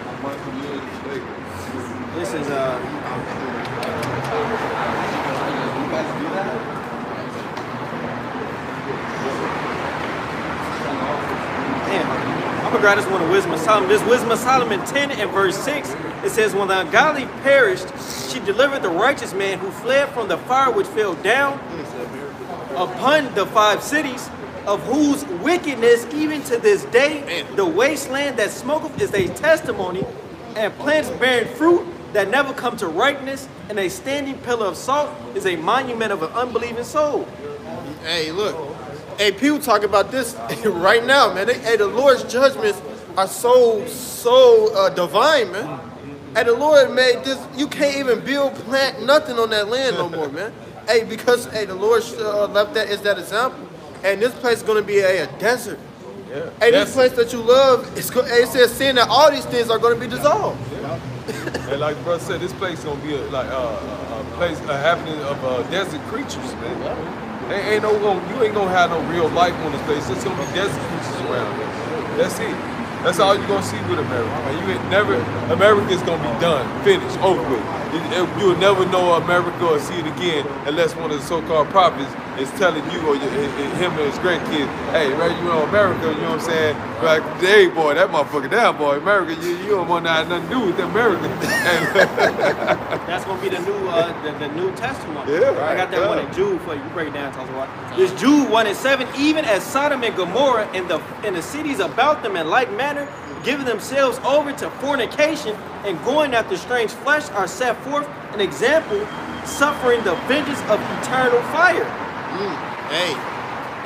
This is uh. I'm this one of Wisdom of Solomon. This Wisdom of Solomon 10 and verse 6. It says, When the ungodly perished, she delivered the righteous man who fled from the fire which fell down upon the five cities, of whose wickedness even to this day the wasteland that smoketh is a testimony, and plants bearing fruit that never come to ripeness, and a standing pillar of salt is a monument of an unbelieving soul. Hey, look. Hey, people talk about this [LAUGHS] right now, man. They, hey, the Lord's judgments are so, so uh, divine, man. Hey, the Lord made this. You can't even build, plant nothing on that land no more, man. [LAUGHS] Hey, because hey, the Lord uh, left that as that example, and this place is gonna be a, a desert. Yeah. Hey, this place that you love, it's go, hey, it says saying that all these things are gonna be dissolved. Yeah. And like the brother said, this place gonna be a, like uh, a, place, a happening of uh, desert creatures, man. Ain't, ain't no you ain't gonna have no real life on this place. It's gonna be desert creatures around there. That's it. That's all you're gonna see with America, man. You ain't never, America's gonna be done, finished, over with. It- you'll never know America or see it again unless one of the so-called prophets is telling you or your, him and his grandkids, hey, right, you know America, you know what I'm saying? Like, hey, boy, that motherfucker down, boy, America, you, you don't want to have nothing to do with America. [LAUGHS] That's gonna be the new uh, the, the New Testament. Yeah, I got that right, one in Jude for you. You break it down, tell us what. This Jude one and seven. Even as Sodom and Gomorrah and the and the cities about them in like manner, giving themselves over to fornication and going after strange flesh, are set forth an example, suffering the vengeance of eternal fire. Hey,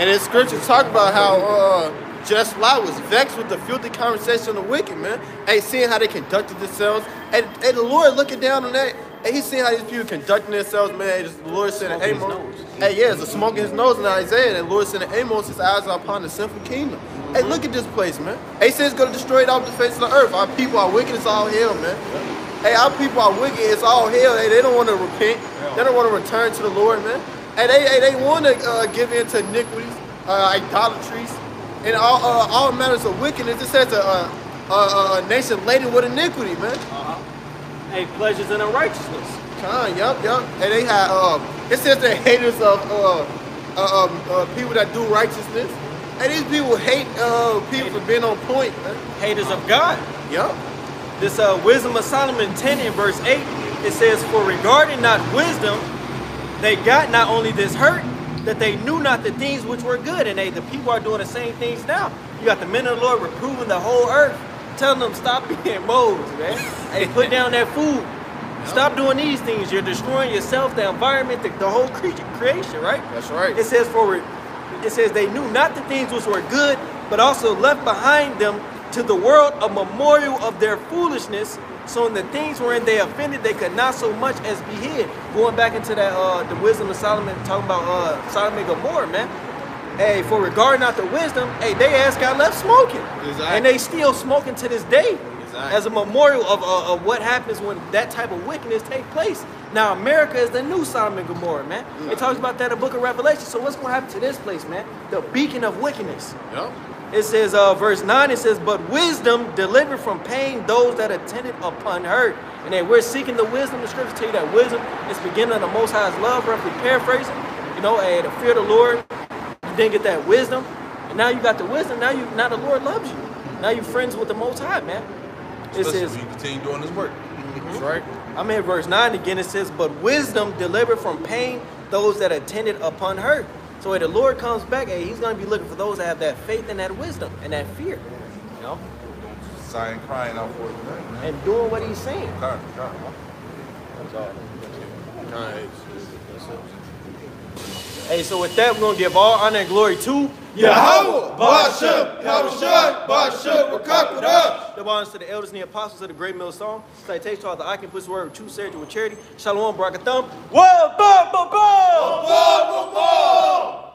and in scripture talk about how uh, just Lot was vexed with the filthy conversation of the wicked, man. Hey, seeing how they conducted themselves. And, and the Lord looking down on that, and he's seeing how these people conducting themselves, man. Just the Lord said Amos. Hey, yeah, it's a smoke in his nose in Isaiah. And the Lord said Amos, his eyes are upon the sinful kingdom. Hey, look at this place, man. Hey, he says it's gonna destroy it off the face of the earth. Our people are wicked, it's all hell, man. Hey, our people are wicked, it's all hell. Hey, they don't want to repent. They don't want to return to the Lord, man. Hey, they, hey, they want to uh, give in to iniquities, uh, idolatries, and all, uh, all matters of wickedness. It says a, a, a, a nation laden with iniquity, man. Uh-huh. Hey, pleasures in unrighteousness. Con, yup, yup. And they had, um, it says they're haters of uh, uh, um, uh, people that do righteousness. And these people hate uh, people for being on point, man. Haters of God. Yup. This uh, Wisdom of Solomon 10 in verse 8, it says, For regarding not wisdom, they got not only this hurt, that they knew not the things which were good. And they, the people are doing the same things now. You got the men of the Lord reproving the whole earth, telling them stop [LAUGHS] being moles, man. hey, put down that food. Stop doing these things. You're destroying yourself, the environment, the, the whole creature, creation, right? That's right. It says for it says they knew not the things which were good, but also left behind them to the world a memorial of their foolishness. So in the things wherein they offended, they could not so much as be hid. Going back into that uh the wisdom of Solomon, talking about uh Solomon and Gomorrah, man. Hey, for regarding not the wisdom, hey, they ass got left smoking. Exactly. And they still smoking to this day. Exactly. As a memorial of, uh, of what happens when that type of wickedness take place. Now America is the new Sodom and Gomorrah, man. It talks about that in the book of Revelation. So what's gonna happen to this place, man? The beacon of wickedness. Yup. It says, uh, verse 9, it says, But wisdom delivered from pain those that attended upon her. And then we're seeking the wisdom. The scriptures tell you that wisdom is beginning of the Most High's love, roughly paraphrasing. You know, hey, the fear of the Lord, you didn't get that wisdom. And now you got the wisdom, now you now the Lord loves you. Now you're friends with the Most High, man. It Especially says, you continue doing this work. That's right. I'm in verse 9 again. It says, But wisdom delivered from pain those that attended upon her. So when the Lord comes back, hey, he's going to be looking for those that have that faith and that wisdom and that fear. You know? Sighing, crying out for it. And doing what he's saying. Con, con. Hey, so with that, we're going to give all honor and glory to Yahweh, Bashem, Yahushua, Bashem, Rakakudah. the honors to the elders and the apostles of the great Millstone. Citation to the I can put the word true surgery with charity. Shalom, Barakatham. Well, bah, bah, bah. Bah, bah, bah.